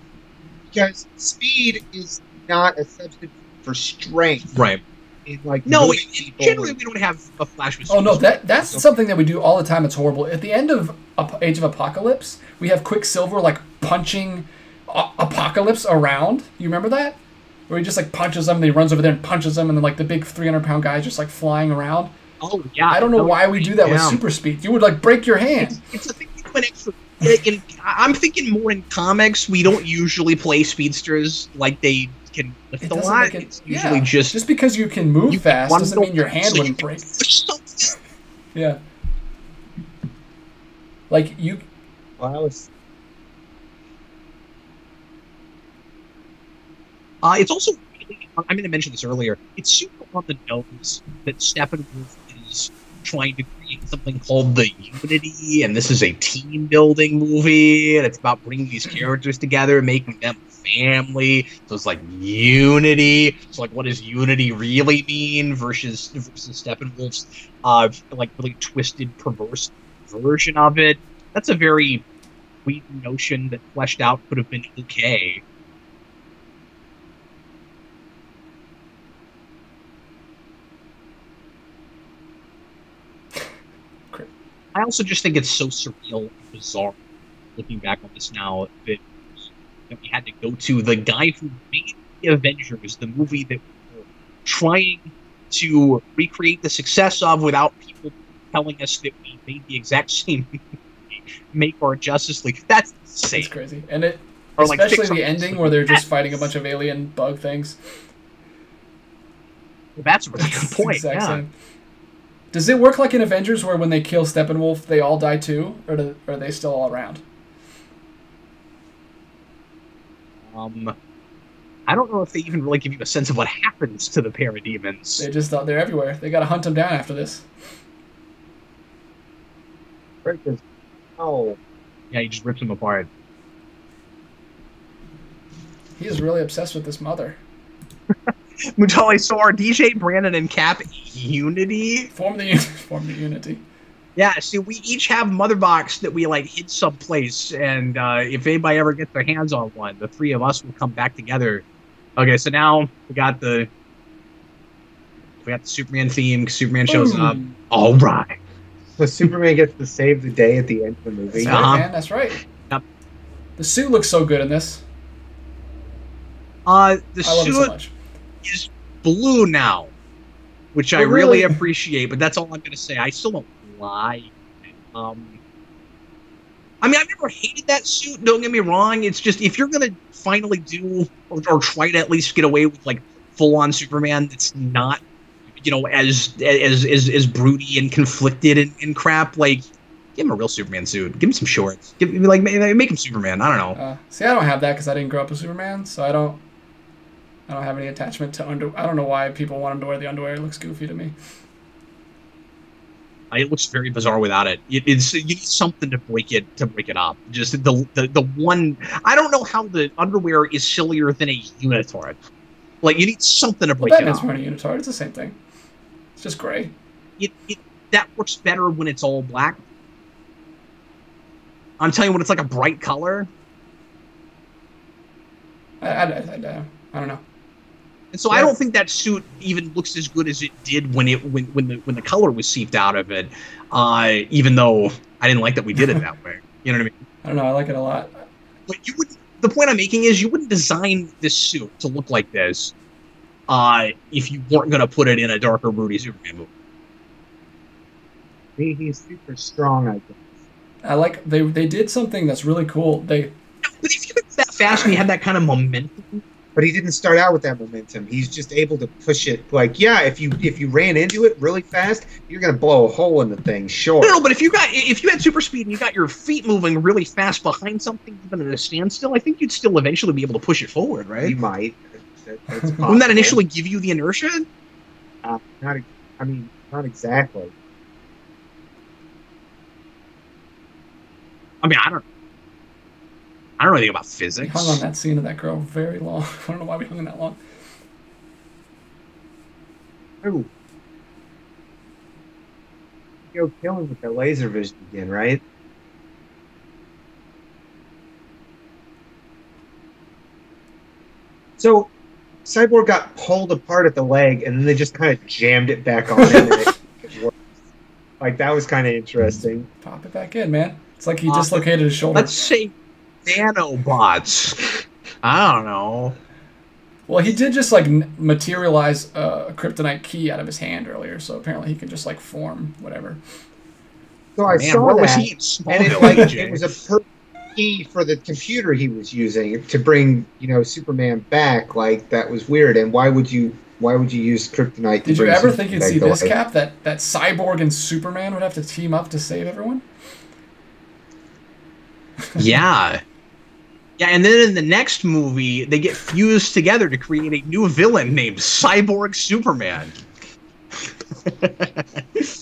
Because speed is not a substitute for strength Right. In like No, moving it- people generally we don't have a Flash with Oh no, that that's something that we do all the time. It's horrible. At the end of Age of Apocalypse, we have Quicksilver like punching A- Apocalypse around. You remember that? Where he just like punches them, and he runs over there and punches them, and then like the big three hundred pound guy is just like flying around. Oh yeah. I don't know why we do that with super speed. You would like break your hand. It's a thing we do an extra. In, I'm thinking more in comics. We don't usually play speedsters like they can lift It a doesn't lot. make it. It's usually yeah. just just because you can move you fast doesn't mean your hand so wouldn't can break. Yeah. Like you, Well, I was Uh, it's also really, I'm going to mention this earlier. It's super on the nose that Steppenwolf is trying to create something called the Unity, and this is a team building movie, and it's about bringing these characters together, and making them family. So it's like Unity. So like, what does Unity really mean versus versus Steppenwolf's uh like really twisted, perverse version of it? That's a very weird notion that fleshed out could have been okay. I also just think it's so surreal and bizarre looking back on this now that, that we had to go to the guy who made the Avengers, the movie that we were trying to recreate the success of without people telling us that we made the exact same movie, make our Justice League. That's insane. it's crazy, and it Or, especially fix the ending where they're just fighting a bunch of alien bug things. That's a really That's good point. Yeah. same. Does it work like in Avengers where when they kill Steppenwolf, they all die too, or, do, or are they still all around? Um, I don't know if they even really give you a sense of what happens to the parademons. They just thought they're everywhere. They gotta hunt them down after this. Oh, Yeah, he just rips them apart. He is really obsessed with this mother. Mutali, so are DJ, Brandon, and Cap Unity? Form the form the unity. Yeah, see, we each have mother box that we like hid someplace, and uh, if anybody ever gets their hands on one, the three of us will come back together. Okay, so now we got the we got the Superman theme. Superman shows up. All right. so Superman gets to save the day at the end of the movie. That's Uh-huh. man. That's right. Yep. The suit looks so good in this. Uh, the I love suit so much. is blue now, which I Oh, really really? appreciate. But that's all I'm gonna say. I still don't like it. Um, I mean, I've never hated that suit. Don't get me wrong. It's just if you're gonna finally do or, or try to at least get away with like full on Superman, that's not you know as as as as broody and conflicted and, and crap. Like, give him a real Superman suit. Give him some shorts. Give like make, make him Superman. I don't know. Uh, see, I don't have that because I didn't grow up with Superman, so I don't. I don't have any attachment to under. I don't know why people want him to wear the underwear. It looks goofy to me. It looks very bizarre without it. it. It's you need something to break it to break it up. Just the, the the one. I don't know how the underwear is sillier than a unitard. Like you need something to Well, break it Batman's up. wearing a unitard. It's the same thing. It's just gray. It, it, that works better when it's all black. I'm telling you, when it's like a bright color. I, I, I, I, I don't know. And so I don't think that suit even looks as good as it did when it when when the when the color was seeped out of it. Uh, even though I didn't like that we did it that way. You know what I mean? I don't know. I like it a lot. But you wouldn't. The point I'm making is you wouldn't design this suit to look like this, uh, if you weren't going to put it in a darker, broody Superman movie. He, he's super strong, I guess. I like they they did something that's really cool. They But if you were that fast and you had that kind of momentum, But he didn't start out with that momentum. He's just able to push it. Like, yeah, if you if you ran into it really fast, you're gonna blow a hole in the thing. Sure. no, no. But if you got if you had super speed and you got your feet moving really fast behind something, even at a standstill, I think you'd still eventually be able to push it forward, right? You might. That- Wouldn't that initially give you the inertia? Uh, not. I mean, not exactly. I mean, I don't. I don't know anything about physics. we physics. hung on that scene of that girl very long. I don't know why we hung on that long. Ooh. Go kill him with that laser vision again, right? So, Cyborg got pulled apart at the leg, and then they just kind of jammed it back on. and it, it. Like that was kind of interesting. Pop it back in, man. It's like he dislocated his shoulder. Let's say nanobots. I don't know. Well, he did just like materialize uh, a kryptonite key out of his hand earlier, so apparently he can just like form whatever. So I Man, saw where that, was he in and it, Smallville, like, it was a perfect key for the computer he was using to bring, you know, Superman back. Like that was weird. And why would you? Why would you use kryptonite? to Did you ever Superman think you'd see this life? cap that that Cyborg and Superman would have to team up to save everyone? Yeah. Yeah, and then in the next movie, they get fused together to create a new villain named Cyborg Superman.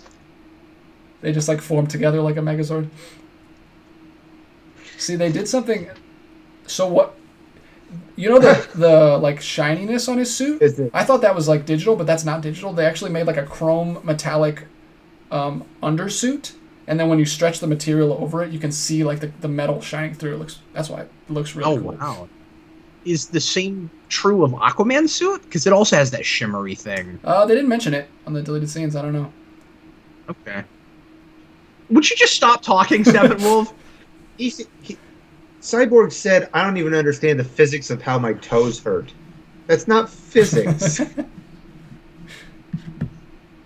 They just like form together like a Megazord. See, they did something. So what? You know the the like shininess on his suit. Is? I thought that was like digital, but that's not digital. They actually made like a chrome metallic um, undersuit, and then when you stretch the material over it, you can see like the, the metal shining through. It looks that's why it looks really Oh cool. wow. Is the same true of Aquaman's suit? Because it also has that shimmery thing. Uh, they didn't mention it on the deleted scenes. I don't know. Okay. Would you just stop talking, Steppenwolf? He, he, Cyborg said, "I don't even understand the physics of how my toes hurt." That's not physics.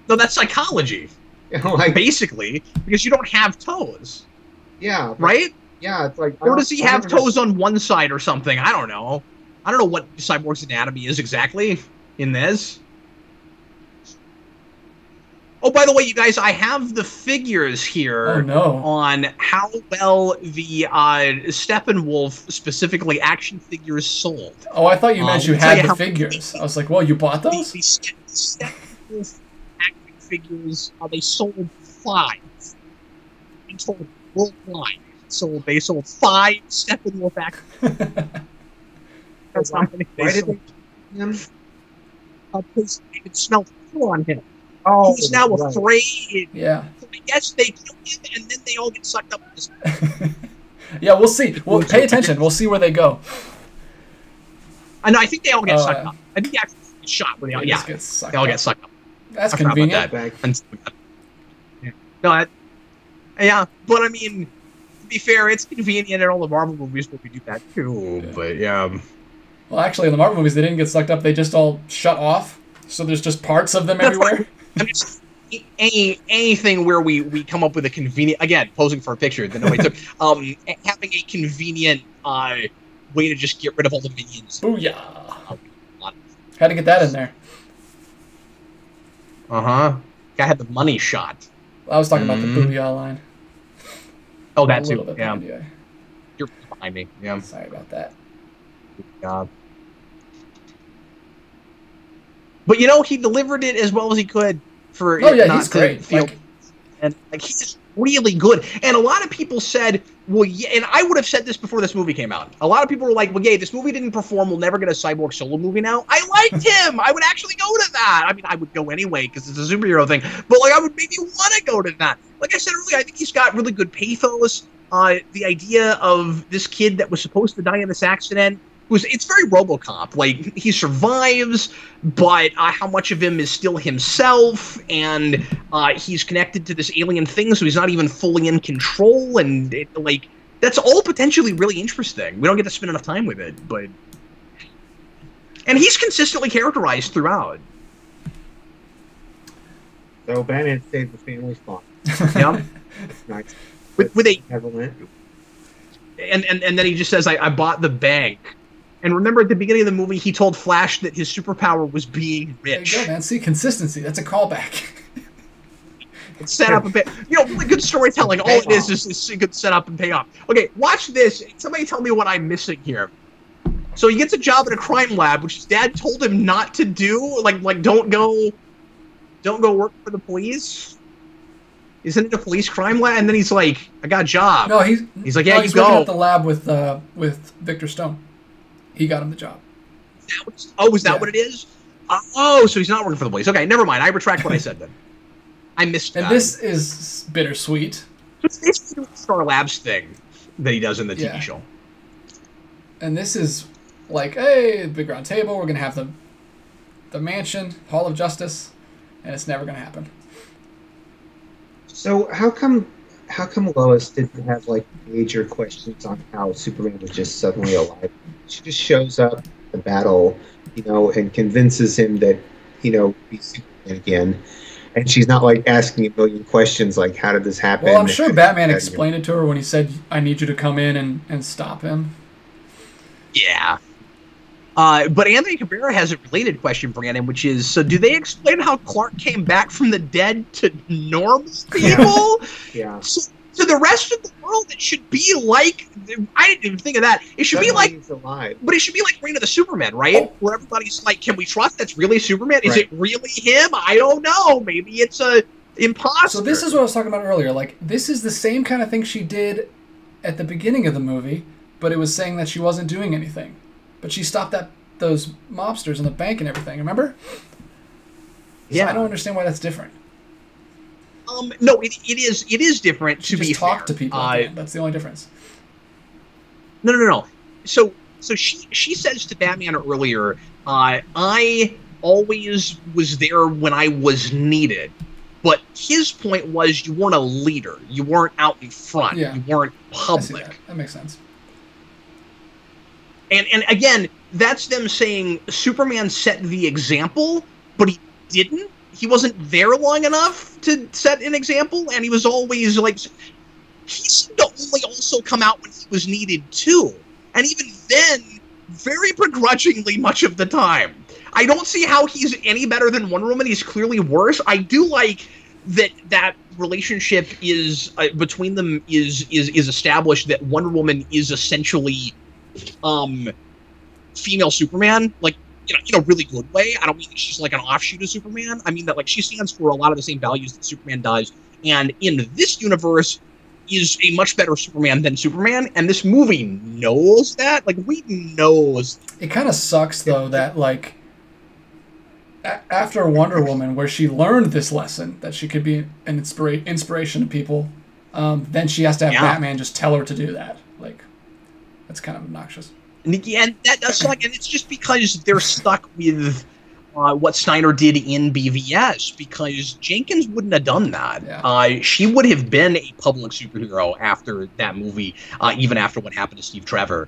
no, that's psychology, like, basically, because you don't have toes, yeah, right? Yeah, it's like. Or does he have toes on one side or something? I don't know. I don't know what Cyborg's anatomy is exactly in this. Oh, by the way, you guys, I have the figures here. Oh no. on how well the uh, Steppenwolf specifically action figures sold. Oh, I thought you meant Um, you had you the how- figures. I was like, well, you bought The, those? the Ste- Steppenwolf action figures, uh, they sold five in total worldwide. So they sold five Steppenwolf action. That's how many Why did sold. they? Him? Uh, because they could smell fear on him. Oh, He's now right. afraid. yeah. So I guess they kill him, and then they all get sucked up. yeah, we'll see. Well, pay attention. We'll see where they go. I know. I think they all get Oh, sucked up. I think they actually get shot when they all, yeah, get sucked they all up. get sucked up. That's I forgot about convenient. Back. And yeah. no, I, yeah, but I mean, to be fair, it's convenient in all the Marvel movies where we do that too. Yeah. But yeah, Well, actually, in the Marvel movies, they didn't get sucked up. They just all shut off. So there's just parts of them That's everywhere. I mean, any anything where we we come up with a convenient again posing for a picture that nobody took. Um, having a convenient uh way to just get rid of all the minions. Booyah. Had to get that in there. Uh huh. Guy had the money shot. I was talking about the Mhm. booyah line. Oh, that too. bit Yeah, behind you're behind me. Yeah. Sorry about that. God. But you know, he delivered it as well as he could for Oh yeah, not he's to great. feel Like, and like he's really good. And a lot of people said, well, yeah, and I would have said this before this movie came out. A lot of people were like, well, yeah, this movie didn't perform. We'll never get a cyborg solo movie now. I liked him. I would actually go to that. I mean, I would go anyway because it's a superhero thing. But like, I would maybe want to go to that. Like I said earlier, I think he's got really good pathos. Uh, the idea of this kid that was supposed to die in this accident was it's very RoboCop. Like he survives, but uh, how much of him is still himself, and uh, he's connected to this alien thing, so he's not even fully in control, and it, like that's all potentially really interesting. We don't get to spend enough time with it, but and he's consistently characterized throughout. So Batman saved the family farm. Yeah, Nice. with, with a and, and and then he just says, I, "I bought the bank." And remember, at the beginning of the movie, he told Flash that his superpower was being rich. there you go, man. See consistency. That's a callback. set up a bit. You know, really good storytelling. All it is is, is a good setup and payoff. Okay, watch this. Somebody tell me what I'm missing here. So he gets a job at a crime lab, which his dad told him not to do. Like, like don't go, don't go work for the police. Isn't it a police crime lab? And then he's like, I got a job. no, he's He's like, yeah, no, you he's working go. at the lab with uh, with Victor Stone. He got him the job. That what- oh, is that Yeah. what it is? Oh, so he's not working for the police. Okay, never mind. I retract what I said then. I missed And that. this is bittersweet. it's basically the Star Labs thing that he does in the TV Yeah. show. And this is like, hey, big round table. We're gonna have the the mansion, Hall of Justice, and it's never gonna happen. So how come how come Lois didn't have like major questions on how Superman was just suddenly alive? She just shows up, the battle, you know, and convinces him that, you know, he's Superman again. And she's not like asking a million questions like, how did this happen? Well, I'm sure Batman explained it to her when he said, "I need you to come in and, and stop him." Yeah. Uh, but Anthony Cabrera has a related question, Brandon, which is: So, do they explain how Clark came back from the dead to normal people? Yeah. so, to the rest of the world, it should be like I didn't even think of that. It should be like, alive. but it should be like Reign of the Superman, right? Oh. Where everybody's like, "Can we trust that's really Superman? Is Right. it really him? I don't know. Maybe it's a imposter." So this is what I was talking about earlier. Like this is the same kind of thing she did at the beginning of the movie, but it was saying that she wasn't doing anything. But she stopped that those mobsters in the bank and everything. Remember? So Yeah. I don't understand why that's different. um, no, it, it is it is different She to be just talked fair. to people. Uh, at the end. That's the only difference. No, no, no, no. So, so she she says to Batman earlier, uh, "I always was there when I was needed." But his point was, you weren't a leader. You weren't out in front. Yeah. You weren't public. that. That makes sense. And and again, that's them saying Superman set the example, but he didn't. He wasn't there long enough to set an example, and he was always like he seemed to only also come out when he was needed too. And even then, very begrudgingly much of the time. I don't see how he's any better than Wonder Woman. He's clearly worse. I do like that that relationship is uh, between them is is is established that Wonder Woman is essentially um female Superman, like you know, in a really good way. I don't mean that she's like an offshoot of Superman. I mean that like she stands for a lot of the same values that Superman does. And in this universe, is a much better Superman than Superman, and this movie knows that. Like Whedon knows. It kind of sucks though that like a- after Wonder Woman, where she learned this lesson that she could be an inspira- inspiration to people, um, then she has to have Yeah. Batman just tell her to do that. That's kind of obnoxious. And, and that does suck, and it's just because they're stuck with uh, what Snyder did in BVS, because Jenkins wouldn't have done that. Yeah. Uh, she would have been a public superhero after that movie, uh, even after what happened to Steve Trevor.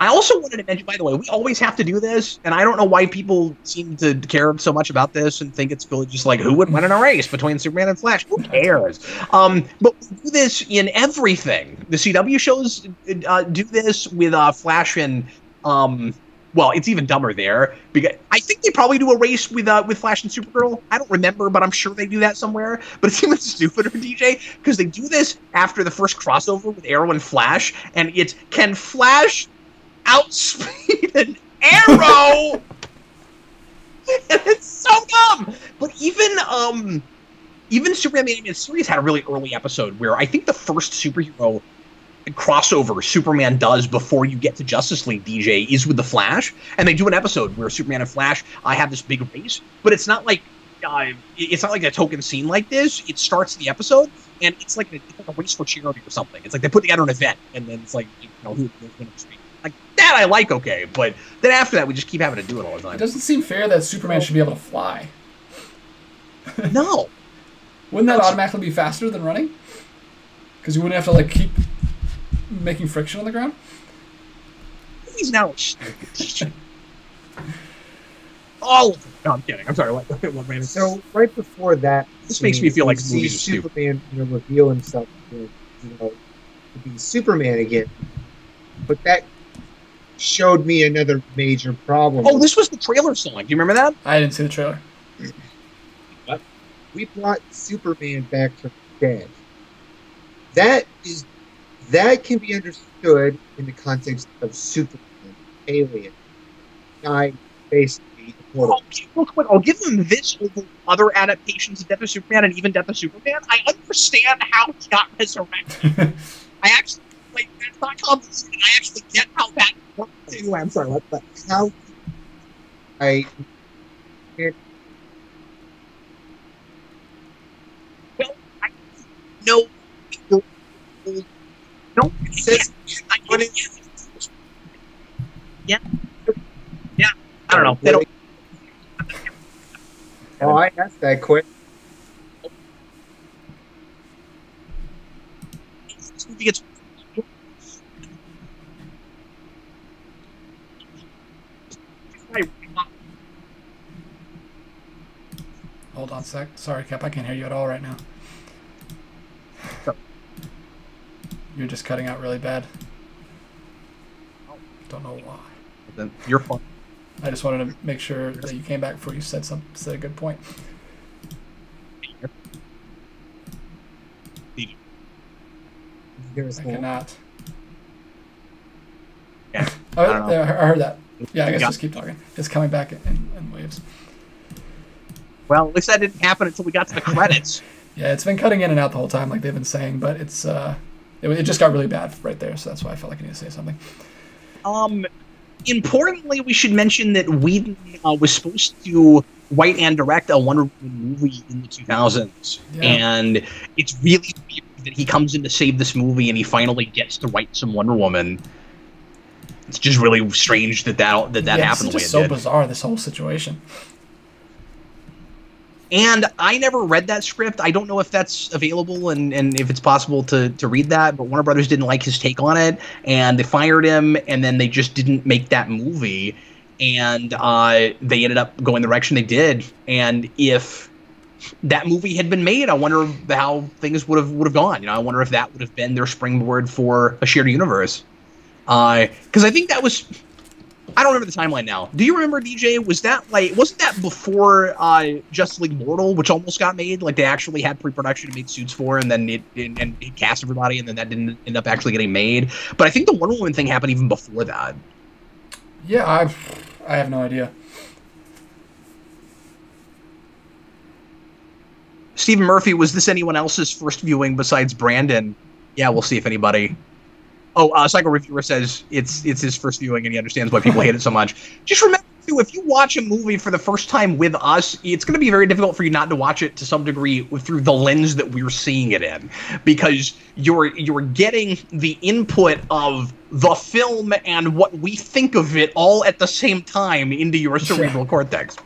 I also wanted to mention, by the way, we always have to do this, and I don't know why people seem to care so much about this and think it's really just like who would win in a race between Superman and Flash. Who cares? Um, but we do this in everything. The CW shows uh, do this with uh, Flash and um, well, it's even dumber there because I think they probably do a race with uh, with Flash and Supergirl. I don't remember, but I'm sure they do that somewhere. But it's even stupider, DJ, because they do this after the first crossover with Arrow and Flash, and it's can Flash outspeed an arrow? it's so dumb. But even um, even Superman the Animated Series had a really early episode where I think the first superhero crossover Superman does before you get to Justice League DJ is with the Flash, and they do an episode where Superman and Flash I have this big race, but it's not like uh, it's not like a token scene like this. It starts the episode, and it's like a, it's like a race for charity or something. It's like they put together an event, and then it's like you know who who's going to speak. Like that, I like okay, but then after that, we just keep having to do it all the time. It doesn't seem fair that Superman should be able to fly. No, Wouldn't that automatically be faster than running? Because you wouldn't have to like keep making friction on the ground. he's now stupid. All of them. No, I'm kidding. I'm sorry. What? What Brandon? So right before that, This makes me feel like see movies are stupid. Superman you know, reveal himself to, you know, to be Superman again. But that showed me another major problem. Oh, this was the trailer song. Do you remember that? I didn't see the trailer. we brought Superman back from the dead. That is that can be understood in the context of Superman, alien, guy basically immortal. I'll, oh, real quick, I'll give them this over other adaptations of Death of Superman and even Death of Superman. I understand how he got resurrected. I actually, like, that's not convoluted. I actually get how that works. Anyway, I'm sorry. What? But how I it, well, I No. No. Says- I yeah. Yeah. I don't know. They don't. Oh, I asked that question. This on gets sec. Sorry, Cap. I can't hear you at all right now. You're just cutting out really bad. Don't know why. Then you're fine. I just wanted to make sure that you came back before you said some said a good point. You hear us I cannot. Yeah, Oh, I yeah, I heard that. Yeah, I guess Yeah. just keep talking. It's coming back in, in waves. Well, at least that didn't happen until we got to the credits. Yeah, it's been cutting in and out the whole time, like they've been saying, but it's uh, it, it just got really bad right there, so that's why I felt like I need to say something. Um, importantly, we should mention that Whedon uh, was supposed to write and direct a Wonder Woman movie in the 2000s, Yeah. and it's really weird that he comes in to save this movie and he finally gets to write some Wonder Woman. It's just really strange that that that, that yeah, happened It's the way just so did. bizarre this whole situation. And I never read that script. I don't know if that's available and, and if it's possible to, to read that, but Warner Brothers didn't like his take on it, and they fired him, and then they just didn't make that movie. And uh, they ended up going the direction they did. And if that movie had been made, I wonder how things would have would have gone. You know, I wonder if that would have been their springboard for a shared universe. Because I think that was I don't remember the timeline now. Do you remember DJ? Was that like wasn't that before uh Justice League Mortal, which almost got made? Like they actually had pre-production and made suits for, and then it and, and it cast everybody, and then that didn't end up actually getting made. But I think the Wonder Woman thing happened even before that. Yeah, I I have no idea. Stephen Murphy, was this anyone else's first viewing besides Brandon? Yeah, we'll see if anybody. Oh, uh, Psycho Reviewer says it's it's his first viewing and he understands why people hate it so much. Just remember too, if you watch a movie for the first time with us, it's going to be very difficult for you not to watch it to some degree through the lens that we're seeing it in, because you're you're getting the input of the film and what we think of it all at the same time into your cerebral cortex.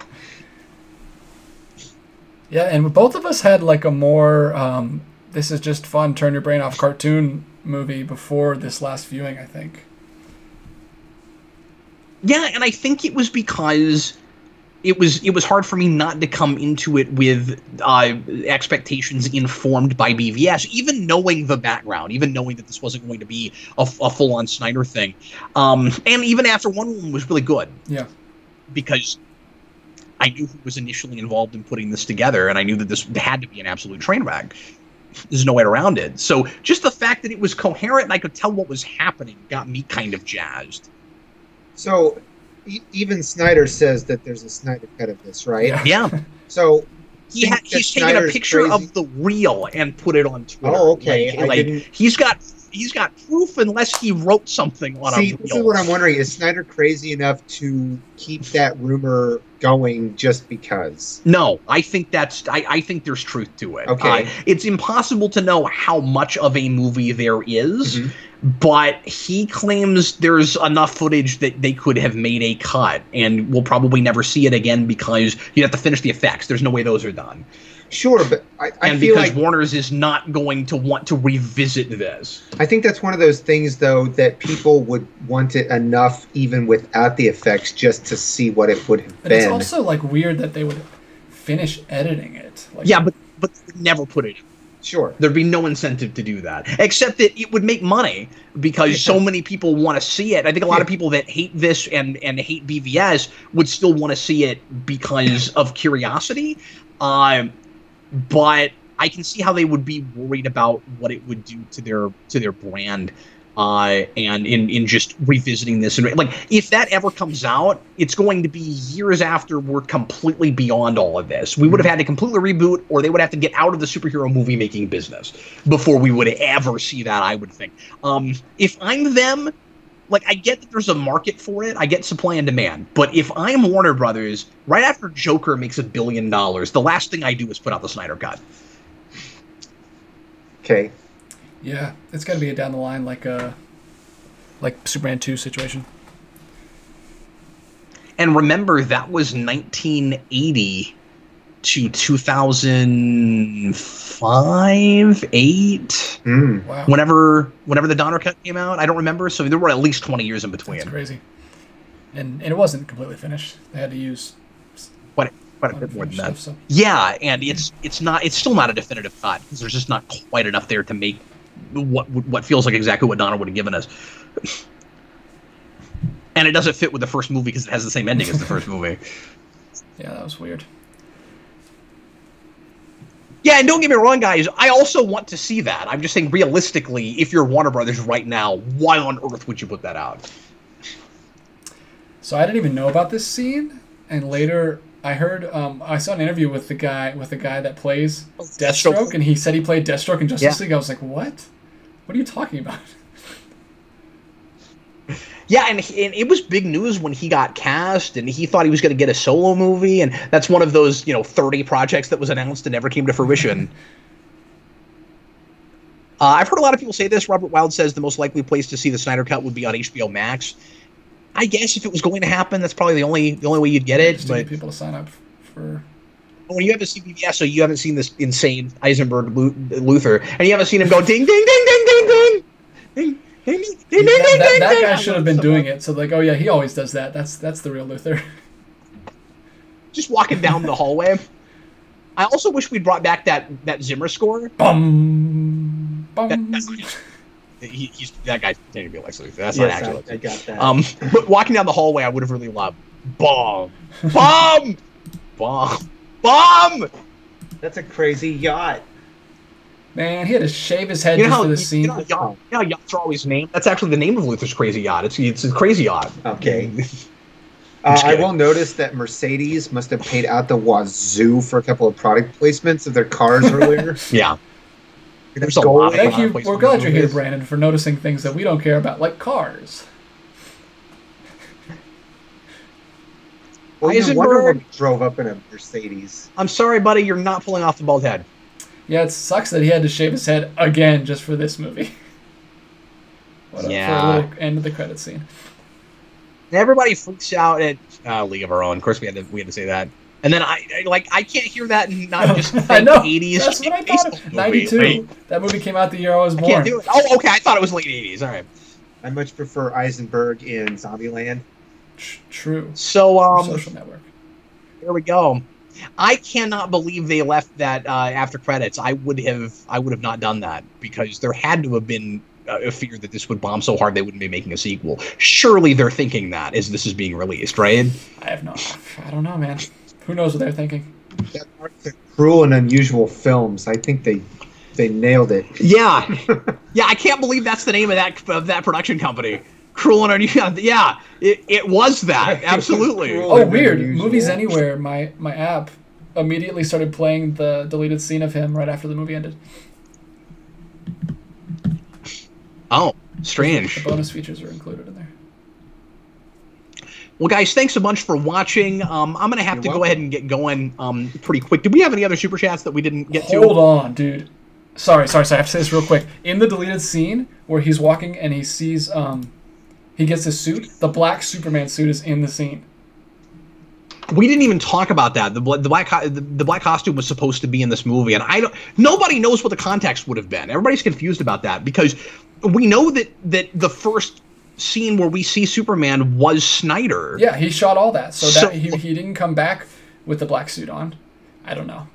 Yeah, and both of us had like a more um, this is just fun, turn your brain off cartoon movie before this last viewing, I think. Yeah, and I think it was because it was it was hard for me not to come into it with uh, expectations informed by BVS, even knowing the background, even knowing that this wasn't going to be a, a full on Snyder thing, um, and even after Wonder Woman was really good Yeah. because I knew who was initially involved in putting this together, and I knew that this had to be an absolute train wreck. There's no way around it. So just the fact that it was coherent and I could tell what was happening got me kind of jazzed. So e- even Snyder says that there's a Snyder cut of this, right? Yeah. Yeah. So he ha- think that he's taken a picture crazy. of the reel and put it on Twitter. Oh, okay. Like, like, he's got he's got proof unless he wrote something on see, a this is what I'm wondering: is Snyder crazy enough to keep that rumor going just because? No, I think that's I, I think there's truth to it. Okay. Uh, it's impossible to know how much of a movie there is, Mhm. but he claims there's enough footage that they could have made a cut, and we'll probably never see it again because you have to finish the effects. There's no way those are done. Sure, but I, I and feel because like Warner's is not going to want to revisit this. I think that's one of those things, though, that people would want it enough, even without the effects, just to see what it would have And it's been. also like weird that they would finish editing it. Like, Yeah, but but never put it. in. Sure. There'd be no incentive to do that, except that it would make money because so many people want to see it. I think a lot of people that hate this and and hate BVS would still want to see it because of curiosity. Um, but I can see how they would be worried about what it would do to their to their brand. Uh, and in, in just revisiting this and like if that ever comes out, it's going to be years after we're completely beyond all of this. We would have had to completely reboot, or they would have to get out of the superhero movie making business before we would ever see that. I would think. Um, if I'm them, like I get that there's a market for it. I get supply and demand. But if I'm Warner Brothers, right after Joker makes a billion dollars, the last thing I do is put out the Snyder Cut. Okay. yeah, it's got to be a down the line like a like Superman two situation. And remember, that was 1980 to 2005, eight. Mm. Wow, Whenever, whenever the Donner Cut came out, I don't remember. So there were at least 20 years in between. that's crazy. And and it wasn't completely finished. They had to use quite a bit more than that. Stuff, so. Yeah, and it's it's not it's still not a definitive cut because there's just not quite enough there to make what what feels like exactly what Donner would have given us. And it doesn't fit with the first movie because it has the same ending as the first movie. Yeah, that was weird. Yeah, and don't get me wrong, guys. I also want to see that. I'm just saying, realistically, if you're Warner Brothers right now, why on earth would you put that out? So I didn't even know about this scene, and later I heard um, I saw an interview with the guy with the guy that plays Deathstroke, and he said he played Deathstroke in Justice Yeah. League. I was like, what? What are you talking about? Yeah, and, he- and it was big news when he got cast, and he thought he was going to get a solo movie, and that's one of those you know 30 projects that was announced and never came to fruition. Uh, I've heard a lot of people say this. Robert Wild says the most likely place to see the Snyder Cut would be on HBO Max. I guess if it was going to happen, that's probably the only the only way you'd get it. But people to sign up for. when you haven't seen yeah, so you haven't seen this insane Eisenberg Luthor, and you haven't seen him go ding ding ding ding ding ding ding that, that, that guy should have been doing it. So like, oh yeah, he always does that. That's that's the real Luthor. Just walking down the hallway. I also wish we'd brought back that that Zimmer score. Bum bum. That- that's- He, he's that guy's pretending to be Lex Luthor. That's not yes, actually. I, I got that. Um, but walking down the hallway, I would have really loved bomb, bomb, bomb, bomb. That's a crazy yacht. Man, he had to shave his head You know just how for you, this scene. you know, yacht, you know how yachts are always named. That's actually the name of Luthor's crazy yacht. It's it's a crazy yacht. Okay. Uh, I will notice that Mercedes must have paid out the wazoo for a couple of product placements of their cars earlier. Yeah. There's a Gold- lot of Thank you. We're glad you're here. Brandon, for noticing things that we don't care about, like cars. Well, you wonder when Eisenberg. we drove up in a Mercedes. I'm sorry, buddy. You're not pulling off the bald head. Yeah, it sucks that he had to shave his head again just for this movie. What a- For Yeah. a little end of the credit scene. And everybody freaks out at uh, League of Our Own. Of course, we had to we had to say that. And then I, I like I can't hear that and not just think I know. 80s. That's what I baseball thought. movie. Ninety-two. Like, That movie came out the year I was I born. can't do it. Oh, okay. I thought it was late 80s. All right. I much prefer Eisenberg in Zombieland. True. So um, Social network. there we go. I cannot believe they left that uh, after credits. I would have I would have not done that because there had to have been uh, a fear that this would bomb so hard they wouldn't be making a sequel. Surely they're thinking that as this is being released, right? I have no. I don't know, man. Who knows what they're thinking? That marks cruel and unusual films. I think they they nailed it. Yeah, yeah. I can't believe that's the name of that of that production company. Cruel and unusual. Yeah, it, it was that absolutely. Oh, weird. unusual. Movies Anywhere. My my app immediately started playing the deleted scene of him right after the movie ended. Oh, strange. The strange. bonus features are included in there. Well, guys, thanks a bunch for watching. Um, I'm gonna have You're to go ahead and get going um, pretty quick. Did we have any other super chats that we didn't get to? Hold on, dude. Sorry, sorry, sorry. I have to say this real quick. In the deleted scene where he's walking and he sees, um, he gets his suit. The black Superman suit is in the scene. We didn't even talk about that. The the black the, the black costume was supposed to be in this movie, and I don't. Nobody knows what the context would have been. Everybody's confused about that because we know that that the first scene where we see Superman was Snyder. Yeah, he shot all that, so, So- that he, he didn't come back with the black suit on. I don't know.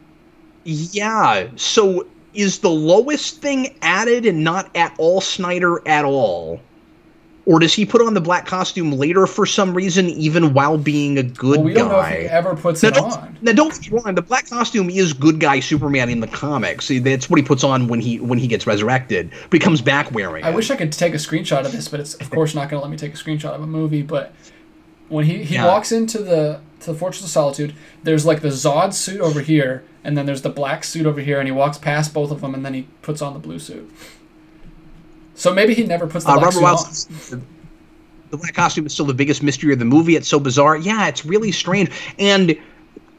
Yeah. So is the lowest thing added and not at all Snyder at all? Or does he put on the black costume later for some reason, even while being a good Well, we don't know if he guy? ever puts Now it on. now don't get me wrong. The black costume is good guy Superman in the comics. That's what he puts on when he when he gets resurrected. But he comes back wearing I it. wish I could take a screenshot of this, but it's of course not going to let me take a screenshot of a movie. But when he, he Yeah. walks into the to the Fortress of Solitude, there's like the Zod suit over here, and then there's the black suit over here, and he walks past both of them, and then he puts on the blue suit. So maybe he never puts the Uh, black Robert on. the black costume is still the biggest mystery of the movie. It's so bizarre. Yeah, it's really strange. And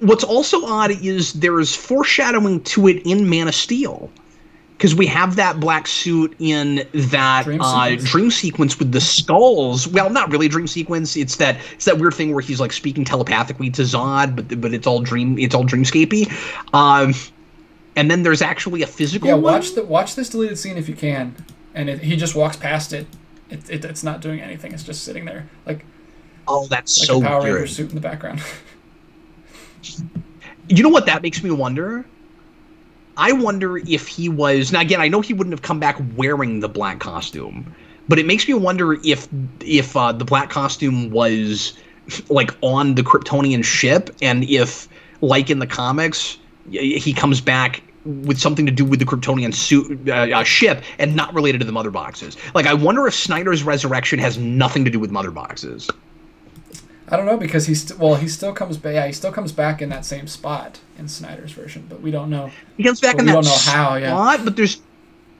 what's also odd is there's foreshadowing to it in Man of Steel. Because we have that black suit in that Dream uh, sequence. dream sequence with the skulls. Well, not really dream sequence. It's that it's that weird thing where he's like speaking telepathically to Zod, but but it's all dream it's all dreamscapey. Um, and then there's actually a physical. Yeah, one. watch the watch this deleted scene if you can, and it, he just walks past it. It, it. It's not doing anything. It's just sitting there, like Oh, that's like so a Power Ranger suit in the background. You know what that makes me wonder? I wonder if he was now again. I know he wouldn't have come back wearing the black costume, but it makes me wonder if if uh, the black costume was like on the Kryptonian ship, and if like in the comics, he comes back with something to do with the Kryptonian suit uh, uh, ship and not related to the mother boxes. Like I wonder if Snyder's resurrection has nothing to do with mother boxes. I don't know because he's st- well, he still comes back. Yeah, he still comes back in that same spot in Snyder's version, but we don't know. He comes back in we that don't know how, yeah. but there's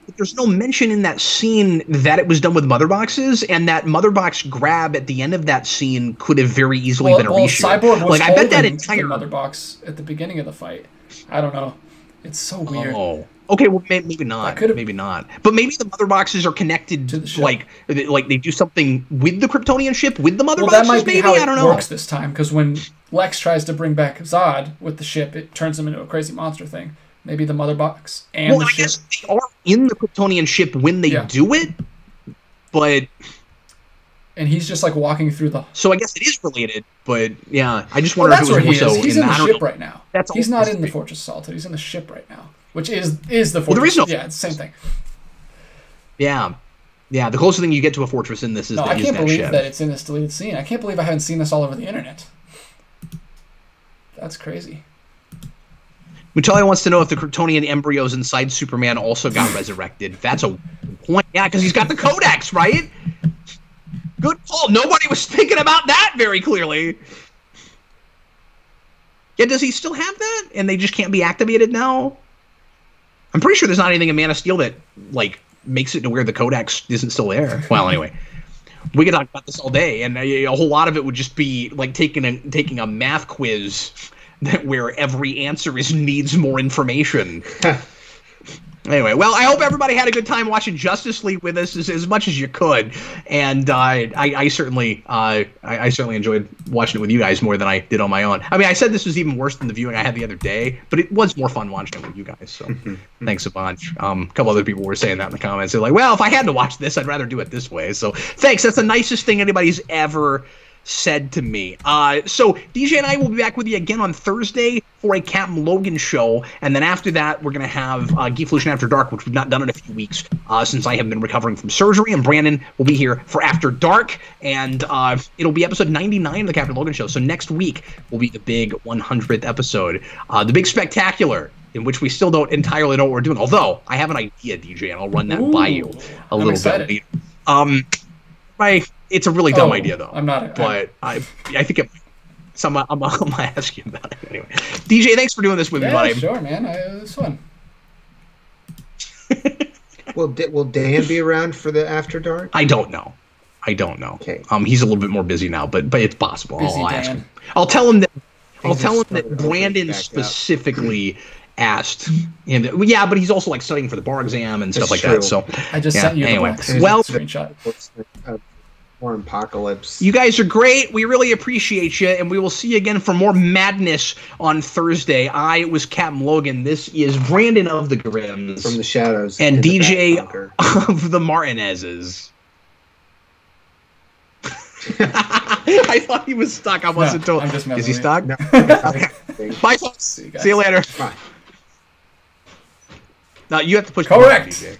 but there's no mention in that scene that it was done with mother boxes, and that mother box grab at the end of that scene could have very easily Well, been a well reshoot. Cyborg was like I bet that entire the mother box at the beginning of the fight. I don't know. It's so weird. Oh. Okay, well may- maybe not. Maybe not. But maybe the mother boxes are connected To the ship. like like they do something with the Kryptonian ship with the mother Well, that boxes. might be maybe how I it don't know. works this time because when Lex tries to bring back Zod with the ship, it turns him into a crazy monster thing. Maybe the mother box and well, the I ship. guess they are in the Kryptonian ship when they Yeah. do it, but And he's just like walking through the. so I guess it is related. But yeah, I just Well, wonder that's if where it was he is. so He's in in the ship know. right now. That's he's not in the. Fortress of Solitude. He's in the ship right now, which is is the Well, Fortress. is no- yeah, it's the same thing. Yeah, yeah. The closest thing you get to a fortress in this is No, the I can't believe ship. that it's in this deleted scene. I can't believe I haven't seen this all over the internet. That's crazy. Mutelli wants to know if the Kryptonian embryos inside Superman also got resurrected. That's a point. Yeah, because he's got the Codex, right? Good call. Nobody was thinking about that very clearly. Yeah, does he still have that? And they just can't be activated now? I'm pretty sure there's not anything in Man of Steel that like makes it to where the Codex isn't still there. Well, anyway, we could talk about this all day, and uh, a, a whole lot of it would just be like taking a taking a math quiz that where every answer is needs more information. Anyway, well, I hope everybody had a good time watching Justice League with us as, as much as you could, and uh, I, I certainly, uh, I, I certainly enjoyed watching it with you guys more than I did on my own. I mean, I said this was even worse than the viewing I had the other day, but it was more fun watching it with you guys. So, thanks a bunch. Um, a couple other people were saying that in the comments. They're like, "Well, if I had to watch this, I'd rather do it this way." So, thanks. That's the nicest thing anybody's ever said to me. Uh, so DJ and I will be back with you again on Thursday for a Captain Logan show, and then after that, we're gonna have uh, Geekvolution After Dark, which we've not done in a few weeks uh, since I have been recovering from surgery, and Brandon will be here for After Dark, and uh, it'll be episode 99 of the Captain Logan show. So next week will be the big 100th episode, uh, the big spectacular. In which we still don't entirely know what we're doing. Although I have an idea, DJ, and I'll run that by you Ooh, a I'm little excited. bit later. Um, my, it's a really dumb Oh, idea though I'm not. but I I think it. So I'm, I'm, I'm gonna ask you about it anyway. DJ, thanks for doing this with me, yeah, buddy. sure, man. I, it was fun. Will Da- Will Dan be around for the After Dark? I don't know. I don't know. Okay. Um, he's a little bit more busy now, but but it's possible. Busy I'll, I'll ask him. I'll tell him that. I'll tell him that Brandon back up. specifically asked him. That, well, yeah, but he's also like studying for the bar exam and stuff That's like that. So I just Yeah, sent you anyway. the box. Well- screenshot. What's the more apocalypse? You guys are great. We really appreciate you, and we will see you again for more madness on Thursday. I was Captain Logan. This is Brandon of the Grims from the shadows and in the DJ of the Martinezes. I thought he was stuck. I wasn't No, told. I'm just Is he stuck? No, Bye, folks. See you guys. See you later. Bye. No, you have to push. the Correct. button, DJ.